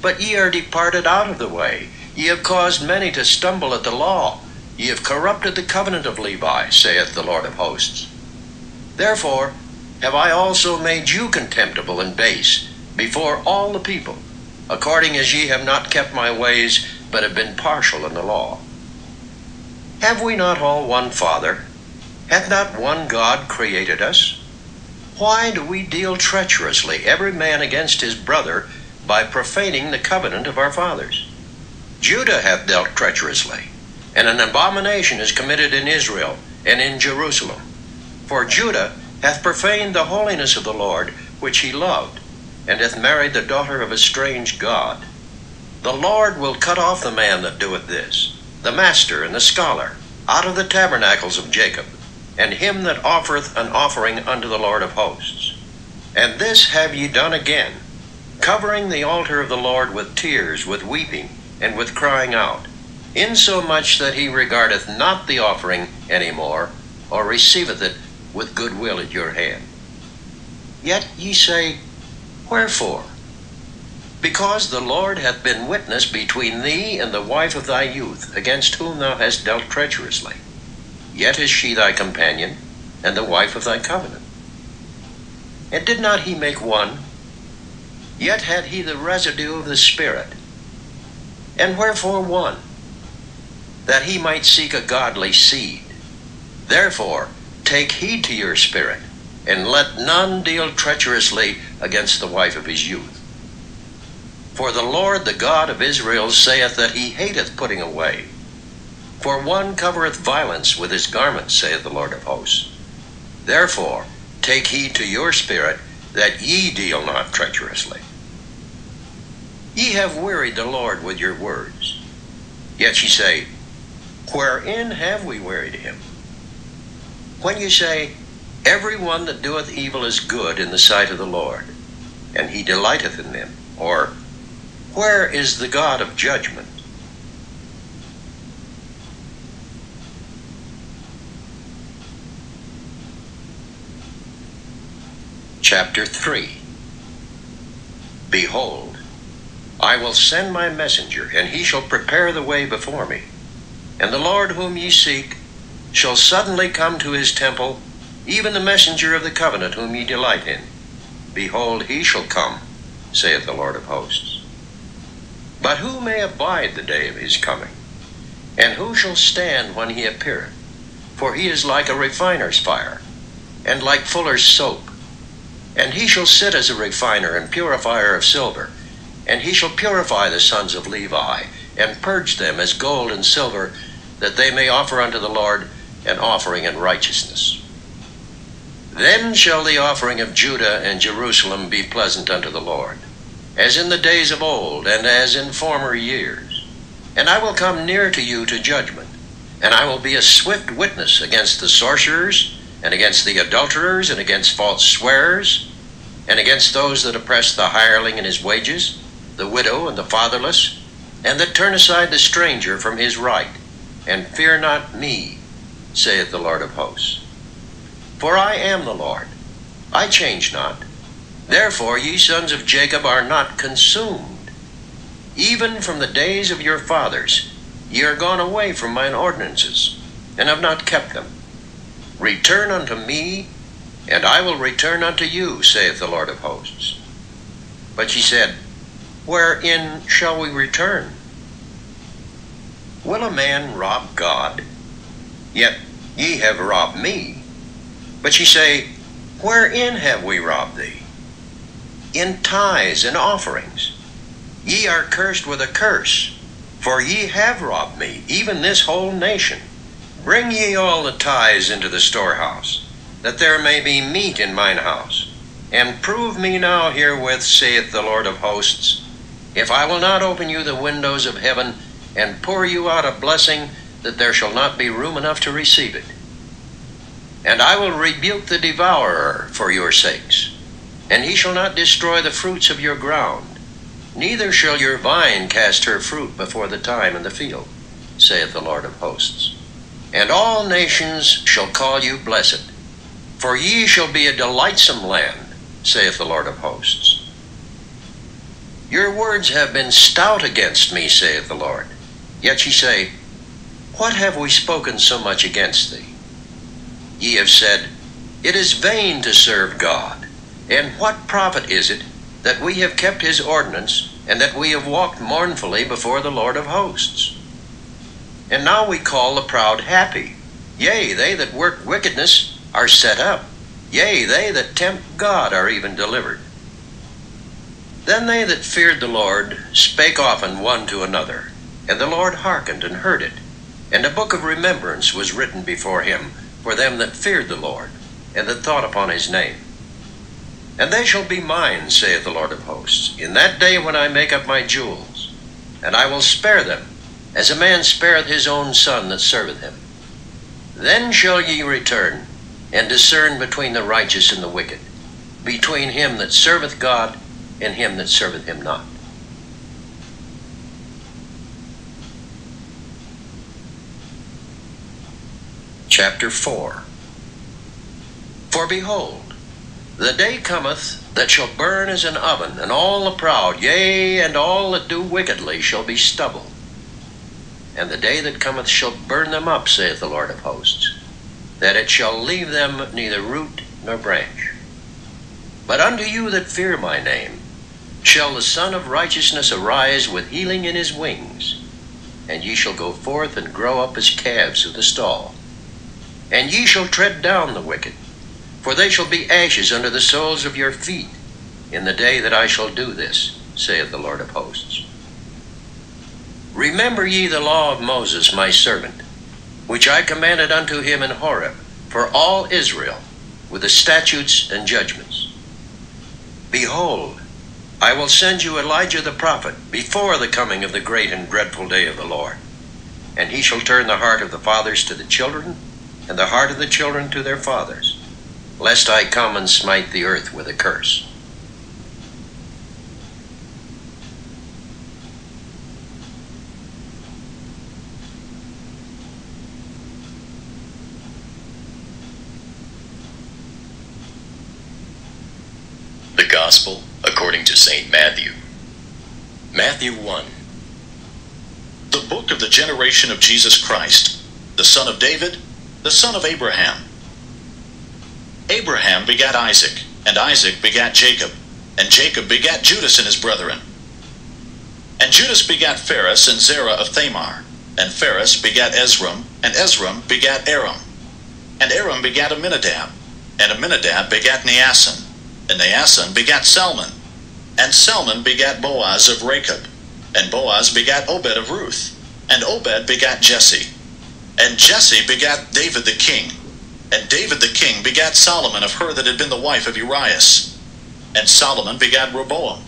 But ye are departed out of the way, ye have caused many to stumble at the law, ye have corrupted the covenant of Levi, saith the Lord of hosts. Therefore have I also made you contemptible and base before all the people, according as ye have not kept my ways, but have been partial in the law. Have we not all one Father? Hath not one God created us? Why do we deal treacherously, every man against his brother, by profaning the covenant of our fathers? Judah hath dealt treacherously, and an abomination is committed in Israel and in Jerusalem. For Judah hath profaned the holiness of the Lord, which he loved, and hath married the daughter of a strange God. The Lord will cut off the man that doeth this, the master and the scholar, out of the tabernacles of Jacob, and him that offereth an offering unto the Lord of hosts. And this have ye done again, covering the altar of the Lord with tears, with weeping, and with crying out, insomuch that he regardeth not the offering any more, or receiveth it with good will at your hand. Yet ye say, Wherefore? Because the Lord hath been witness between thee and the wife of thy youth, against whom thou hast dealt treacherously. Yet is she thy companion, and the wife of thy covenant. And did not he make one? Yet had he the residue of the Spirit. And wherefore one? That he might seek a godly seed. Therefore, take heed to your spirit, and let none deal treacherously against the wife of his youth. For the Lord, the God of Israel, saith that he hateth putting away. For one covereth violence with his garment, saith the Lord of hosts. Therefore, take heed to your spirit, that ye deal not treacherously. Ye have wearied the Lord with your words. Yet ye say, Wherein have we wearied him? When ye say, Every one that doeth evil is good in the sight of the Lord, and he delighteth in them, or Where is the God of judgment? Chapter 3 Behold, I will send my messenger, and he shall prepare the way before me. And the Lord whom ye seek shall suddenly come to his temple, even the messenger of the covenant whom ye delight in. Behold, he shall come, saith the Lord of hosts. But who may abide the day of his coming? And who shall stand when he appeareth? For he is like a refiner's fire, and like fuller's soap. And he shall sit as a refiner and purifier of silver, and he shall purify the sons of Levi, and purge them as gold and silver, that they may offer unto the Lord an offering in righteousness. Then shall the offering of Judah and Jerusalem be pleasant unto the Lord, as in the days of old, and as in former years. And I will come near to you to judgment, and I will be a swift witness against the sorcerers, and against the adulterers, and against false swearers, and against those that oppress the hireling in his wages, the widow and the fatherless, and that turn aside the stranger from his right, and fear not me, saith the Lord of hosts. For I am the Lord, I change not. Therefore ye sons of Jacob are not consumed. Even from the days of your fathers ye are gone away from mine ordinances, and have not kept them. Return unto me, and I will return unto you, saith the Lord of hosts. But she said, Wherein shall we return? Will a man rob God? Yet ye have robbed me. But ye say, Wherein have we robbed thee? In tithes and offerings. Ye are cursed with a curse, for ye have robbed me, even this whole nation. Bring ye all the tithes into the storehouse, that there may be meat in mine house. And prove me now herewith, saith the Lord of hosts, if I will not open you the windows of heaven and pour you out a blessing that there shall not be room enough to receive it. And I will rebuke the devourer for your sakes, and he shall not destroy the fruits of your ground, neither shall your vine cast her fruit before the time in the field, saith the Lord of hosts. And all nations shall call you blessed, for ye shall be a delightsome land, saith the Lord of hosts. Your words have been stout against me, saith the Lord. Yet ye say, What have we spoken so much against thee? Ye have said, It is vain to serve God. And what profit is it that we have kept his ordinance, and that we have walked mournfully before the Lord of hosts? And now we call the proud happy. Yea, they that work wickedness are set up. Yea, they that tempt God are even delivered. Then they that feared the Lord spake often one to another, and the Lord hearkened and heard it. And a book of remembrance was written before him for them that feared the Lord, and that thought upon his name. And they shall be mine, saith the Lord of hosts, in that day when I make up my jewels, and I will spare them, as a man spareth his own son that serveth him. Then shall ye return, and discern between the righteous and the wicked, between him that serveth God and him that serveth him not. Chapter 4 For behold, the day cometh that shall burn as an oven, and all the proud, yea, and all that do wickedly, shall be stubble. And the day that cometh shall burn them up, saith the Lord of hosts, that it shall leave them neither root nor branch. But unto you that fear my name shall the Sun of Righteousness arise with healing in his wings, and ye shall go forth and grow up as calves of the stall. And ye shall tread down the wicked, for they shall be ashes under the soles of your feet in the day that I shall do this, saith the Lord of hosts. Remember ye the law of Moses my servant, which I commanded unto him in Horeb, for all Israel, with the statutes and judgments. Behold, I will send you Elijah the prophet before the coming of the great and dreadful day of the Lord. And he shall turn the heart of the fathers to the children, and the heart of the children to their fathers, lest I come and smite the earth with a curse. The Gospel according to St. Matthew. Matthew 1. The book of the generation of Jesus Christ, the son of David, the son of Abraham. Abraham begat Isaac, and Isaac begat Jacob, and Jacob begat Judas and his brethren. And Judas begat Phares and Zara of Thamar, and Phares begat Esrom, and Esrom begat Aram. And Aram begat Aminadab, and Aminadab begat Naasson, and Naasson begat Salmon, and Salmon begat Boaz of Rachab, and Boaz begat Obed of Ruth, and Obed begat Jesse, and Jesse begat David the king, and David the king begat Solomon of her that had been the wife of Urias, and Solomon begat Rehoboam,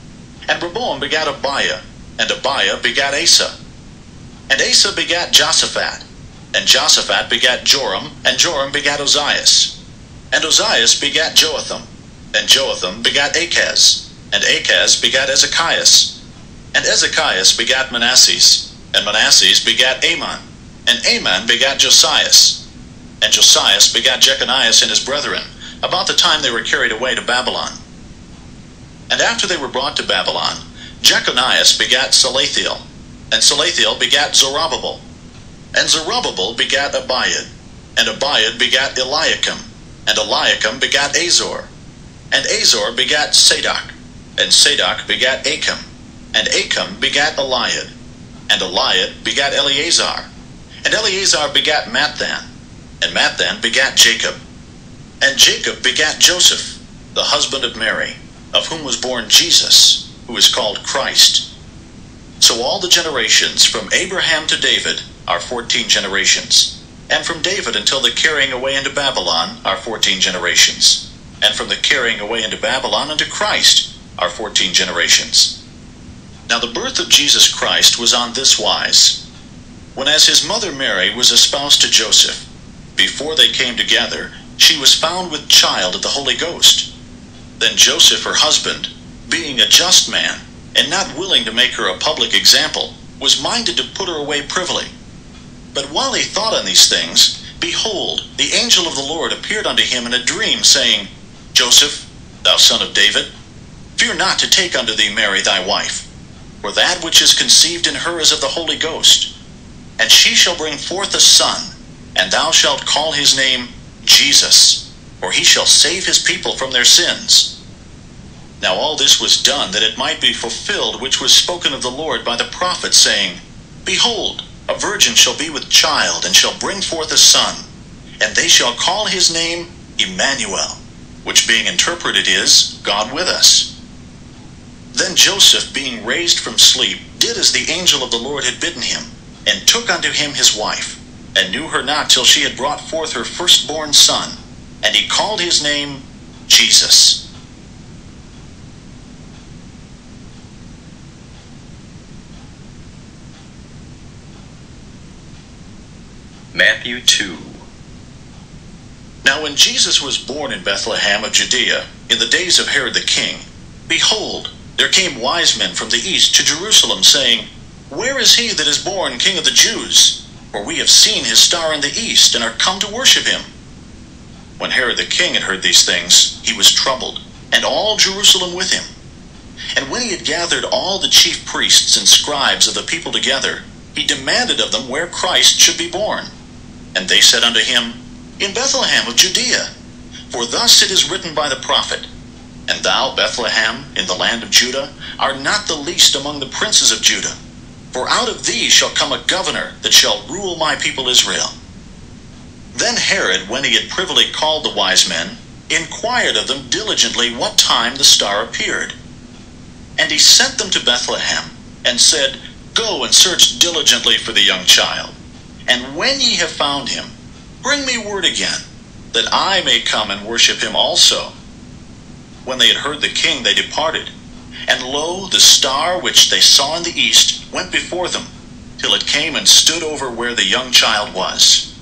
and Rehoboam begat Abia, and Abia begat Asa, and Asa begat Josaphat, and Josaphat begat Joram, and Joram begat Ozias, and Ozias begat Joatham, and Joatham begat Achaz, and Achaz begat Ezekias, and Ezekias begat Manasses, and Manasses begat Amon, and Amon begat Josias, and Josias begat Jeconias and his brethren, about the time they were carried away to Babylon. And after they were brought to Babylon, Jeconias begat Salathiel, and Salathiel begat Zerubbabel, and Zerubbabel begat Abiud, and Abiud begat Eliakim, and Eliakim begat Azor, and Azor begat Sadoc, and Sadoc begat Achim, and Achim begat Eliud, and Eliud begat Eleazar, and Eleazar begat Matthan, and Matthan begat Jacob, and Jacob begat Joseph, the husband of Mary, of whom was born Jesus, who is called Christ. So all the generations from Abraham to David are fourteen generations, and from David until the carrying away into Babylon are fourteen generations, and from the carrying away into Babylon unto Christ are fourteen generations. Now the birth of Jesus Christ was on this wise. When as his mother Mary was espoused to Joseph, before they came together, she was found with child of the Holy Ghost. Then Joseph, her husband, being a just man, and not willing to make her a public example, was minded to put her away privily. But while he thought on these things, behold, the angel of the Lord appeared unto him in a dream, saying, Joseph, thou son of David, fear not to take unto thee Mary thy wife, for that which is conceived in her is of the Holy Ghost. And she shall bring forth a son, and thou shalt call his name Jesus, for he shall save his people from their sins. Now all this was done that it might be fulfilled which was spoken of the Lord by the prophet, saying, Behold, a virgin shall be with child, and shall bring forth a son, and they shall call his name Emmanuel, which being interpreted is, God with us. Then Joseph, being raised from sleep, did as the angel of the Lord had bidden him, and took unto him his wife, and knew her not till she had brought forth her firstborn son, and he called his name Jesus. Matthew 2. Now when Jesus was born in Bethlehem of Judea, in the days of Herod the king, behold, there came wise men from the east to Jerusalem, saying, Where is he that is born King of the Jews? For we have seen his star in the east, and are come to worship him. When Herod the king had heard these things, he was troubled, and all Jerusalem with him. And when he had gathered all the chief priests and scribes of the people together, he demanded of them where Christ should be born. And they said unto him, In Bethlehem of Judea. For thus it is written by the prophet, And thou, Bethlehem, in the land of Judah, art not the least among the princes of Judah. For out of thee shall come a governor that shall rule my people Israel. Then Herod, when he had privily called the wise men, inquired of them diligently what time the star appeared. And he sent them to Bethlehem, and said, Go and search diligently for the young child. And when ye have found him, bring me word again, that I may come and worship him also. when they had heard the king, they departed. And lo, the star which they saw in the east went before them, till it came and stood over where the young child was.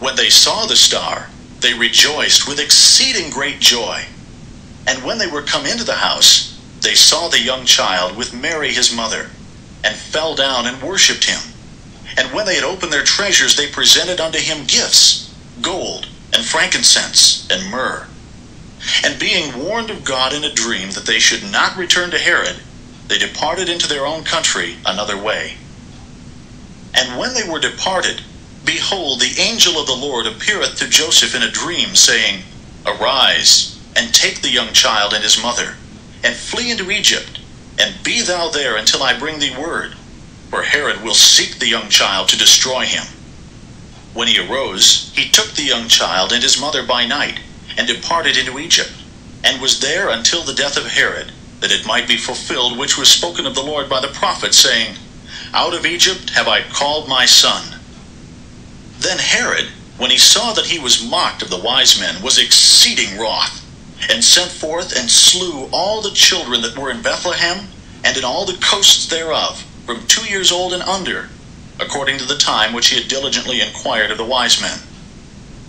When they saw the star, they rejoiced with exceeding great joy. And when they were come into the house, they saw the young child with Mary his mother, and fell down and worshipped him. And when they had opened their treasures, they presented unto him gifts, gold, and frankincense, and myrrh. And being warned of God in a dream that they should not return to Herod, they departed into their own country another way. And when they were departed, behold, the angel of the Lord appeareth to Joseph in a dream, saying, Arise, and take the young child and his mother, and flee into Egypt, and be thou there until I bring thee word, for Herod will seek the young child to destroy him. When he arose, he took the young child and his mother by night, and departed into Egypt, and was there until the death of Herod, that it might be fulfilled which was spoken of the Lord by the prophet, saying, Out of Egypt have I called my son. Then Herod, when he saw that he was mocked of the wise men, was exceeding wroth, and sent forth and slew all the children that were in Bethlehem, and in all the coasts thereof, from two years old and under, according to the time which he had diligently inquired of the wise men.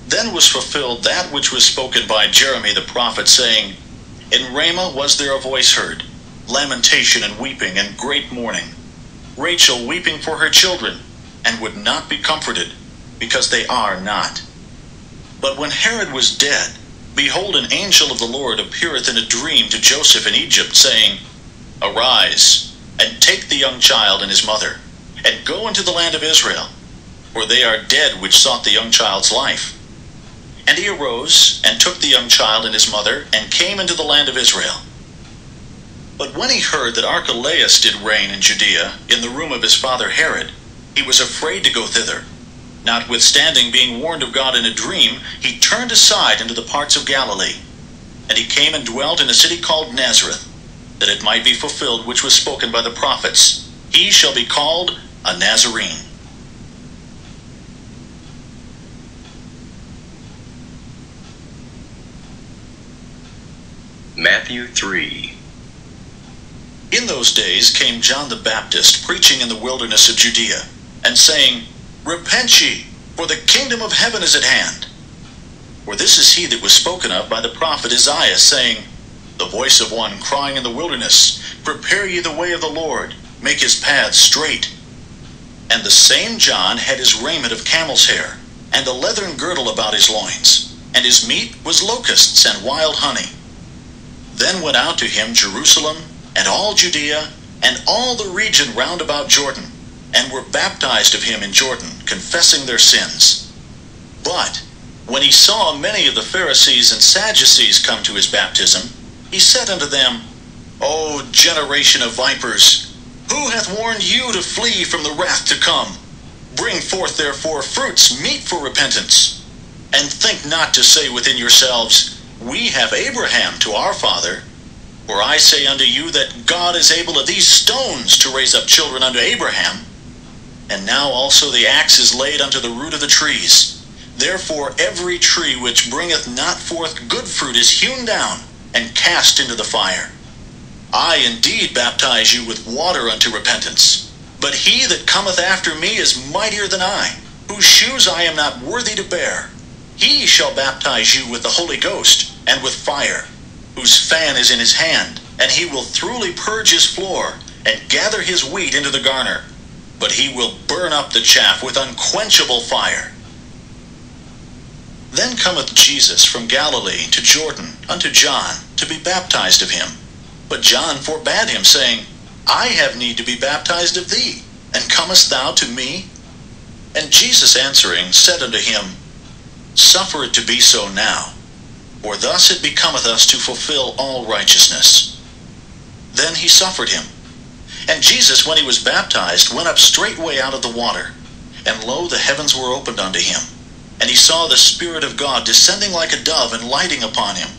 Then was fulfilled that which was spoken by Jeremy the prophet, saying, In Ramah was there a voice heard, lamentation and weeping and great mourning. Rachel weeping for her children, and would not be comforted, because they are not. But when Herod was dead, behold, an angel of the Lord appeareth in a dream to Joseph in Egypt, saying, Arise, and take the young child and his mother, and go into the land of Israel, for they are dead which sought the young child's life. And he arose, and took the young child and his mother, and came into the land of Israel. But when he heard that Archelaus did reign in Judea, in the room of his father Herod, he was afraid to go thither. Notwithstanding being warned of God in a dream, he turned aside into the parts of Galilee. And he came and dwelt in a city called Nazareth, that it might be fulfilled which was spoken by the prophets, He shall be called a Nazarene. Matthew 3 In those days came John the Baptist preaching in the wilderness of Judea, and saying, Repent ye, for the kingdom of heaven is at hand. For this is he that was spoken of by the prophet Isaiah, saying, The voice of one crying in the wilderness, Prepare ye the way of the Lord, make his paths straight. And the same John had his raiment of camel's hair, and a leathern girdle about his loins, and his meat was locusts and wild honey. Then went out to him Jerusalem, and all Judea, and all the region round about Jordan, and were baptized of him in Jordan, confessing their sins. But when he saw many of the Pharisees and Sadducees come to his baptism, he said unto them, O generation of vipers, who hath warned you to flee from the wrath to come? Bring forth therefore fruits meet for repentance. And think not to say within yourselves, We have Abraham to our father. For I say unto you that God is able of these stones to raise up children unto Abraham. And now also the axe is laid unto the root of the trees. Therefore every tree which bringeth not forth good fruit is hewn down and cast into the fire. I indeed baptize you with water unto repentance. But he that cometh after me is mightier than I, whose shoes I am not worthy to bear. He shall baptize you with the Holy Ghost and with fire, whose fan is in his hand, and he will thoroughly purge his floor, and gather his wheat into the garner. But he will burn up the chaff with unquenchable fire. Then cometh Jesus from Galilee to Jordan unto John to be baptized of him. But John forbade him, saying, I have need to be baptized of thee, and comest thou to me? And Jesus answering said unto him, Suffer it to be so now, for thus it becometh us to fulfill all righteousness. Then he suffered him. And Jesus, when he was baptized, went up straightway out of the water. And lo, the heavens were opened unto him. And he saw the Spirit of God descending like a dove and lighting upon him.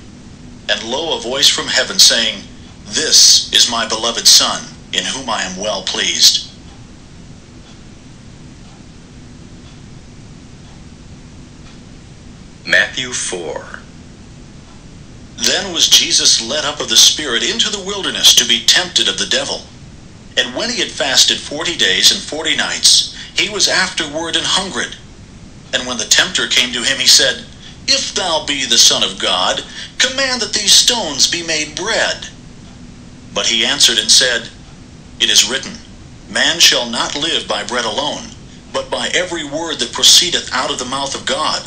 And lo, a voice from heaven saying, This is my beloved Son, in whom I am well pleased. Matthew 4 Then was Jesus led up of the Spirit into the wilderness to be tempted of the devil. And when he had fasted forty days and forty nights, he was afterward and hungered. And when the tempter came to him, he said, If thou be the Son of God, command that these stones be made bread. But he answered and said, It is written, Man shall not live by bread alone, but by every word that proceedeth out of the mouth of God.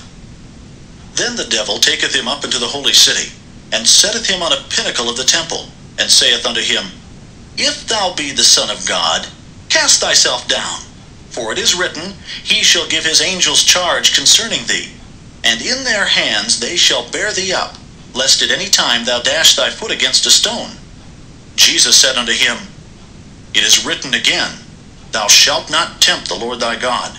Then the devil taketh him up into the holy city, and setteth him on a pinnacle of the temple, and saith unto him, If thou be the Son of God, cast thyself down. For it is written, He shall give his angels charge concerning thee, and in their hands they shall bear thee up, lest at any time thou dash thy foot against a stone. Jesus said unto him, It is written again, Thou shalt not tempt the Lord thy God.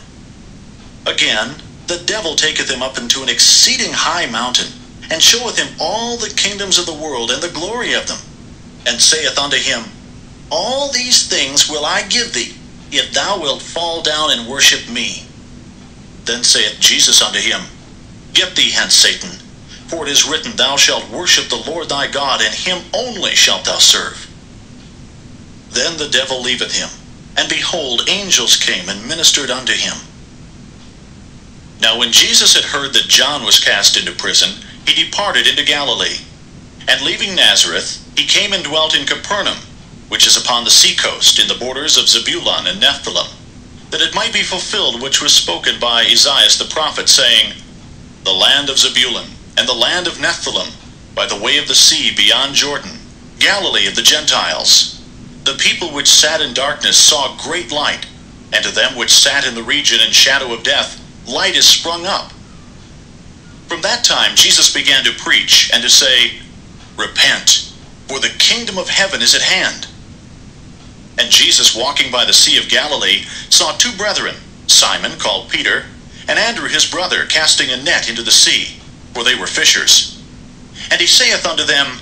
Again, the devil taketh him up into an exceeding high mountain, and showeth him all the kingdoms of the world and the glory of them, and saith unto him, All these things will I give thee, if thou wilt fall down and worship me. Then saith Jesus unto him, Get thee hence, Satan, for it is written, Thou shalt worship the Lord thy God, and him only shalt thou serve. Then the devil leaveth him, and behold, angels came and ministered unto him. Now when Jesus had heard that John was cast into prison, he departed into Galilee. And leaving Nazareth, he came and dwelt in Capernaum, which is upon the sea coast, in the borders of Zebulun and Nephthalim, that it might be fulfilled which was spoken by Esaias the prophet, saying, The land of Zebulun, and the land of Nephthalim, by the way of the sea beyond Jordan, Galilee of the Gentiles. The people which sat in darkness saw great light, and to them which sat in the region and shadow of death, light is sprung up. From that time Jesus began to preach and to say, Repent, for the kingdom of heaven is at hand. And Jesus, walking by the Sea of Galilee, saw two brethren, Simon called Peter, and Andrew his brother, casting a net into the sea, for they were fishers. And he saith unto them,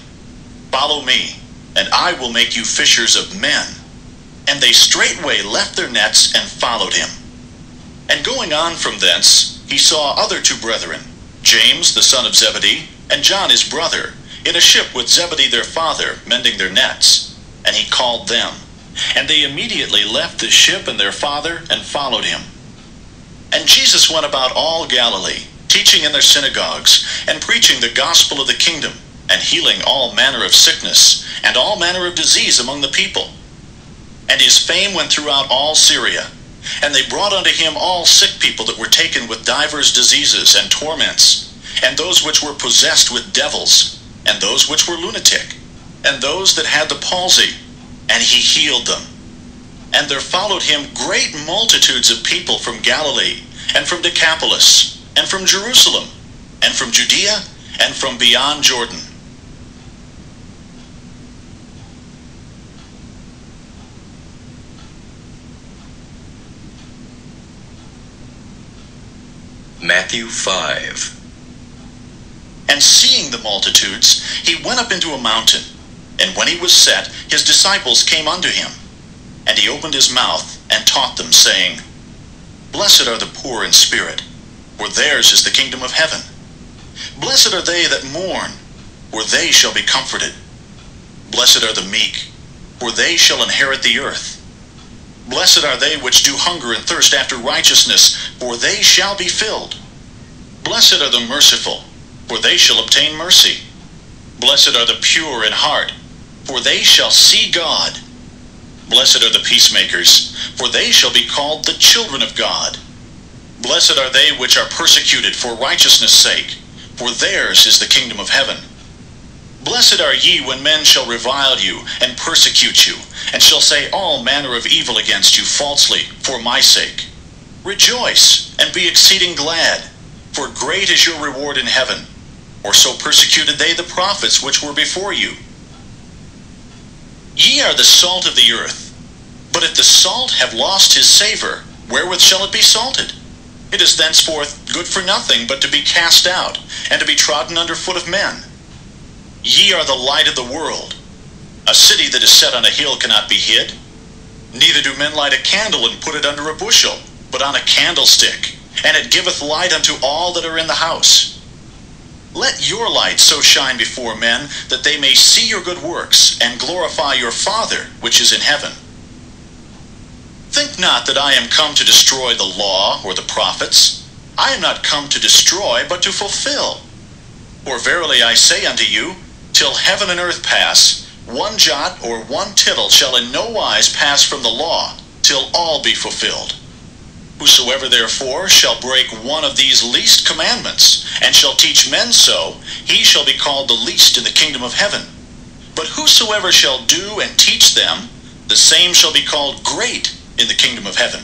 Follow me, and I will make you fishers of men. And they straightway left their nets and followed him. And going on from thence, he saw other two brethren, James the son of Zebedee, and John his brother, in a ship with Zebedee their father, mending their nets. And he called them. And they immediately left the ship and their father, and followed him. And Jesus went about all Galilee, teaching in their synagogues, and preaching the gospel of the kingdom, and healing all manner of sickness, and all manner of disease among the people. And his fame went throughout all Syria. And they brought unto him all sick people that were taken with divers diseases and torments, and those which were possessed with devils, and those which were lunatic, and those that had the palsy, and he healed them. And there followed him great multitudes of people from Galilee, and from Decapolis, and from Jerusalem, and from Judea, and from beyond Jordan. Matthew 5. And seeing the multitudes, he went up into a mountain. And when he was set, his disciples came unto him. And he opened his mouth and taught them, saying, Blessed are the poor in spirit, for theirs is the kingdom of heaven. Blessed are they that mourn, for they shall be comforted. Blessed are the meek, for they shall inherit the earth. Blessed are they which do hunger and thirst after righteousness, for they shall be filled. Blessed are the merciful, for they shall obtain mercy. Blessed are the pure in heart, for they shall see God. Blessed are the peacemakers, for they shall be called the children of God. Blessed are they which are persecuted for righteousness' sake, for theirs is the kingdom of heaven. Blessed are ye when men shall revile you and persecute you, and shall say all manner of evil against you falsely for my sake. Rejoice and be exceeding glad, for great is your reward in heaven. Or so persecuted they the prophets which were before you. Ye are the salt of the earth. But if the salt have lost his savor, wherewith shall it be salted? It is thenceforth good for nothing but to be cast out, and to be trodden under foot of men. Ye are the light of the world. A city that is set on a hill cannot be hid. Neither do men light a candle and put it under a bushel, but on a candlestick, and it giveth light unto all that are in the house. Let your light so shine before men that they may see your good works and glorify your Father which is in heaven. Think not that I am come to destroy the law or the prophets. I am not come to destroy, but to fulfill. For verily I say unto you, till heaven and earth pass, one jot or one tittle shall in no wise pass from the law, till all be fulfilled. Whosoever therefore shall break one of these least commandments, and shall teach men so, he shall be called the least in the kingdom of heaven. But whosoever shall do and teach them, the same shall be called great in the kingdom of heaven.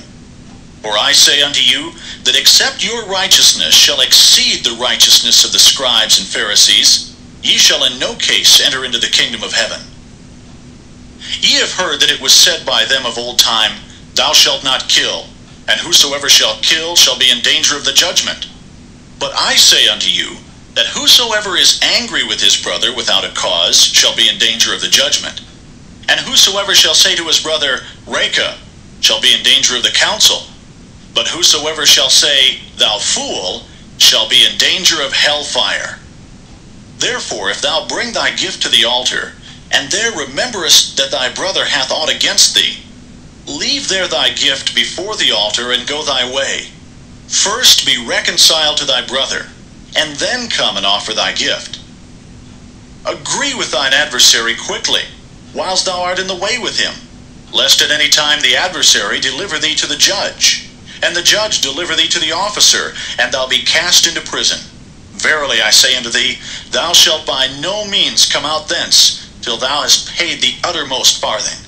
For I say unto you, that except your righteousness shall exceed the righteousness of the scribes and Pharisees, ye shall in no case enter into the kingdom of heaven. Ye have heard that it was said by them of old time, Thou shalt not kill, and whosoever shall kill shall be in danger of the judgment. But I say unto you, that whosoever is angry with his brother without a cause shall be in danger of the judgment. And whosoever shall say to his brother, Raca, shall be in danger of the council. But whosoever shall say, Thou fool, shall be in danger of hell fire. Therefore, if thou bring thy gift to the altar, and there rememberest that thy brother hath aught against thee, leave there thy gift before the altar, and go thy way. First be reconciled to thy brother, and then come and offer thy gift. Agree with thine adversary quickly, whilst thou art in the way with him, lest at any time the adversary deliver thee to the judge, and the judge deliver thee to the officer, and thou be cast into prison. Verily I say unto thee, thou shalt by no means come out thence, till thou hast paid the uttermost farthing.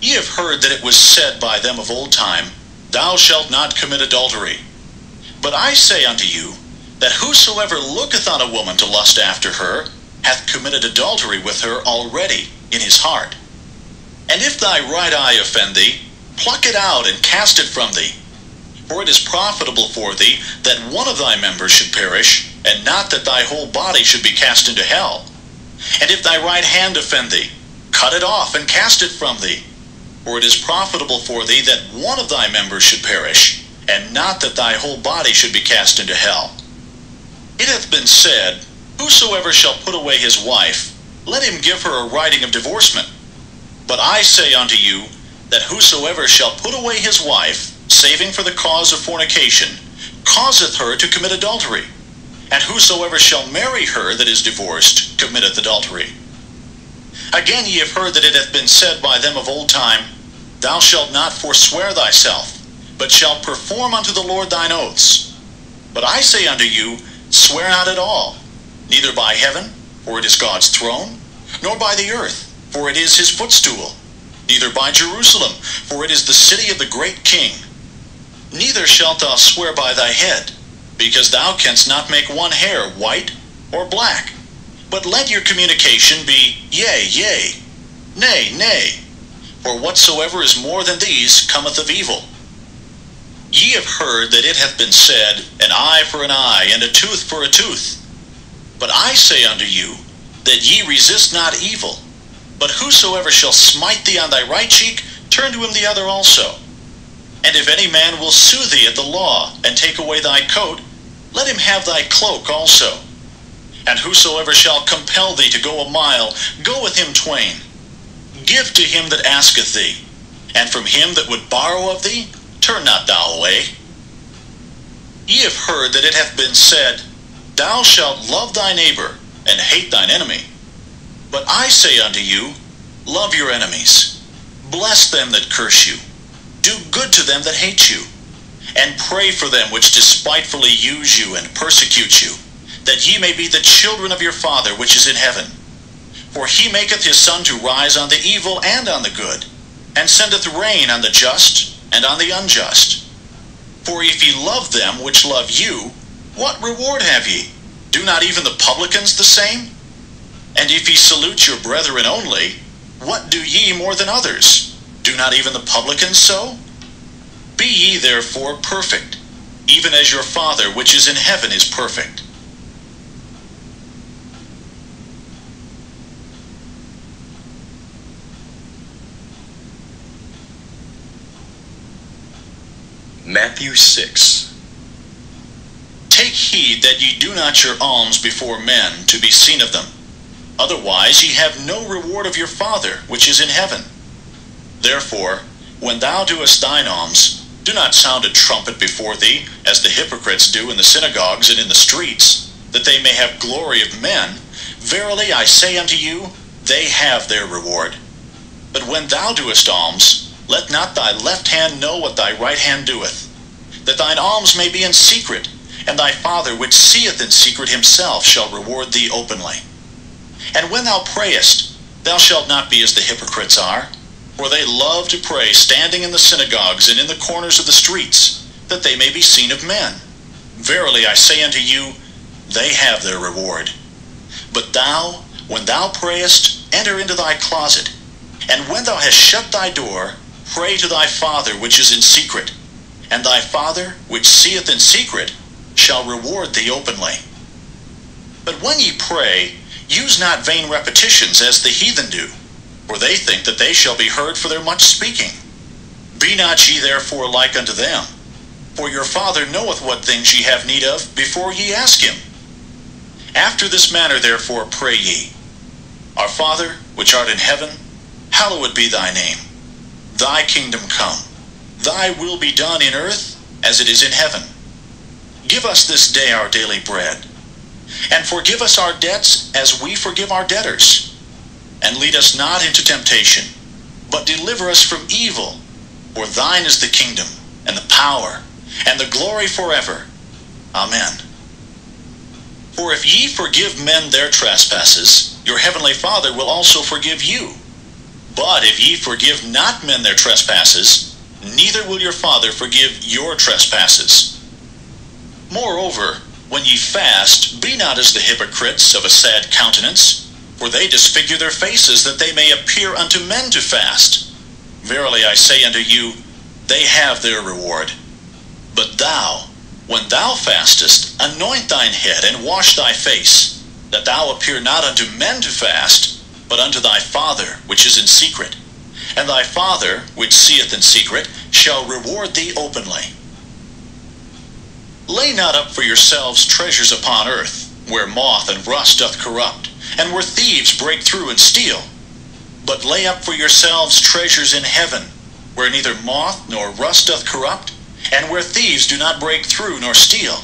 Ye have heard that it was said by them of old time, Thou shalt not commit adultery. But I say unto you, that whosoever looketh on a woman to lust after her, hath committed adultery with her already in his heart. And if thy right eye offend thee, pluck it out and cast it from thee. For it is profitable for thee that one of thy members should perish, and not that thy whole body should be cast into hell. And if thy right hand offend thee, cut it off and cast it from thee. For it is profitable for thee that one of thy members should perish, and not that thy whole body should be cast into hell. It hath been said, Whosoever shall put away his wife, let him give her a writing of divorcement. But I say unto you, that whosoever shall put away his wife, saving for the cause of fornication, causeth her to commit adultery. And whosoever shall marry her that is divorced committeth adultery. Again ye have heard that it hath been said by them of old time, Thou shalt not forswear thyself, but shalt perform unto the Lord thine oaths. But I say unto you, Swear not at all, neither by heaven, for it is God's throne, nor by the earth, for it is his footstool, neither by Jerusalem, for it is the city of the great king. Neither shalt thou swear by thy head, because thou canst not make one hair white or black. But let your communication be yea, yea, nay, nay. For whatsoever is more than these cometh of evil. Ye have heard that it hath been said, An eye for an eye, and a tooth for a tooth. But I say unto you, that ye resist not evil. But whosoever shall smite thee on thy right cheek, turn to him the other also. And if any man will sue thee at the law, and take away thy coat, let him have thy cloak also. And whosoever shall compel thee to go a mile, go with him twain. Give to him that asketh thee, and from him that would borrow of thee, turn not thou away. Ye have heard that it hath been said, Thou shalt love thy neighbor, and hate thine enemy. But I say unto you, Love your enemies, bless them that curse you, do good to them that hate you, and pray for them which despitefully use you and persecute you, that ye may be the children of your Father which is in heaven. For he maketh his sun to rise on the evil and on the good, and sendeth rain on the just and on the unjust. For if ye love them which love you, what reward have ye? Do not even the publicans the same? And if ye salute your brethren only, what do ye more than others? Do not even the publicans so? Be ye therefore perfect, even as your Father which is in heaven is perfect. Matthew 6. take heed that ye do not your alms before men to be seen of them. Otherwise ye have no reward of your Father which is in heaven. Therefore, when thou doest thine alms, do not sound a trumpet before thee, as the hypocrites do in the synagogues and in the streets, that they may have glory of men. Verily I say unto you, they have their reward. But when thou doest alms, let not thy left hand know what thy right hand doeth, that thine alms may be in secret, and thy Father which seeth in secret himself shall reward thee openly. And when thou prayest, thou shalt not be as the hypocrites are, for they love to pray standing in the synagogues and in the corners of the streets, that they may be seen of men. Verily I say unto you, they have their reward. But thou, when thou prayest, enter into thy closet, and when thou hast shut thy door, pray to thy Father which is in secret, and thy Father which seeth in secret shall reward thee openly. But when ye pray, use not vain repetitions as the heathen do, for they think that they shall be heard for their much speaking. Be not ye therefore like unto them, for your Father knoweth what things ye have need of before ye ask him. After this manner therefore pray ye, Our Father, which art in heaven, hallowed be thy name. Thy kingdom come. Thy will be done in earth as it is in heaven. Give us this day our daily bread. And forgive us our debts as we forgive our debtors. And lead us not into temptation, but deliver us from evil. For thine is the kingdom, and the power, and the glory forever. Amen. For if ye forgive men their trespasses, your heavenly Father will also forgive you. But if ye forgive not men their trespasses, neither will your Father forgive your trespasses. Moreover, when ye fast, be not as the hypocrites of a sad countenance, for they disfigure their faces, that they may appear unto men to fast. Verily I say unto you, they have their reward. But thou, when thou fastest, anoint thine head and wash thy face, that thou appear not unto men to fast, but unto thy Father which is in secret. And thy Father, which seeth in secret, shall reward thee openly. Lay not up for yourselves treasures upon earth, where moth and rust doth corrupt, and where thieves break through and steal. But lay up for yourselves treasures in heaven, where neither moth nor rust doth corrupt, and where thieves do not break through nor steal.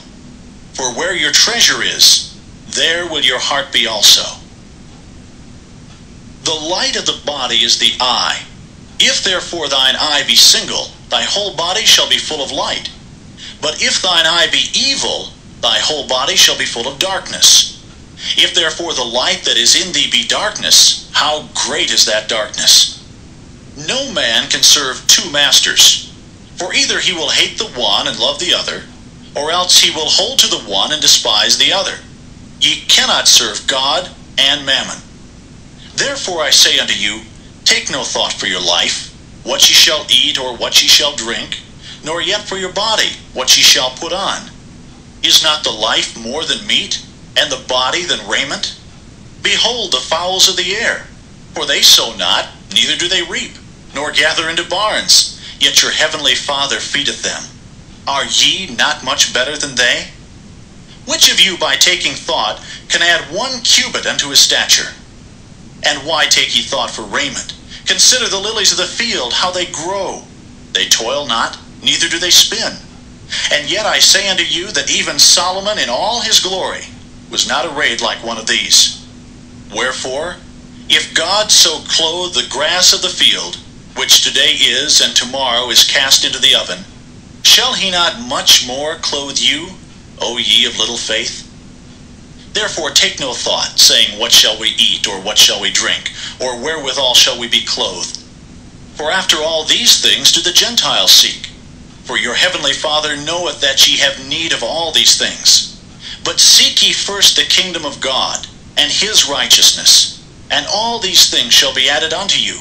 For where your treasure is, there will your heart be also. The light of the body is the eye. If therefore thine eye be single, thy whole body shall be full of light. But if thine eye be evil, thy whole body shall be full of darkness. If therefore the light that is in thee be darkness, how great is that darkness? No man can serve two masters, for either he will hate the one and love the other, or else he will hold to the one and despise the other. Ye cannot serve God and mammon. Therefore I say unto you, take no thought for your life, what ye shall eat or what ye shall drink, nor yet for your body, what ye shall put on. Is not the life more than meat, and the body than raiment? Behold the fowls of the air, for they sow not, neither do they reap, nor gather into barns, yet your heavenly Father feedeth them. Are ye not much better than they? Which of you by taking thought can add one cubit unto his stature? And why take ye thought for raiment? Consider the lilies of the field, how they grow. They toil not, neither do they spin. And yet I say unto you that even Solomon in all his glory was not arrayed like one of these. Wherefore, if God so clothe the grass of the field, which today is and tomorrow is cast into the oven, shall he not much more clothe you, O ye of little faith? Therefore take no thought, saying, What shall we eat, or what shall we drink, or wherewithal shall we be clothed? For after all these things do the Gentiles seek. For your heavenly Father knoweth that ye have need of all these things. But seek ye first the kingdom of God, and his righteousness, and all these things shall be added unto you.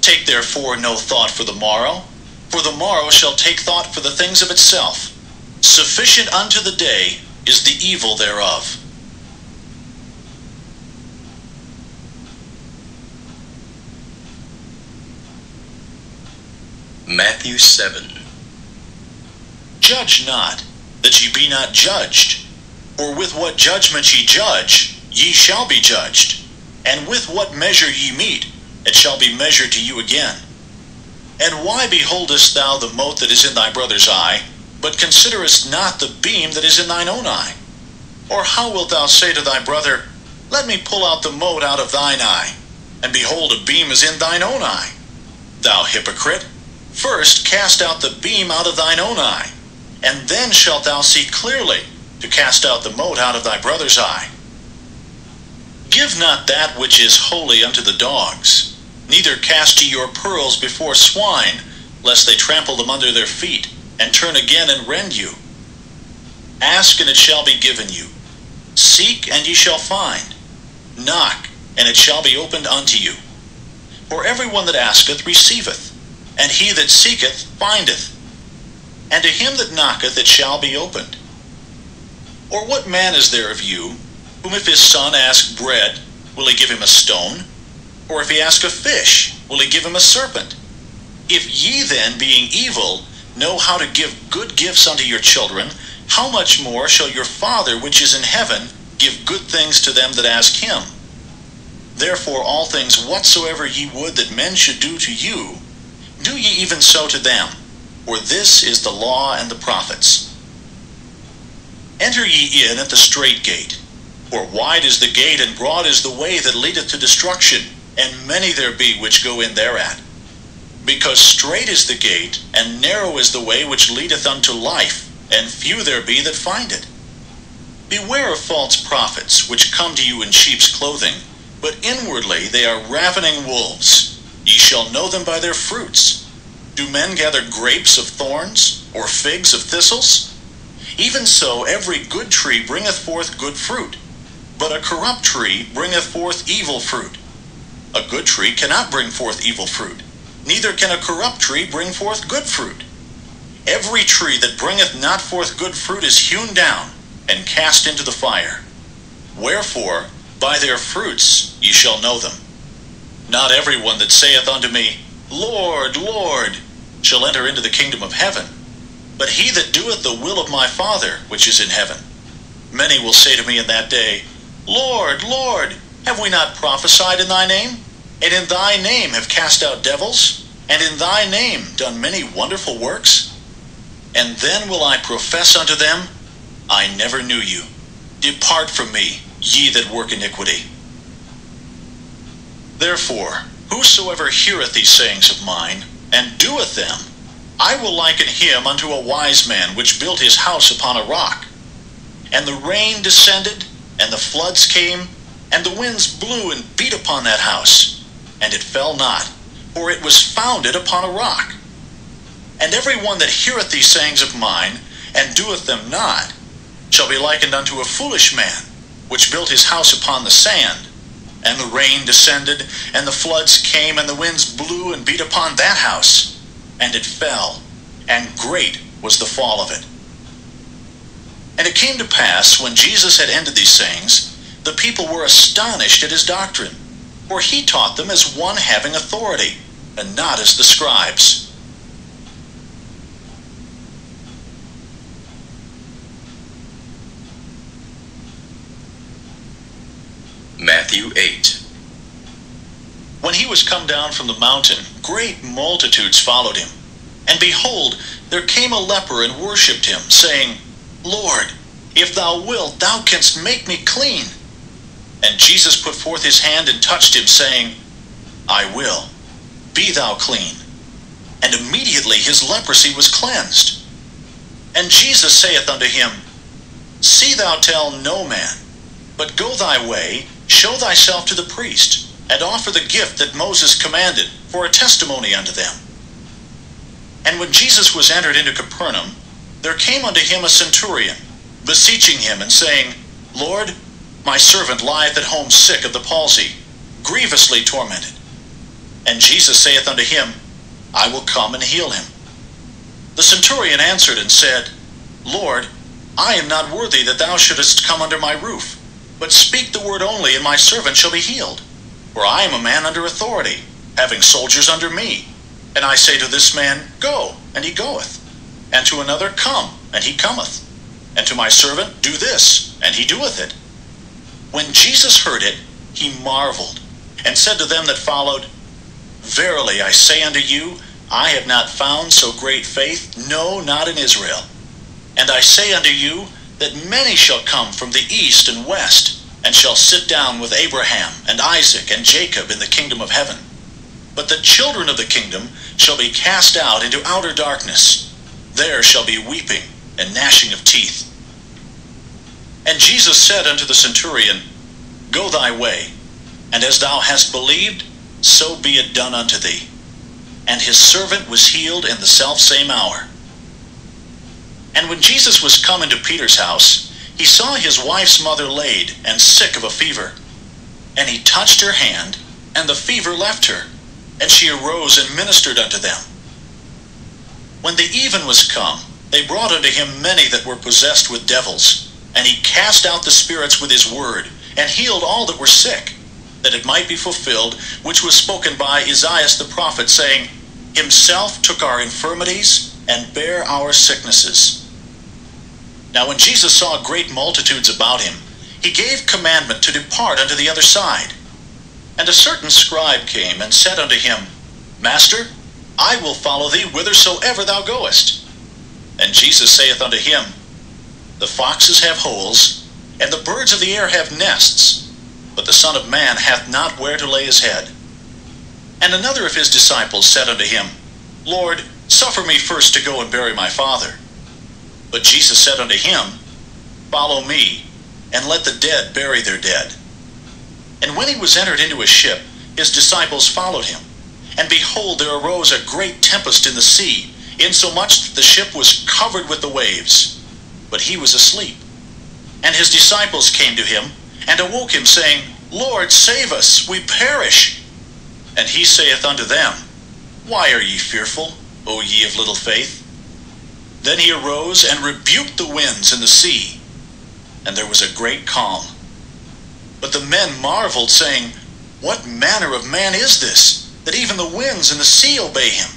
Take therefore no thought for the morrow, for the morrow shall take thought for the things of itself. Sufficient unto the day is the evil thereof. Matthew 7. Judge not, that ye be not judged. For with what judgment ye judge, ye shall be judged. And with what measure ye meet, it shall be measured to you again. And why beholdest thou the mote that is in thy brother's eye, but considerest not the beam that is in thine own eye? Or how wilt thou say to thy brother, Let me pull out the mote out of thine eye, and behold, a beam is in thine own eye? Thou hypocrite, first cast out the beam out of thine own eye, and then shalt thou see clearly to cast out the mote out of thy brother's eye. Give not that which is holy unto the dogs, neither cast ye your pearls before swine, lest they trample them under their feet, and turn again and rend you. Ask, and it shall be given you. Seek, and ye shall find. Knock, and it shall be opened unto you. For every one that asketh receiveth, and he that seeketh findeth. And to him that knocketh it shall be opened. Or what man is there of you, whom if his son ask bread, will he give him a stone? Or if he ask a fish, will he give him a serpent? If ye then, being evil, know how to give good gifts unto your children, how much more shall your Father which is in heaven give good things to them that ask him? Therefore all things whatsoever ye would that men should do to you, do ye even so to them, for this is the law and the prophets. Enter ye in at the strait gate, for wide is the gate and broad is the way that leadeth to destruction, and many there be which go in thereat. Because strait is the gate, and narrow is the way which leadeth unto life, and few there be that find it. Beware of false prophets, which come to you in sheep's clothing, but inwardly they are ravening wolves. Ye shall know them by their fruits. Do men gather grapes of thorns, or figs of thistles? Even so, every good tree bringeth forth good fruit, but a corrupt tree bringeth forth evil fruit. A good tree cannot bring forth evil fruit, neither can a corrupt tree bring forth good fruit. Every tree that bringeth not forth good fruit is hewn down and cast into the fire. Wherefore, by their fruits ye shall know them. Not every one that saith unto me, Lord, Lord, shall enter into the kingdom of heaven, but he that doeth the will of my Father which is in heaven. Many will say to me in that day, Lord, Lord, have we not prophesied in thy name? And in thy name have cast out devils? And in thy name done many wonderful works? And then will I profess unto them, I never knew you. Depart from me, ye that work iniquity. Therefore, whosoever heareth these sayings of mine, and doeth them, I will liken him unto a wise man which built his house upon a rock. And the rain descended, and the floods came, and the winds blew and beat upon that house, and it fell not, for it was founded upon a rock. And every one that heareth these sayings of mine, and doeth them not, shall be likened unto a foolish man, which built his house upon the sand. And the rain descended, and the floods came, and the winds blew and beat upon that house, and it fell, and great was the fall of it. And it came to pass, when Jesus had ended these sayings, the people were astonished at his doctrine, for he taught them as one having authority, and not as the scribes. Matthew 8. When he was come down from the mountain, great multitudes followed him. And behold, there came a leper and worshipped him, saying, Lord, if thou wilt, thou canst make me clean. And Jesus put forth his hand and touched him, saying, I will, be thou clean. And immediately his leprosy was cleansed. And Jesus saith unto him, See thou tell no man, but go thy way, show thyself to the priest, and offer the gift that Moses commanded for a testimony unto them. And when Jesus was entered into Capernaum, there came unto him a centurion, beseeching him, and saying, Lord, my servant lieth at home sick of the palsy, grievously tormented. And Jesus saith unto him, I will come and heal him. The centurion answered and said, Lord, I am not worthy that thou shouldest come under my roof, but speak the word only, and my servant shall be healed. For I am a man under authority, having soldiers under me. And I say to this man, Go, and he goeth, and to another, Come, and he cometh, And to my servant, Do this, and he doeth it. When Jesus heard it, he marveled, and said to them that followed, Verily I say unto you, I have not found so great faith, no, not in Israel. And I say unto you, that many shall come from the east and west, and shall sit down with Abraham and Isaac and Jacob in the kingdom of heaven. But the children of the kingdom shall be cast out into outer darkness. There shall be weeping and gnashing of teeth. And Jesus said unto the centurion, Go thy way, and as thou hast believed, so be it done unto thee. And his servant was healed in the selfsame hour. And when Jesus was come into Peter's house, he saw his wife's mother laid and sick of a fever. And he touched her hand, and the fever left her, and she arose and ministered unto them. When the even was come, they brought unto him many that were possessed with devils, and he cast out the spirits with his word, and healed all that were sick, that it might be fulfilled, which was spoken by Isaiah the prophet, saying, Himself took our infirmities, and bare our sicknesses. Now when Jesus saw great multitudes about him, he gave commandment to depart unto the other side. And a certain scribe came and said unto him, Master, I will follow thee whithersoever thou goest. And Jesus saith unto him, The foxes have holes, and the birds of the air have nests, but the Son of Man hath not where to lay his head. And another of his disciples said unto him, Lord, suffer me first to go and bury my father. But Jesus said unto him, Follow me, and let the dead bury their dead. And when he was entered into a ship, his disciples followed him. And behold, there arose a great tempest in the sea, insomuch that the ship was covered with the waves. But he was asleep. And his disciples came to him, and awoke him, saying, Lord, save us, we perish. And he saith unto them, Why are ye fearful, O ye of little faith? Then he arose and rebuked the winds and the sea, and there was a great calm. But the men marveled, saying, What manner of man is this, that even the winds and the sea obey him?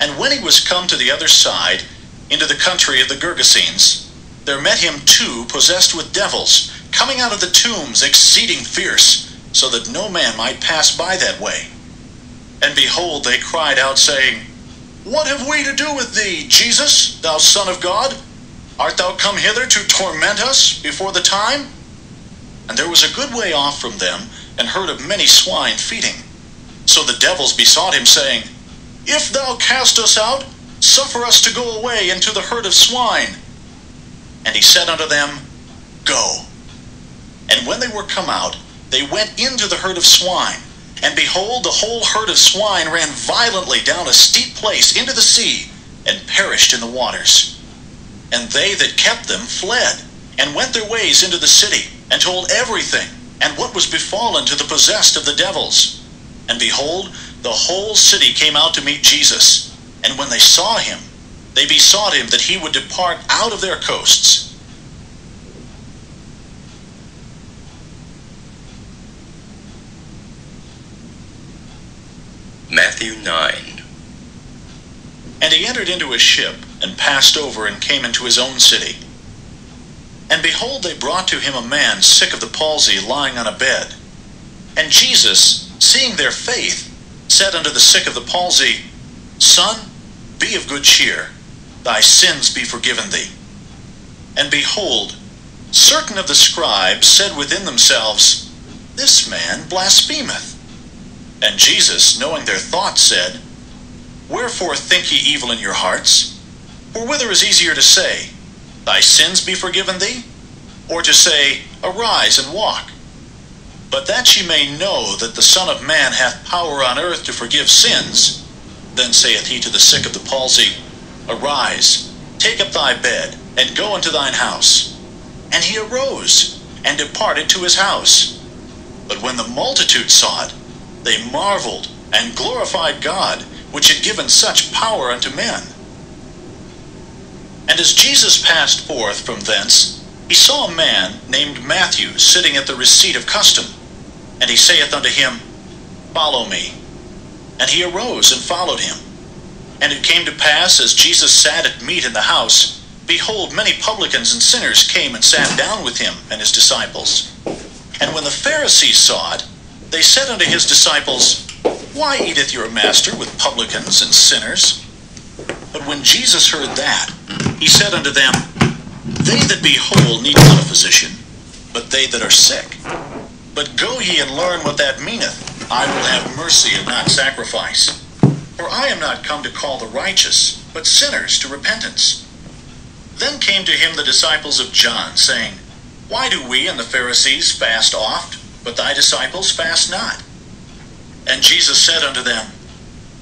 And when he was come to the other side, into the country of the Gergesenes, there met him two possessed with devils, coming out of the tombs, exceeding fierce, so that no man might pass by that way. And behold, they cried out, saying, what have we to do with thee, Jesus, thou Son of God? Art thou come hither to torment us before the time? And there was a good way off from them, and herd of many swine feeding. So the devils besought him, saying, If thou cast us out, suffer us to go away into the herd of swine. And he said unto them, Go. And when they were come out, they went into the herd of swine and behold, the whole herd of swine ran violently down a steep place into the sea, and perished in the waters. And they that kept them fled, and went their ways into the city, and told everything, and what was befallen to the possessed of the devils. And behold, the whole city came out to meet Jesus. And when they saw him, they besought him that he would depart out of their coasts. Matthew 9. And he entered into a ship, and passed over, and came into his own city. And behold, they brought to him a man sick of the palsy, lying on a bed. And Jesus, seeing their faith, said unto the sick of the palsy, Son, be of good cheer, thy sins be forgiven thee. And behold, certain of the scribes said within themselves, This man blasphemeth. And Jesus, knowing their thoughts, said, Wherefore think ye evil in your hearts? For whither is easier to say, Thy sins be forgiven thee? Or to say, Arise and walk? But that ye may know that the Son of Man hath power on earth to forgive sins, then saith he to the sick of the palsy, Arise, take up thy bed, and go into thine house. And he arose, and departed to his house. But when the multitude saw it, they marveled and glorified God, which had given such power unto men. And as Jesus passed forth from thence, he saw a man named Matthew sitting at the receipt of custom. And he saith unto him, Follow me. And he arose and followed him. And it came to pass, as Jesus sat at meat in the house, behold, many publicans and sinners came and sat down with him and his disciples. And when the Pharisees saw it, they said unto his disciples, Why eateth your master with publicans and sinners? But when Jesus heard that, he said unto them, They that be whole need not a physician, but they that are sick. But go ye and learn what that meaneth. I will have mercy and not sacrifice. For I am not come to call the righteous, but sinners to repentance. Then came to him the disciples of John, saying, Why do we and the Pharisees fast oft, but thy disciples fast not? And Jesus said unto them,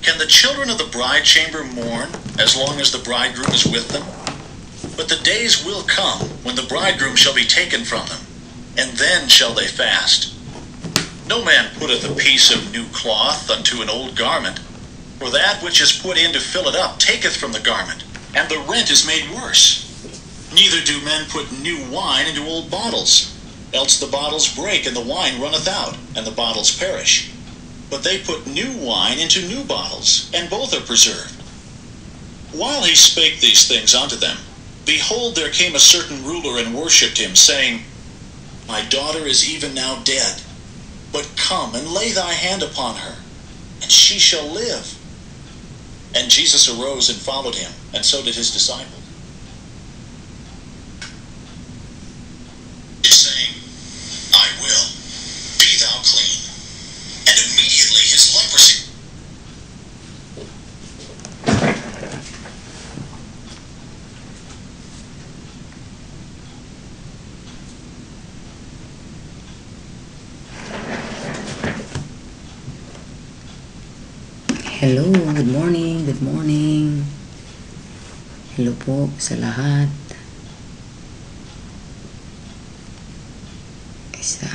Can the children of the bride chamber mourn as long as the bridegroom is with them? But the days will come when the bridegroom shall be taken from them, and then shall they fast. No man putteth a piece of new cloth unto an old garment, for that which is put in to fill it up taketh from the garment, and the rent is made worse. Neither do men put new wine into old bottles, else the bottles break, and the wine runneth out, and the bottles perish. But they put new wine into new bottles, and both are preserved. While he spake these things unto them, behold, there came a certain ruler and worshipped him, saying, My daughter is even now dead, but come and lay thy hand upon her, and she shall live. And Jesus arose and followed him, and so did his disciples. Good morning, good morning. Hello po sa lahat. Isa.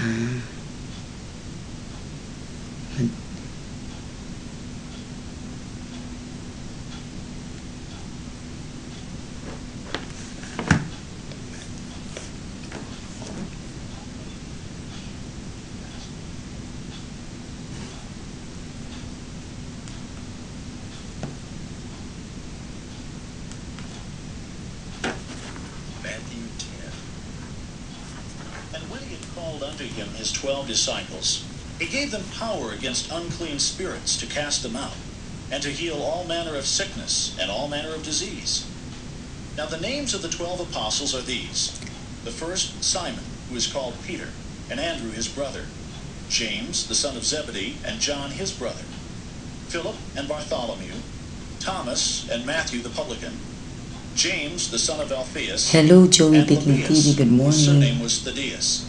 Disciples, he gave them power against unclean spirits to cast them out, and to heal all manner of sickness and all manner of disease. Now the names of the twelve apostles are these the first, Simon, who is called Peter, and Andrew his brother, James, the son of Zebedee, and John his brother, Philip and Bartholomew, Thomas and Matthew the publican, James, the son of Alphaeus, Hello, Joey and Lebbaeus, TV. Good whose surname morning. was Thaddaeus.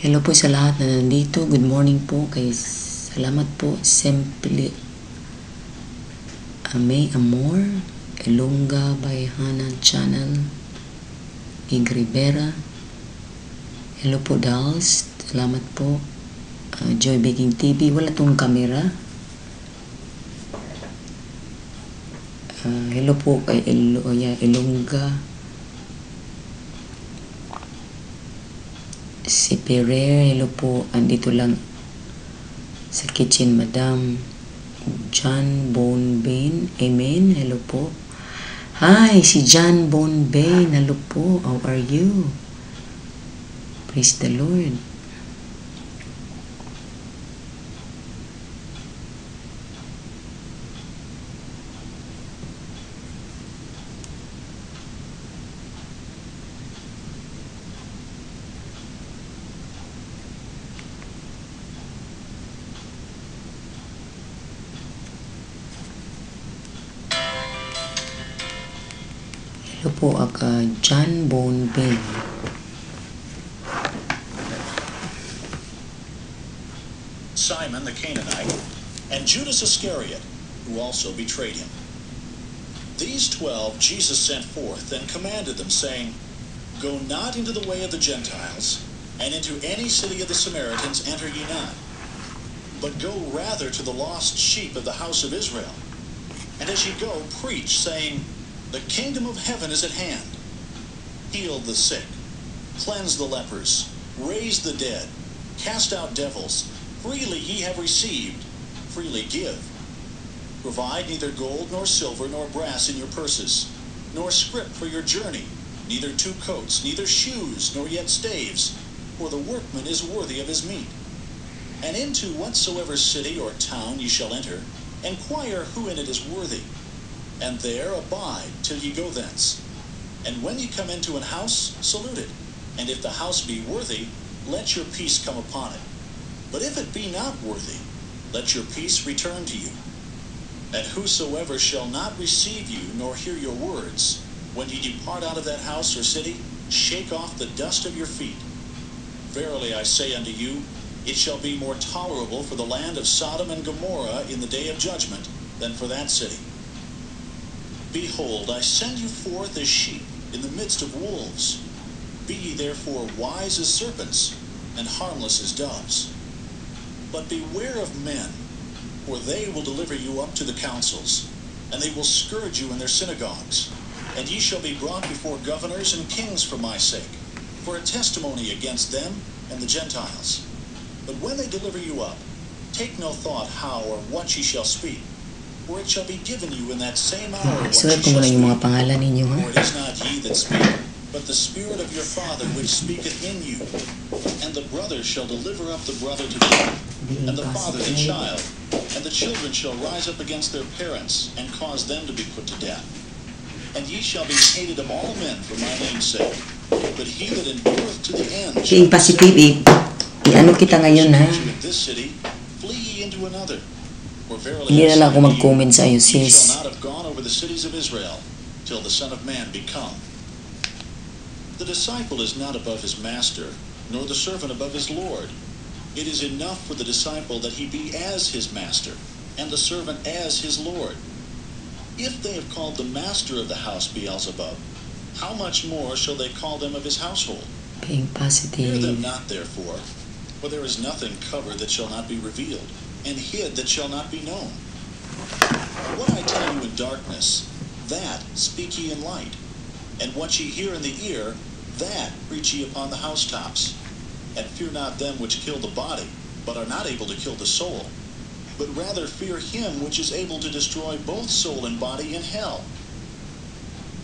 Hello po sa lahat na nandito. Good morning po. Kay salamat po. Simply Ame Amor. Elonga by Hannah Channel. Ig Rivera. Hello po, Dals. Salamat po. Uh, Joy Baking TV. Wala tong camera. Uh, hello po kay oh yeah, Elonga. Si Pereira, hello po. Andito lang sa kitchen, madam. John Bonbain. Amen. Hello po. Hi, si John Bonbain. Hello po. How are you? Praise the Lord. John Bonbain. Simon the Canaanite, and Judas Iscariot, who also betrayed him. These twelve Jesus sent forth and commanded them, saying, Go not into the way of the Gentiles, and into any city of the Samaritans enter ye not, but go rather to the lost sheep of the house of Israel. And as ye go, preach, saying, The kingdom of heaven is at hand. Heal the sick, cleanse the lepers, raise the dead, cast out devils. Freely ye have received, freely give. Provide neither gold nor silver nor brass in your purses, nor scrip for your journey, neither two coats, neither shoes, nor yet staves, for the workman is worthy of his meat. And into whatsoever city or town ye shall enter, inquire who in it is worthy, and there abide till ye go thence. And when ye come into an house, salute it. And if the house be worthy, let your peace come upon it. But if it be not worthy, let your peace return to you. And whosoever shall not receive you nor hear your words, when ye depart out of that house or city, shake off the dust of your feet. Verily I say unto you, it shall be more tolerable for the land of Sodom and Gomorrah in the day of judgment than for that city. Behold, I send you forth as sheep in the midst of wolves. Be ye therefore wise as serpents and harmless as doves. But beware of men, for they will deliver you up to the councils, and they will scourge you in their synagogues. And ye shall be brought before governors and kings for my sake, for a testimony against them and the Gentiles. But when they deliver you up, take no thought how or what ye shall speak, for it shall be given you in that same hour what ye Isulat ko muna yung mga pangalan ninyo ha. For it is not ye that speak, but the Spirit of your Father which speaketh in you. And the brother shall deliver up the brother to death, and the father the child. And the children shall rise up against their parents, and cause them to be put to death. And ye shall be hated of all men for my name's sake. But he that endureth to the end shall be saved. I-ano kita ngayon ha. This city, flee ye into another. Hindi na lang ako mag-comment sa iyo, Ye sis. shall not have gone over the cities of Israel till the Son of Man be come. The disciple is not above his master, nor the servant above his Lord. It is enough for the disciple that he be as his master, and the servant as his Lord. If they have called the master of the house Beelzebub, how much more shall they call them of his household? Being Fear them not, therefore, for there is nothing covered that shall not be revealed, and hid that shall not be known. What I tell you in darkness, that speak ye in light, and what ye hear in the ear, that preach ye upon the housetops. And fear not them which kill the body, but are not able to kill the soul, but rather fear him which is able to destroy both soul and body in hell.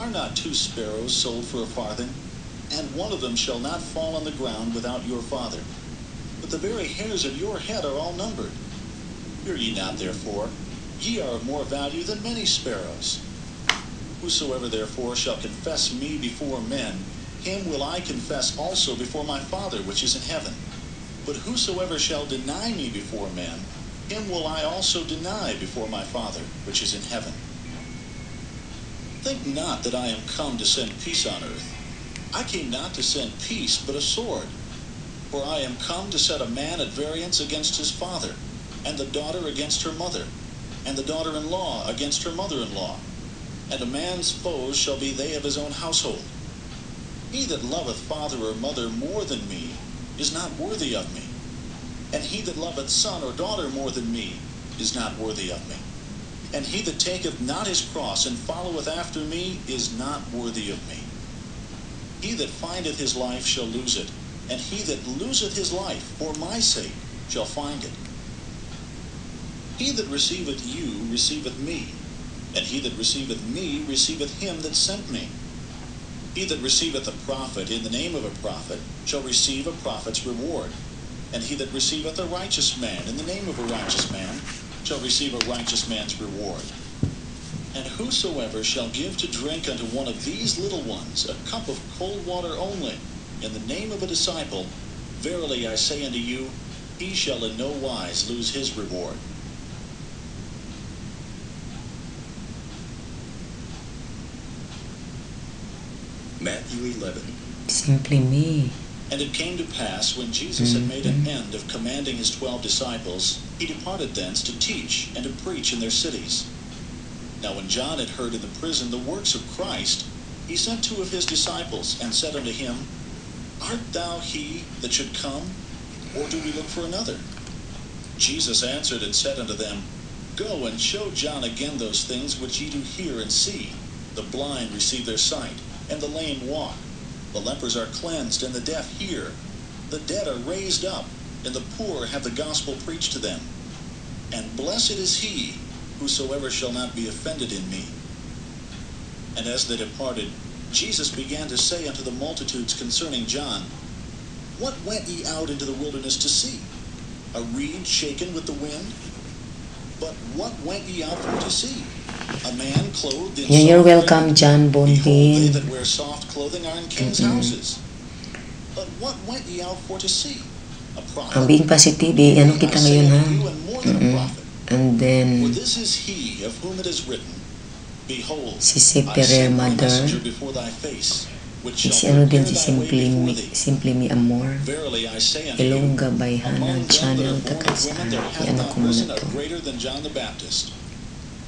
Are not two sparrows sold for a farthing? and one of them shall not fall on the ground without your Father. But the very hairs of your head are all numbered. Fear ye not, therefore, ye are of more value than many sparrows. Whosoever therefore shall confess me before men, him will I confess also before my Father which is in heaven. But whosoever shall deny me before men, him will I also deny before my Father which is in heaven. Think not that I am come to send peace on earth. I came not to send peace, but a sword. For I am come to set a man at variance against his father, and the daughter against her mother, and the daughter in law against her mother in law. And a man's foes shall be they of his own household. He that loveth father or mother more than me is not worthy of me. And he that loveth son or daughter more than me is not worthy of me. And he that taketh not his cross and followeth after me is not worthy of me. He that findeth his life shall lose it, and he that loseth his life for my sake shall find it. He that receiveth you receiveth me, and he that receiveth me receiveth him that sent me. He that receiveth a prophet in the name of a prophet shall receive a prophet's reward, and he that receiveth a righteous man in the name of a righteous man shall receive a righteous man's reward. And whosoever shall give to drink unto one of these little ones a cup of cold water only, in the name of a disciple, verily I say unto you, he shall in no wise lose his reward. Matthew 11. Simply me. And it came to pass, when Jesus had made an end of commanding his twelve disciples, he departed thence to teach and to preach in their cities. Now when John had heard in the prison the works of Christ, he sent two of his disciples, and said unto him, Art thou he that should come, or do we look for another? Jesus answered and said unto them, Go and show John again those things which ye do hear and see. The blind receive their sight, and the lame walk. The lepers are cleansed, and the deaf hear. The dead are raised up, and the poor have the gospel preached to them. And blessed is he whosoever shall not be offended in me. And as they departed, Jesus began to say unto the multitudes concerning John, What went ye out into the wilderness to see? A reed shaken with the wind? But what went ye out for to see? Yan you're welcome, John Bondin. Ang being positive, eh, ano kita ngayon ha? Mm -mm. And then, si eh, si Perer Mother, si ano din si Simply Me, Simply Me Amor, Ilongga by Hana Channel, takas, ah, yan ako muna to.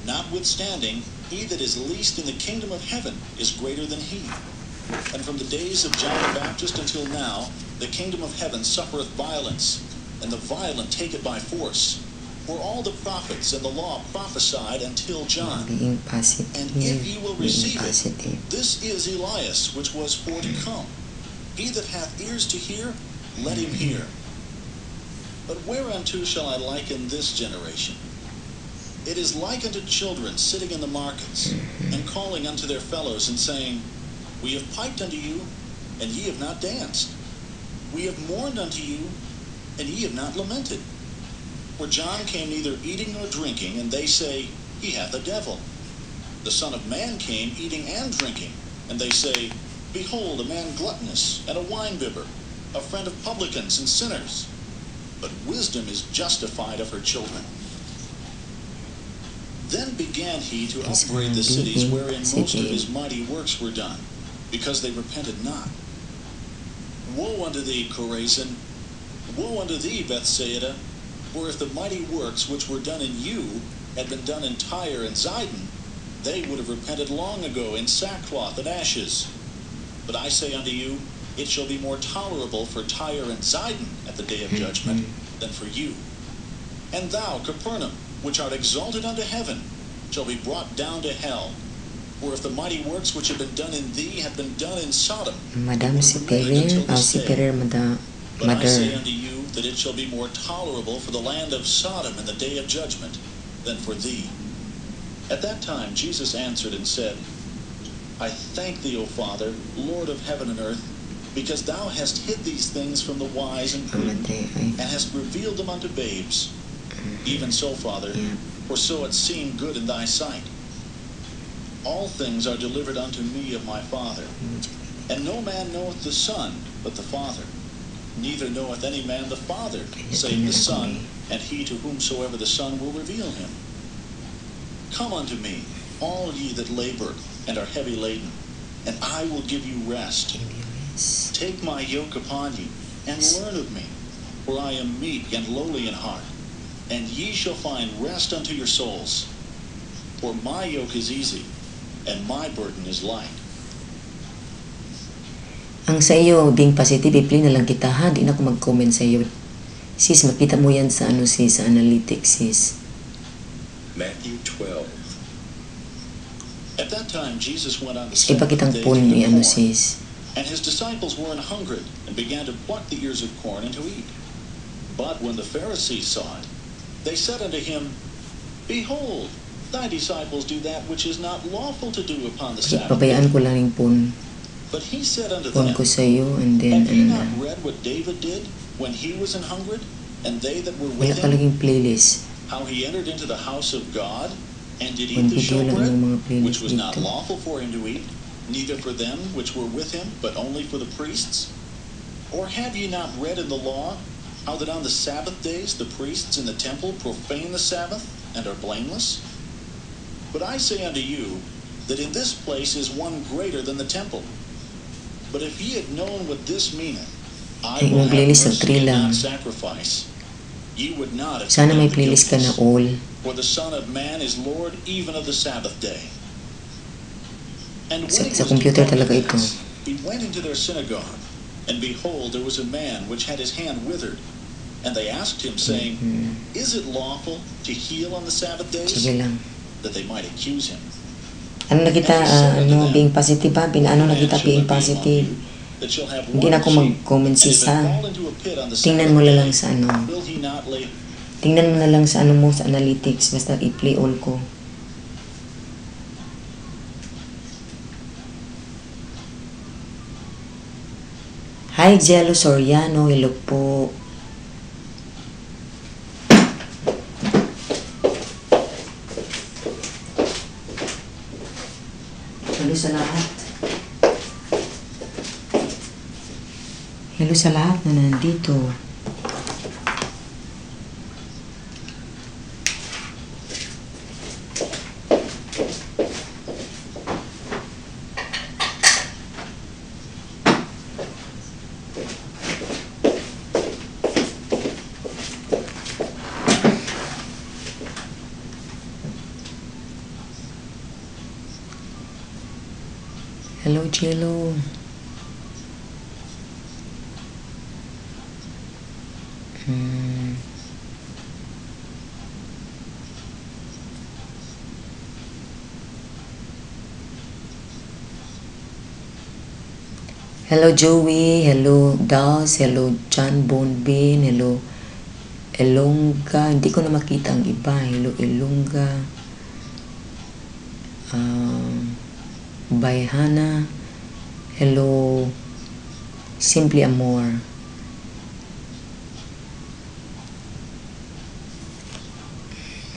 Notwithstanding, he that is least in the kingdom of heaven is greater than he. And from the days of John the Baptist until now, the kingdom of heaven suffereth violence, and the violent take it by force. For all the prophets and the law prophesied until John. Being positive, And if ye will receive it, this is Elias, which was for to come. He that hath ears to hear, let him hear. But whereunto shall I liken this generation? It is like unto children sitting in the markets, and calling unto their fellows, and saying, We have piped unto you, and ye have not danced. We have mourned unto you, and ye have not lamented. For John came neither eating nor drinking, and they say, He hath a devil. The Son of Man came eating and drinking, and they say, Behold, a man gluttonous and a winebibber, a friend of publicans and sinners. But wisdom is justified of her children. Then began he to upbraid the cities wherein most of his mighty works were done, because they repented not. Woe unto thee, Chorazin! Woe unto thee, Bethsaida! For if the mighty works which were done in you had been done in Tyre and Zidon, they would have repented long ago in sackcloth and ashes. But I say unto you, it shall be more tolerable for Tyre and Zidon at the day of judgment than for you. And thou, Capernaum, which art exalted unto heaven, shall be brought down to hell. For if the mighty works which have been done in thee have been done in Sodom, Madam si Perer, ah, si Perer Mada, but I say unto you that it shall be more tolerable for the land of Sodom in the day of judgment than for thee. At that time Jesus answered and said, I thank thee, O Father, Lord of heaven and earth, because thou hast hid these things from the wise and prudent, and hast revealed them unto babes. Even so, Father, for so it seemed good in thy sight. All things are delivered unto me of my Father. And no man knoweth the Son but the Father. Neither knoweth any man the Father, save the Son, and he to whomsoever the Son will reveal him. Come unto me, all ye that labor and are heavy laden, and I will give you rest. Take my yoke upon you, and learn of me, for I am meek and lowly in heart, and ye shall find rest unto your souls. For my yoke is easy, and my burden is light. ang sa iyo, being positive, i-play na lang kita ha, di na ako mag-comment sa iyo. Sis, makita mo yan sa ano sis, sa analytics sis. Matthew 12. At that time Jesus went on the Iba kitang to ni the ano sis. and his disciples were an hungered, and began to pluck the ears of corn and to eat. But when the Pharisees saw it, they said unto him, Behold, thy disciples do that which is not lawful to do upon the Sabbath. pabayaan ko lang pun, But he said unto them, ko sa iyo, and then Have ye ano not read what David did when he was an hungered, and they that were Wala with him, laging playlist. how he entered into the house of God, and did eat the showbread, yung mga playlist which was not lawful for him to eat, neither for them which were with him, but only for the priests? Or have ye not read in the law how that on the Sabbath days the priests in the temple profane the Sabbath and are blameless? But I say unto you that in this place is one greater than the temple. But if ye had known what this meaneth, I will have mercy and not sacrifice. Ye would not have Sana may playlist ka na all. For the Son of Man is Lord even of the Sabbath day. And when Sa, sa computer talaga ito. He went into their synagogue, and behold, there was a man which had his hand withered. And they asked him, saying, mm-hmm. Is it lawful to heal on the Sabbath days? That they might accuse him. Ano na kita, uh, ano, being positive ah, ha? Bin, ano na kita being positive? Hindi na ako mag-comment si Sa. Tingnan mo na lang sa ano. Tingnan mo na lang sa ano mo, sa analytics. Basta i-play all ko. Hi, Jello Soriano. Hello po. Sa lahat. Hello sa lahat na nandito. Hello, Jello. Hmm. Hello, Joey. Hello, Daz. Hello, John Bonbin. Hello, Elonga. Hindi ko na makita ang iba. Hello, Elonga. Um, Bayhana. Hello, Simply Amor.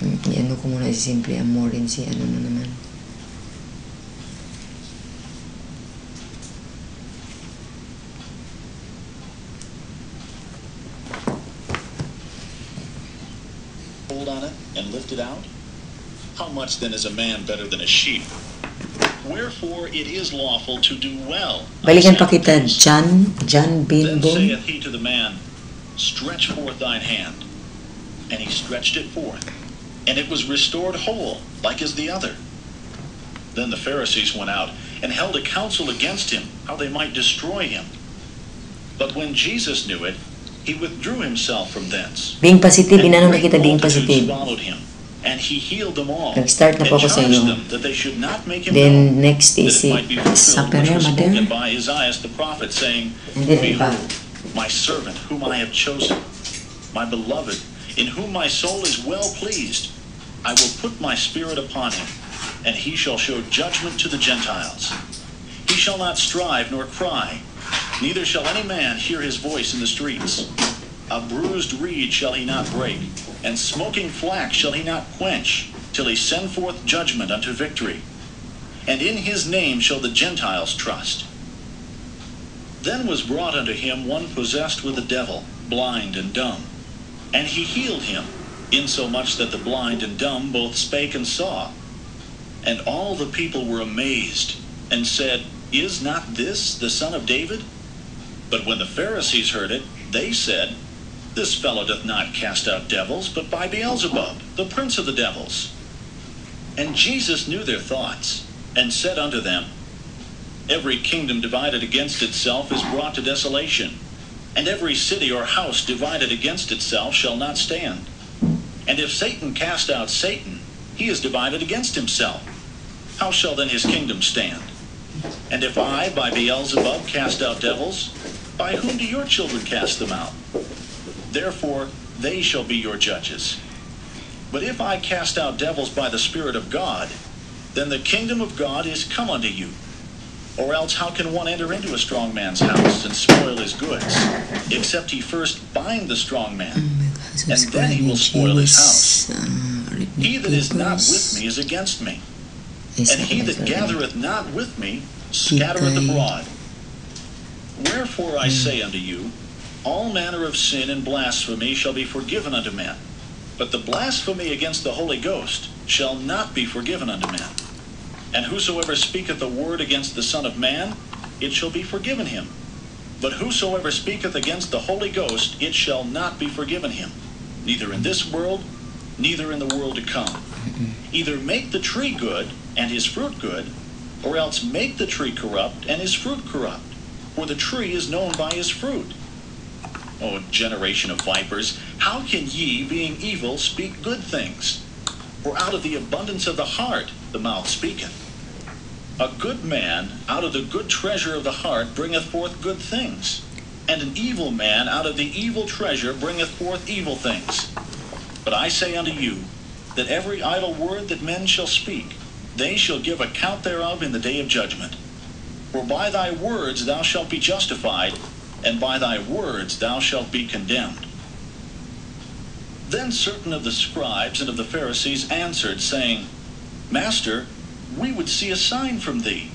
Hmm, i-ano ko muna si Simply Amor din si ano na naman. And lift it out? How much then is a man better than a sheep? Wherefore it is lawful to do well. Balikan pa kita, John, John Then saith he to the man, Stretch forth thine hand. And he stretched it forth, and it was restored whole, like as the other. Then the Pharisees went out and held a council against him, how they might destroy him. But when Jesus knew it, he withdrew himself from thence. Being positive, And inano na great kita being positive. followed him, and he healed them all. Nag-start na po ako sa iyo. them that they should not make him Then next is it si might be fulfilled which Sapere, mother. spoken by Isaiah the prophet, saying, And then iba. My servant whom I have chosen, my beloved, in whom my soul is well pleased. I will put my spirit upon him, and he shall show judgment to the Gentiles. He shall not strive nor cry, neither shall any man hear his voice in the streets. A bruised reed shall he not break, and smoking flax shall he not quench, till he send forth judgment unto victory. And in his name shall the Gentiles trust. Then was brought unto him one possessed with the devil, blind and dumb. And he healed him, insomuch that the blind and dumb both spake and saw. And all the people were amazed, and said, Is not this the son of David? But when the Pharisees heard it, they said, This fellow doth not cast out devils, but by Beelzebub, the prince of the devils. And Jesus knew their thoughts, and said unto them, Every kingdom divided against itself is brought to desolation, and every city or house divided against itself shall not stand. And if Satan cast out Satan, he is divided against himself. How shall then his kingdom stand? And if I, by Beelzebub, cast out devils, by whom do your children cast them out? Therefore, they shall be your judges. But if I cast out devils by the Spirit of God, then the kingdom of God is come unto you. Or else how can one enter into a strong man's house and spoil his goods, except he first bind the strong man, and then he will spoil his house? He that is not with me is against me, and he that gathereth not with me scattereth abroad. Wherefore I say unto you, all manner of sin and blasphemy shall be forgiven unto men, but the blasphemy against the Holy Ghost shall not be forgiven unto men. And whosoever speaketh a word against the Son of Man, it shall be forgiven him. But whosoever speaketh against the Holy Ghost, it shall not be forgiven him, neither in this world, neither in the world to come. Either make the tree good, and his fruit good, or else make the tree corrupt, and his fruit corrupt. For the tree is known by his fruit. O generation of vipers, how can ye, being evil, speak good things? For out of the abundance of the heart the mouth speaketh. A good man out of the good treasure of the heart bringeth forth good things, and an evil man out of the evil treasure bringeth forth evil things. But I say unto you, that every idle word that men shall speak, they shall give account thereof in the day of judgment. For by thy words thou shalt be justified, and by thy words thou shalt be condemned. Then certain of the scribes and of the Pharisees answered, saying, Master, we would see a sign from thee.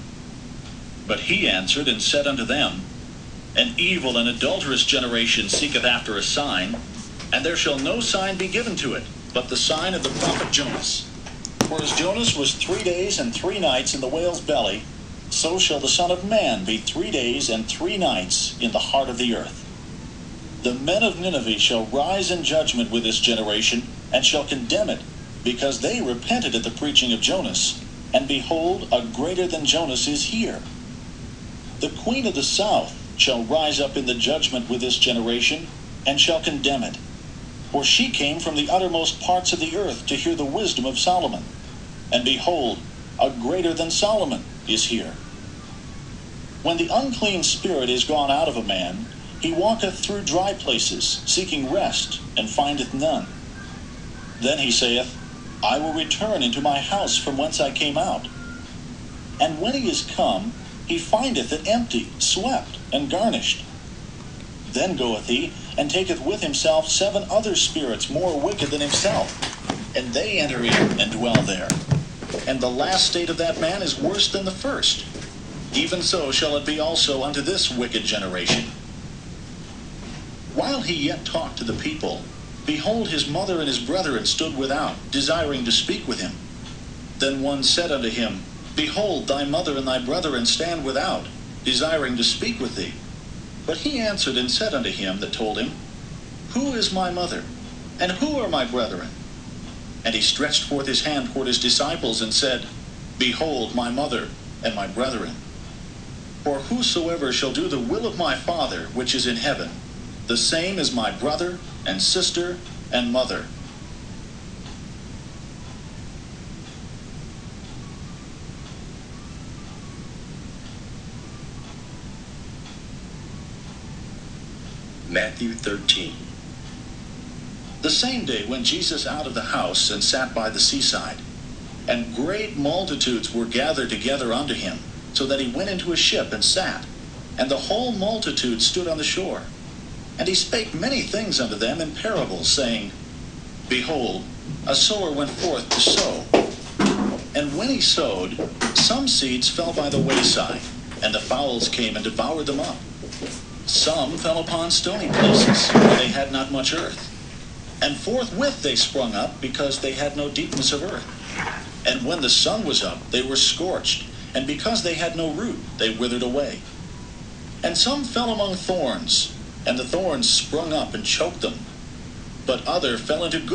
But he answered and said unto them, An evil and adulterous generation seeketh after a sign, and there shall no sign be given to it, but the sign of the prophet Jonas. For as Jonas was three days and three nights in the whale's belly, so shall the Son of Man be three days and three nights in the heart of the earth. The men of Nineveh shall rise in judgment with this generation, and shall condemn it, because they repented at the preaching of Jonas. And behold, a greater than Jonas is here. The queen of the south shall rise up in the judgment with this generation, and shall condemn it. For she came from the uttermost parts of the earth to hear the wisdom of Solomon. And behold, a greater than Solomon is here. When the unclean spirit is gone out of a man, he walketh through dry places, seeking rest, and findeth none. Then he saith, I will return into my house from whence I came out. And when he is come, he findeth it empty, swept, and garnished. Then goeth he, and taketh with himself seven other spirits more wicked than himself, and they enter in and dwell there. And the last state of that man is worse than the first. Even so shall it be also unto this wicked generation. While he yet talked to the people, behold, his mother and his brethren stood without, desiring to speak with him. Then one said unto him, Behold, thy mother and thy brethren stand without, desiring to speak with thee. But he answered and said unto him that told him, Who is my mother? And who are my brethren? And he stretched forth his hand toward his disciples and said, Behold my mother and my brethren. For whosoever shall do the will of my Father which is in heaven, the same is my brother and sister and mother. Matthew 13. The same day went Jesus out of the house and sat by the seaside. And great multitudes were gathered together unto him, so that he went into a ship and sat. And the whole multitude stood on the shore. And he spake many things unto them in parables, saying, Behold, a sower went forth to sow. And when he sowed, some seeds fell by the wayside, and the fowls came and devoured them up. Some fell upon stony places, where they had not much earth. And forthwith they sprung up, because they had no deepness of earth. And when the sun was up, they were scorched, and because they had no root, they withered away. And some fell among thorns, and the thorns sprung up and choked them. But other fell into good